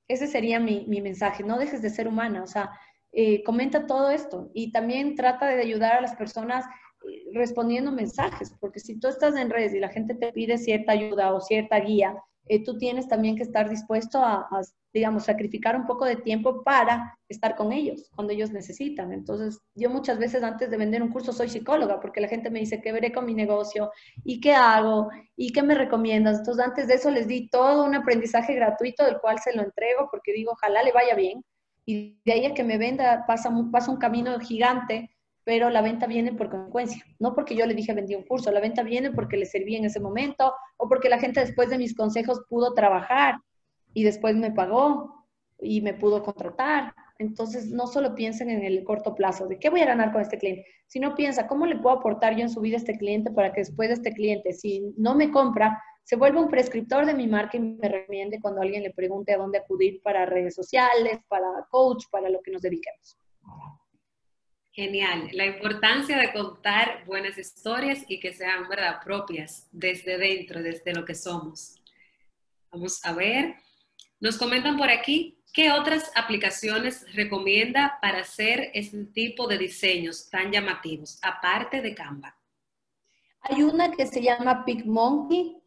Ese sería mi, mensaje, no dejes de ser humana, o sea, eh, comenta todo esto y también trata de ayudar a las personas eh, respondiendo mensajes, porque si tú estás en redes y la gente te pide cierta ayuda o cierta guía, eh, tú tienes también que estar dispuesto a, digamos, sacrificar un poco de tiempo para estar con ellos cuando ellos necesitan. Entonces, yo muchas veces antes de vender un curso soy psicóloga porque la gente me dice, ¿qué veré con mi negocio? ¿Y qué hago? ¿Y qué me recomiendas? Entonces, antes de eso les di todo un aprendizaje gratuito del cual se lo entrego porque digo, ojalá le vaya bien. Y de ahí a que me venda pasa, pasa un camino gigante pero la venta viene por consecuencia, no porque yo le dije vendí un curso, la venta viene porque le serví en ese momento o porque la gente después de mis consejos pudo trabajar y después me pagó y me pudo contratar. Entonces, no solo piensen en el corto plazo de qué voy a ganar con este cliente, sino piensa cómo le puedo aportar yo en su vida a este cliente para que después de este cliente, si no me compra, se vuelva un prescriptor de mi marca y me recomiende cuando alguien le pregunte a dónde acudir para redes sociales, para coach, para lo que nos dediquemos. Genial. La importancia de contar buenas historias y que sean, ¿verdad?, propias desde dentro, desde lo que somos. Vamos a ver. Nos comentan por aquí, ¿qué otras aplicaciones recomienda para hacer este tipo de diseños tan llamativos, aparte de Canva? Hay una que se llama PicMonkey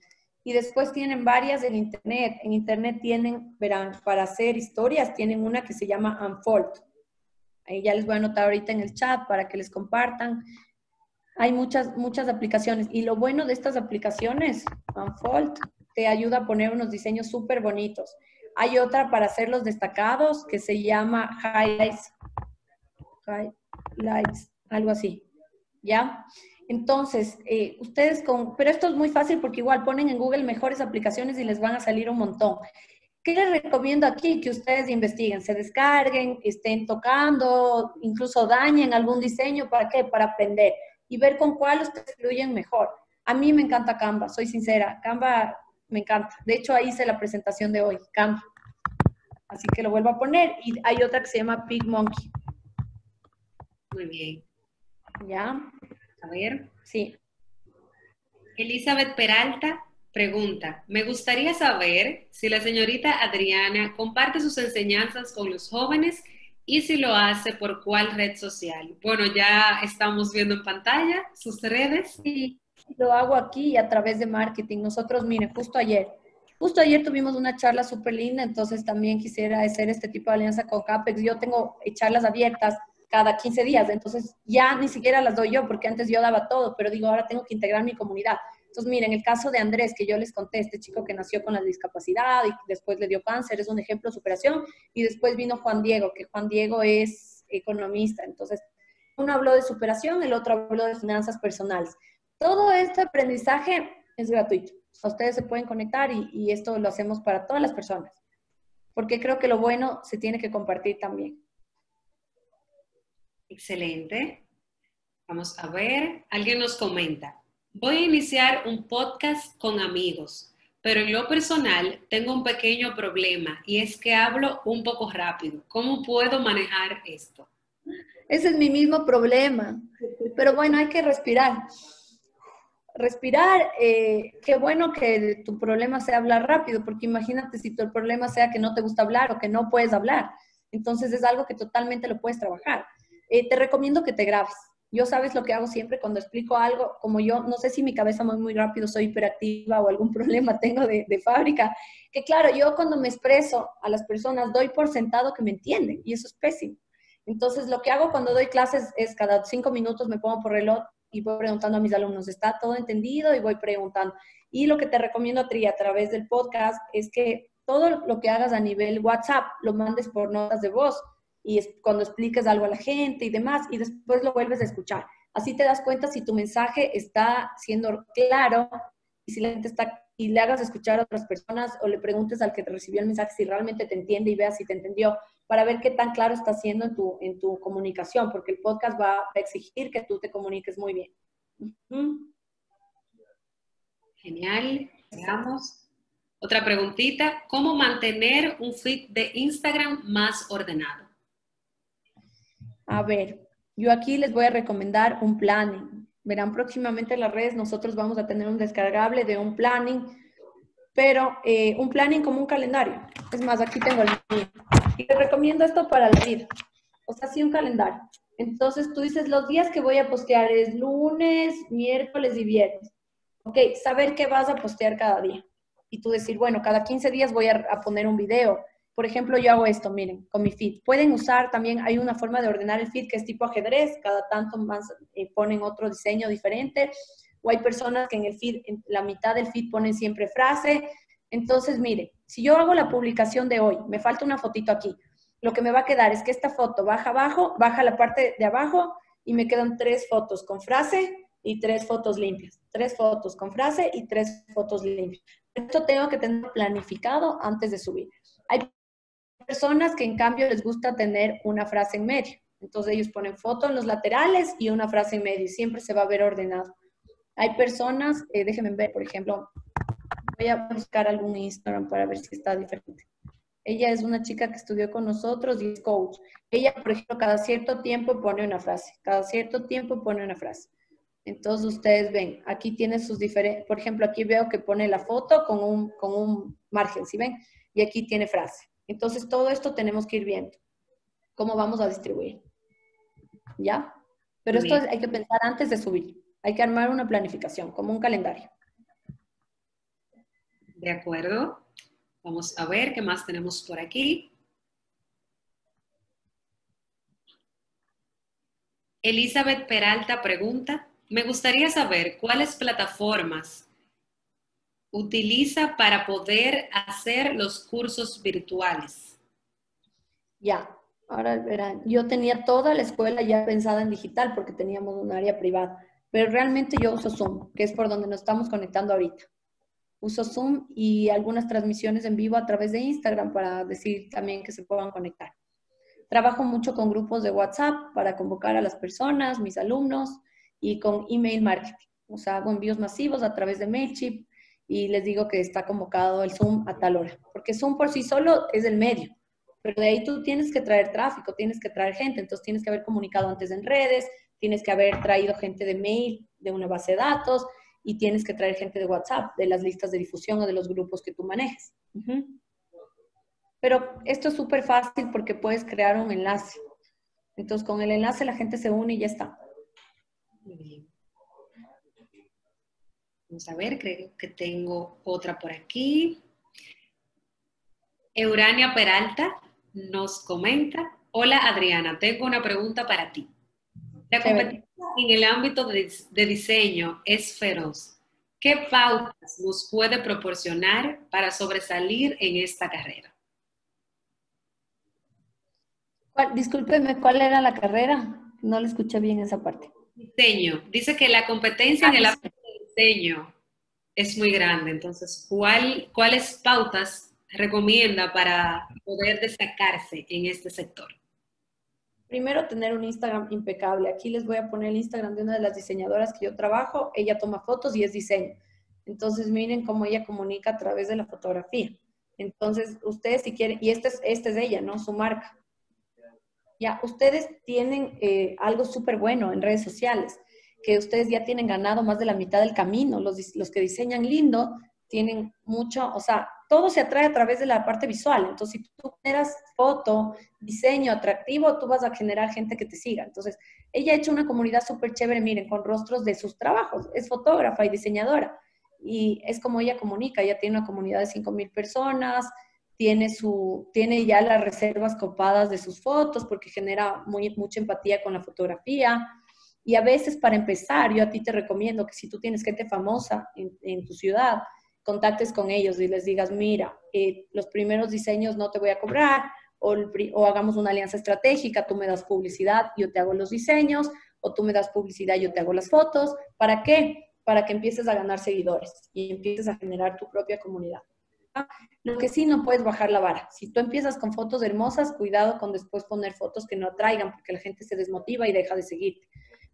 y después tienen varias en Internet. En Internet tienen, verán, para hacer historias, tienen una que se llama Unfold Ahí ya les voy a anotar ahorita en el chat para que les compartan. Hay muchas, muchas aplicaciones. Y lo bueno de estas aplicaciones, Unfold, te ayuda a poner unos diseños súper bonitos. Hay otra para hacer los destacados que se llama Highlights. Highlights, algo así. ¿Ya? Entonces, eh, ustedes con, pero esto es muy fácil porque igual ponen en Google mejores aplicaciones y les van a salir un montón. ¿Qué les recomiendo aquí? Que ustedes investiguen, se descarguen, estén tocando, incluso dañen algún diseño. ¿Para qué? Para aprender y ver con cuál ustedes fluyen mejor. A mí me encanta Canva, soy sincera. Canva me encanta. De hecho, ahí hice la presentación de hoy, Canva. Así que lo vuelvo a poner. Y hay otra que se llama Pig Monkey. Muy bien. ¿Ya? A ver. Sí. Elizabeth Peralta Pregunta, me gustaría saber si la señorita Adriana comparte sus enseñanzas con los jóvenes y si lo hace por cuál red social. Bueno, ya estamos viendo en pantalla sus redes. Sí, lo hago aquí a través de marketing. Nosotros, miren, justo ayer, justo ayer tuvimos una charla súper linda, entonces también quisiera hacer este tipo de alianza con CAPEX. Yo tengo charlas abiertas cada 15 días, entonces ya ni siquiera las doy yo, porque antes yo daba todo, pero digo, ahora tengo que integrar mi comunidad. Entonces, miren, el caso de Andrés, que yo les conté, este chico que nació con la discapacidad y después le dio cáncer, es un ejemplo de superación. Y después vino Juan Diego, que Juan Diego es economista. Entonces, uno habló de superación, el otro habló de finanzas personales. Todo este aprendizaje es gratuito. ustedes se pueden conectar y, y esto lo hacemos para todas las personas. Porque creo que lo bueno se tiene que compartir también. Excelente. Vamos a ver. Alguien nos comenta. Voy a iniciar un podcast con amigos, pero en lo personal tengo un pequeño problema y es que hablo un poco rápido. ¿Cómo puedo manejar esto? Ese es mi mismo problema, pero bueno, hay que respirar. Respirar, eh, qué bueno que tu problema sea hablar rápido, porque imagínate si tu problema sea que no te gusta hablar o que no puedes hablar. Entonces es algo que totalmente lo puedes trabajar. Eh, te recomiendo que te grabes yo sabes lo que hago siempre cuando explico algo, como yo, no sé si mi cabeza muy, muy rápido, soy hiperactiva o algún [LAUGHS] problema tengo de, de, fábrica, que claro, yo cuando me expreso a las personas doy por sentado que me entienden y eso es pésimo. Entonces, lo que hago cuando doy clases es cada cinco minutos me pongo por reloj y voy preguntando a mis alumnos, ¿está todo entendido? Y voy preguntando. Y lo que te recomiendo a a través del podcast es que todo lo que hagas a nivel WhatsApp lo mandes por notas de voz y cuando expliques algo a la gente y demás, y después lo vuelves a escuchar. Así te das cuenta si tu mensaje está siendo claro y si la gente está y le hagas escuchar a otras personas o le preguntes al que te recibió el mensaje si realmente te entiende y veas si te entendió para ver qué tan claro está siendo en tu, en tu comunicación, porque el podcast va a exigir que tú te comuniques muy bien. Genial. Veamos. Otra preguntita. ¿Cómo mantener un feed de Instagram más ordenado? A ver, yo aquí les voy a recomendar un planning. Verán próximamente en las redes, nosotros vamos a tener un descargable de un planning, pero eh, un planning como un calendario. Es más, aquí tengo el mío. Y te recomiendo esto para la vida. O sea, sí, un calendario. Entonces tú dices, los días que voy a postear es lunes, miércoles y viernes. Ok, saber qué vas a postear cada día. Y tú decir, bueno, cada 15 días voy a, a poner un video por ejemplo, yo hago esto, miren, con mi feed. Pueden usar también, hay una forma de ordenar el feed que es tipo ajedrez, cada tanto más eh, ponen otro diseño diferente, o hay personas que en el feed, en la mitad del feed ponen siempre frase. Entonces, miren, si yo hago la publicación de hoy, me falta una fotito aquí, lo que me va a quedar es que esta foto baja abajo, baja la parte de abajo y me quedan tres fotos con frase y tres fotos limpias. Tres fotos con frase y tres fotos limpias. Esto tengo que tener planificado antes de subir. Hay personas que en cambio les gusta tener una frase en medio. Entonces ellos ponen foto en los laterales y una frase en medio y siempre se va a ver ordenado. Hay personas, eh, déjenme ver, por ejemplo, voy a buscar algún Instagram para ver si está diferente. Ella es una chica que estudió con nosotros y es coach. Ella, por ejemplo, cada cierto tiempo pone una frase, cada cierto tiempo pone una frase. Entonces ustedes ven, aquí tiene sus diferentes, por ejemplo, aquí veo que pone la foto con un, con un margen, ¿sí ven? Y aquí tiene frase. Entonces, todo esto tenemos que ir viendo. ¿Cómo vamos a distribuir? ¿Ya? Pero esto hay que pensar antes de subir. Hay que armar una planificación, como un calendario. De acuerdo. Vamos a ver qué más tenemos por aquí. Elizabeth Peralta pregunta, me gustaría saber cuáles plataformas utiliza para poder hacer los cursos virtuales? Ya, ahora verán, yo tenía toda la escuela ya pensada en digital porque teníamos un área privada, pero realmente yo uso Zoom, que es por donde nos estamos conectando ahorita. Uso Zoom y algunas transmisiones en vivo a través de Instagram para decir también que se puedan conectar. Trabajo mucho con grupos de WhatsApp para convocar a las personas, mis alumnos, y con email marketing. O sea, hago envíos masivos a través de MailChimp, y les digo que está convocado el Zoom a tal hora, porque Zoom por sí solo es el medio, pero de ahí tú tienes que traer tráfico, tienes que traer gente, entonces tienes que haber comunicado antes en redes, tienes que haber traído gente de mail, de una base de datos, y tienes que traer gente de WhatsApp, de las listas de difusión o de los grupos que tú manejes. Pero esto es súper fácil porque puedes crear un enlace. Entonces, con el enlace la gente se une y ya está. Muy bien. Vamos a ver, creo que tengo otra por aquí. Eurania Peralta nos comenta, hola Adriana, tengo una pregunta para ti. La competencia en el ámbito de, diseño es feroz. ¿Qué pautas nos puede proporcionar para sobresalir en esta carrera? discúlpeme, ¿cuál era la carrera? No le escuché bien esa parte. Diseño. Dice que la competencia en el ámbito diseño es muy grande. Entonces, ¿cuál, ¿cuáles pautas recomienda para poder destacarse en este sector? Primero, tener un Instagram impecable. Aquí les voy a poner el Instagram de una de las diseñadoras que yo trabajo. Ella toma fotos y es diseño. Entonces, miren cómo ella comunica a través de la fotografía. Entonces, ustedes si quieren, y esta es, este es ella, ¿no? Su marca. Ya, ustedes tienen eh, algo súper bueno en redes sociales que ustedes ya tienen ganado más de la mitad del camino. Los, los que diseñan lindo tienen mucho, o sea, todo se atrae a través de la parte visual. Entonces, si tú generas foto, diseño atractivo, tú vas a generar gente que te siga. Entonces, ella ha hecho una comunidad súper chévere, miren, con rostros de sus trabajos. Es fotógrafa y diseñadora. Y es como ella comunica. Ella tiene una comunidad de 5 mil personas, tiene, su, tiene ya las reservas copadas de sus fotos porque genera muy, mucha empatía con la fotografía. Y a veces para empezar, yo a ti te recomiendo que si tú tienes gente famosa en, tu ciudad, contactes con ellos y les digas, mira, eh, los primeros diseños no te voy a cobrar, o, o, hagamos una alianza estratégica, tú me das publicidad, yo te hago los diseños, o tú me das publicidad, yo te hago las fotos. ¿Para qué? Para que empieces a ganar seguidores y empieces a generar tu propia comunidad. Lo que sí no puedes bajar la vara. Si tú empiezas con fotos hermosas, cuidado con después poner fotos que no atraigan porque la gente se desmotiva y deja de seguirte.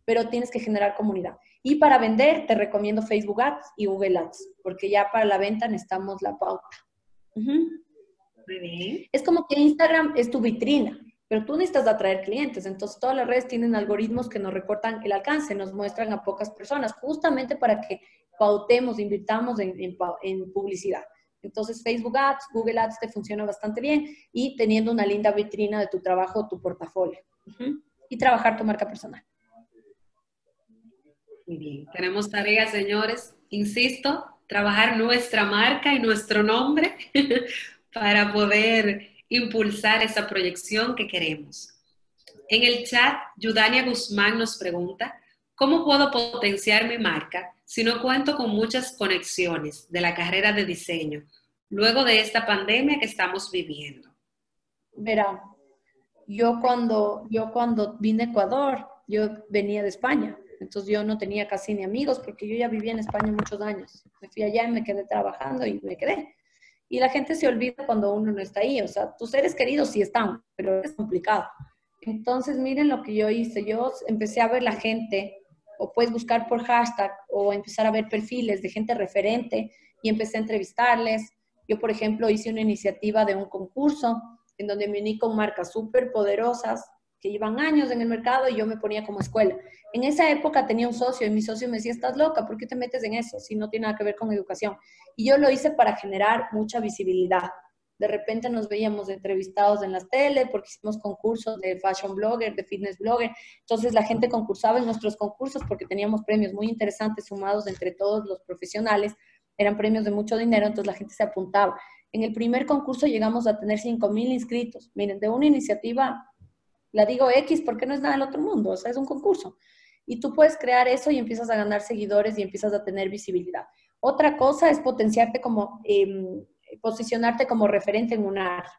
Pero tienes que generar comunidad. Y para vender, te recomiendo Facebook Ads y Google Ads, porque ya para la venta necesitamos la pauta. Muy bien. Es como que Instagram es tu vitrina, pero tú necesitas atraer clientes. Entonces, todas las redes tienen algoritmos que nos recortan el alcance, nos muestran a pocas personas, justamente para que pautemos, invirtamos en, en publicidad. Entonces, Facebook Ads, Google Ads te funciona bastante bien y teniendo una linda vitrina de tu trabajo, tu portafolio. Y trabajar tu marca personal. Muy bien. Tenemos tareas, señores. Insisto, trabajar nuestra marca y nuestro nombre [LAUGHS] para poder impulsar esa proyección que queremos. En el chat, Yudania Guzmán nos pregunta, ¿cómo puedo potenciar mi marca si no cuento con muchas conexiones de la carrera de diseño luego de esta pandemia que estamos viviendo? Verá, yo cuando, yo cuando vine a Ecuador, yo venía de España, entonces yo no tenía casi ni amigos porque yo ya vivía en España muchos años. Me fui allá y me quedé trabajando y me quedé. Y la gente se olvida cuando uno no está ahí. O sea, tus seres queridos sí están, pero es complicado. Entonces, miren lo que yo hice. Yo empecé a ver la gente o puedes buscar por hashtag o empezar a ver perfiles de gente referente y empecé a entrevistarles. Yo, por ejemplo, hice una iniciativa de un concurso en donde me uní con marcas súper poderosas que llevan años en el mercado y yo me ponía como escuela. En esa época tenía un socio y mi socio me decía, estás loca, ¿por qué te metes en eso si no tiene nada que ver con educación? Y yo lo hice para generar mucha visibilidad de repente nos veíamos entrevistados en las tele porque hicimos concursos de fashion blogger, de fitness blogger. Entonces la gente concursaba en nuestros concursos porque teníamos premios muy interesantes sumados entre todos los profesionales. Eran premios de mucho dinero, entonces la gente se apuntaba. En el primer concurso llegamos a tener 5 mil inscritos. Miren, de una iniciativa, la digo X porque no es nada del otro mundo, o sea, es un concurso. Y tú puedes crear eso y empiezas a ganar seguidores y empiezas a tener visibilidad. Otra cosa es potenciarte como... Eh, posicionarte como referente en una área.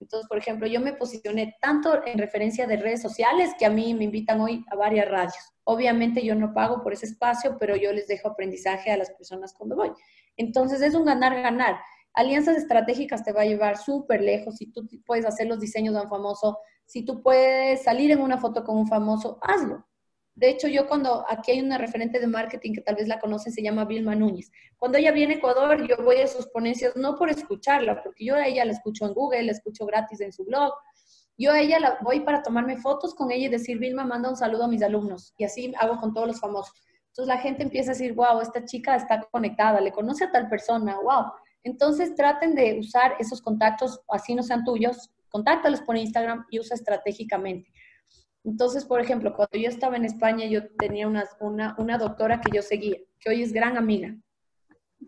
Entonces, por ejemplo, yo me posicioné tanto en referencia de redes sociales que a mí me invitan hoy a varias radios. Obviamente yo no pago por ese espacio, pero yo les dejo aprendizaje a las personas cuando voy. Entonces es un ganar-ganar. Alianzas estratégicas te va a llevar súper lejos. Si tú puedes hacer los diseños de un famoso, si tú puedes salir en una foto con un famoso, hazlo. De hecho, yo cuando aquí hay una referente de marketing que tal vez la conocen, se llama Vilma Núñez. Cuando ella viene a Ecuador, yo voy a sus ponencias no por escucharla, porque yo a ella la escucho en Google, la escucho gratis en su blog. Yo a ella la voy para tomarme fotos con ella y decir, Vilma, manda un saludo a mis alumnos. Y así hago con todos los famosos. Entonces la gente empieza a decir, wow, esta chica está conectada, le conoce a tal persona, wow. Entonces traten de usar esos contactos, así no sean tuyos, contáctalos por Instagram y usa estratégicamente. Entonces, por ejemplo, cuando yo estaba en España, yo tenía una, una, doctora que yo seguía, que hoy es gran amiga,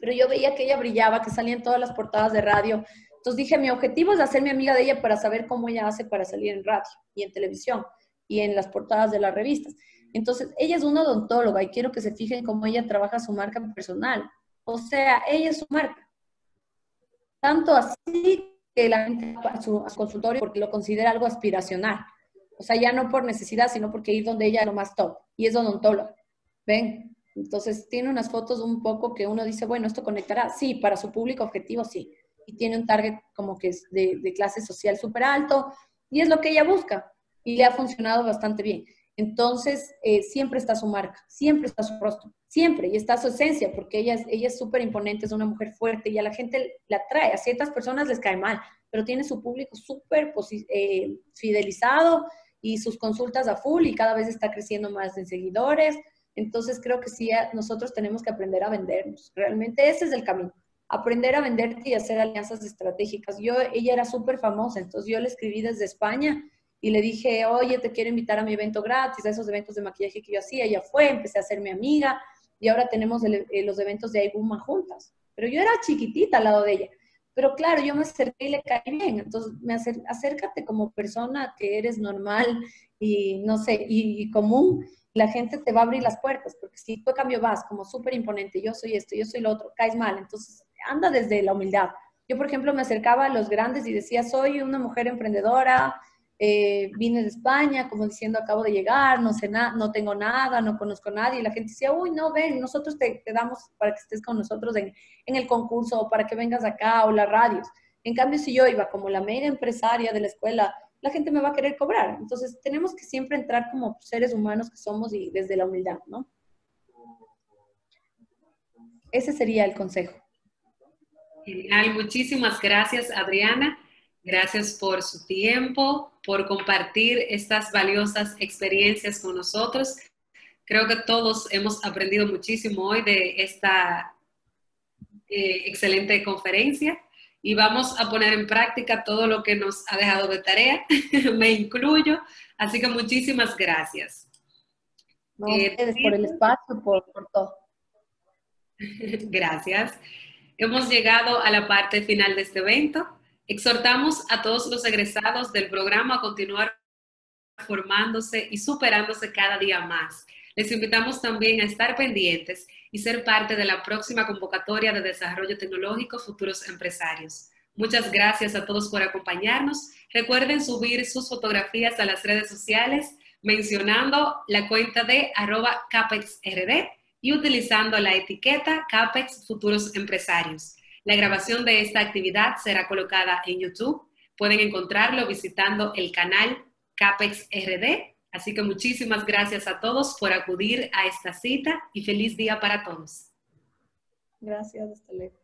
pero yo veía que ella brillaba, que salía en todas las portadas de radio. Entonces dije, mi objetivo es hacerme amiga de ella para saber cómo ella hace para salir en radio y en televisión y en las portadas de las revistas. Entonces, ella es una odontóloga y quiero que se fijen cómo ella trabaja su marca personal. O sea, ella es su marca. Tanto así que la gente a su consultorio porque lo considera algo aspiracional. O sea, ya no por necesidad, sino porque ir donde ella es lo más top. Y es odontóloga. ¿Ven? Entonces, tiene unas fotos un poco que uno dice, bueno, ¿esto conectará? Sí, para su público objetivo, sí. Y tiene un target como que es de, clase social súper alto. Y es lo que ella busca. Y le ha funcionado bastante bien. Entonces, eh, siempre está su marca, siempre está su rostro, siempre, y está su esencia, porque ella es ella es súper imponente, es una mujer fuerte y a la gente la atrae. A ciertas personas les cae mal, pero tiene su público súper eh, fidelizado y sus consultas a full y cada vez está creciendo más en seguidores. Entonces creo que sí, nosotros tenemos que aprender a vendernos. Realmente ese es el camino. Aprender a venderte y hacer alianzas estratégicas. Yo, ella era súper famosa, entonces yo le escribí desde España y le dije, oye, te quiero invitar a mi evento gratis, a esos eventos de maquillaje que yo hacía. Ella fue, empecé a ser mi amiga y ahora tenemos eh, los eventos de Aibuma juntas. Pero yo era chiquitita al lado de ella. Pero claro, yo me acerqué y le caí bien. Entonces, me acércate como persona que eres normal y, no sé, y, común. la gente te va a abrir las puertas, porque si tú cambio vas como súper imponente, yo soy esto, yo soy lo otro, caes mal, entonces anda desde la humildad. Yo, por ejemplo, me acercaba a los grandes y decía, soy una mujer emprendedora, eh, vine de España, como diciendo, acabo de llegar, no sé nada, no tengo nada, no conozco a nadie. Y la gente decía, uy, no, ven, nosotros te, damos para que estés con nosotros en, en, el concurso o para que vengas acá o las radios. En cambio, si yo iba como la mega empresaria de la escuela, la gente me va a querer cobrar. Entonces, tenemos que siempre entrar como seres humanos que somos y desde la humildad, ¿no? Ese sería el consejo. Genial, muchísimas gracias, Adriana. Gracias por su tiempo, por compartir estas valiosas experiencias con nosotros. Creo que todos hemos aprendido muchísimo hoy de esta eh, excelente conferencia y vamos a poner en práctica todo lo que nos ha dejado de tarea. [LAUGHS] Me incluyo. Así que muchísimas gracias. No, eh, por el espacio, por, por todo. [LAUGHS] gracias. Hemos llegado a la parte final de este evento. Exhortamos a todos los egresados del programa a continuar formándose y superándose cada día más. Les invitamos también a estar pendientes y ser parte de la próxima convocatoria de desarrollo tecnológico Futuros Empresarios. Muchas gracias a todos por acompañarnos. Recuerden subir sus fotografías a las redes sociales mencionando la cuenta de arroba CapexRD y utilizando la etiqueta CAPEX Futuros Empresarios. La grabación de esta actividad será colocada en YouTube. Pueden encontrarlo visitando el canal CAPEX RD. Así que muchísimas gracias a todos por acudir a esta cita y feliz día para todos. Gracias, hasta.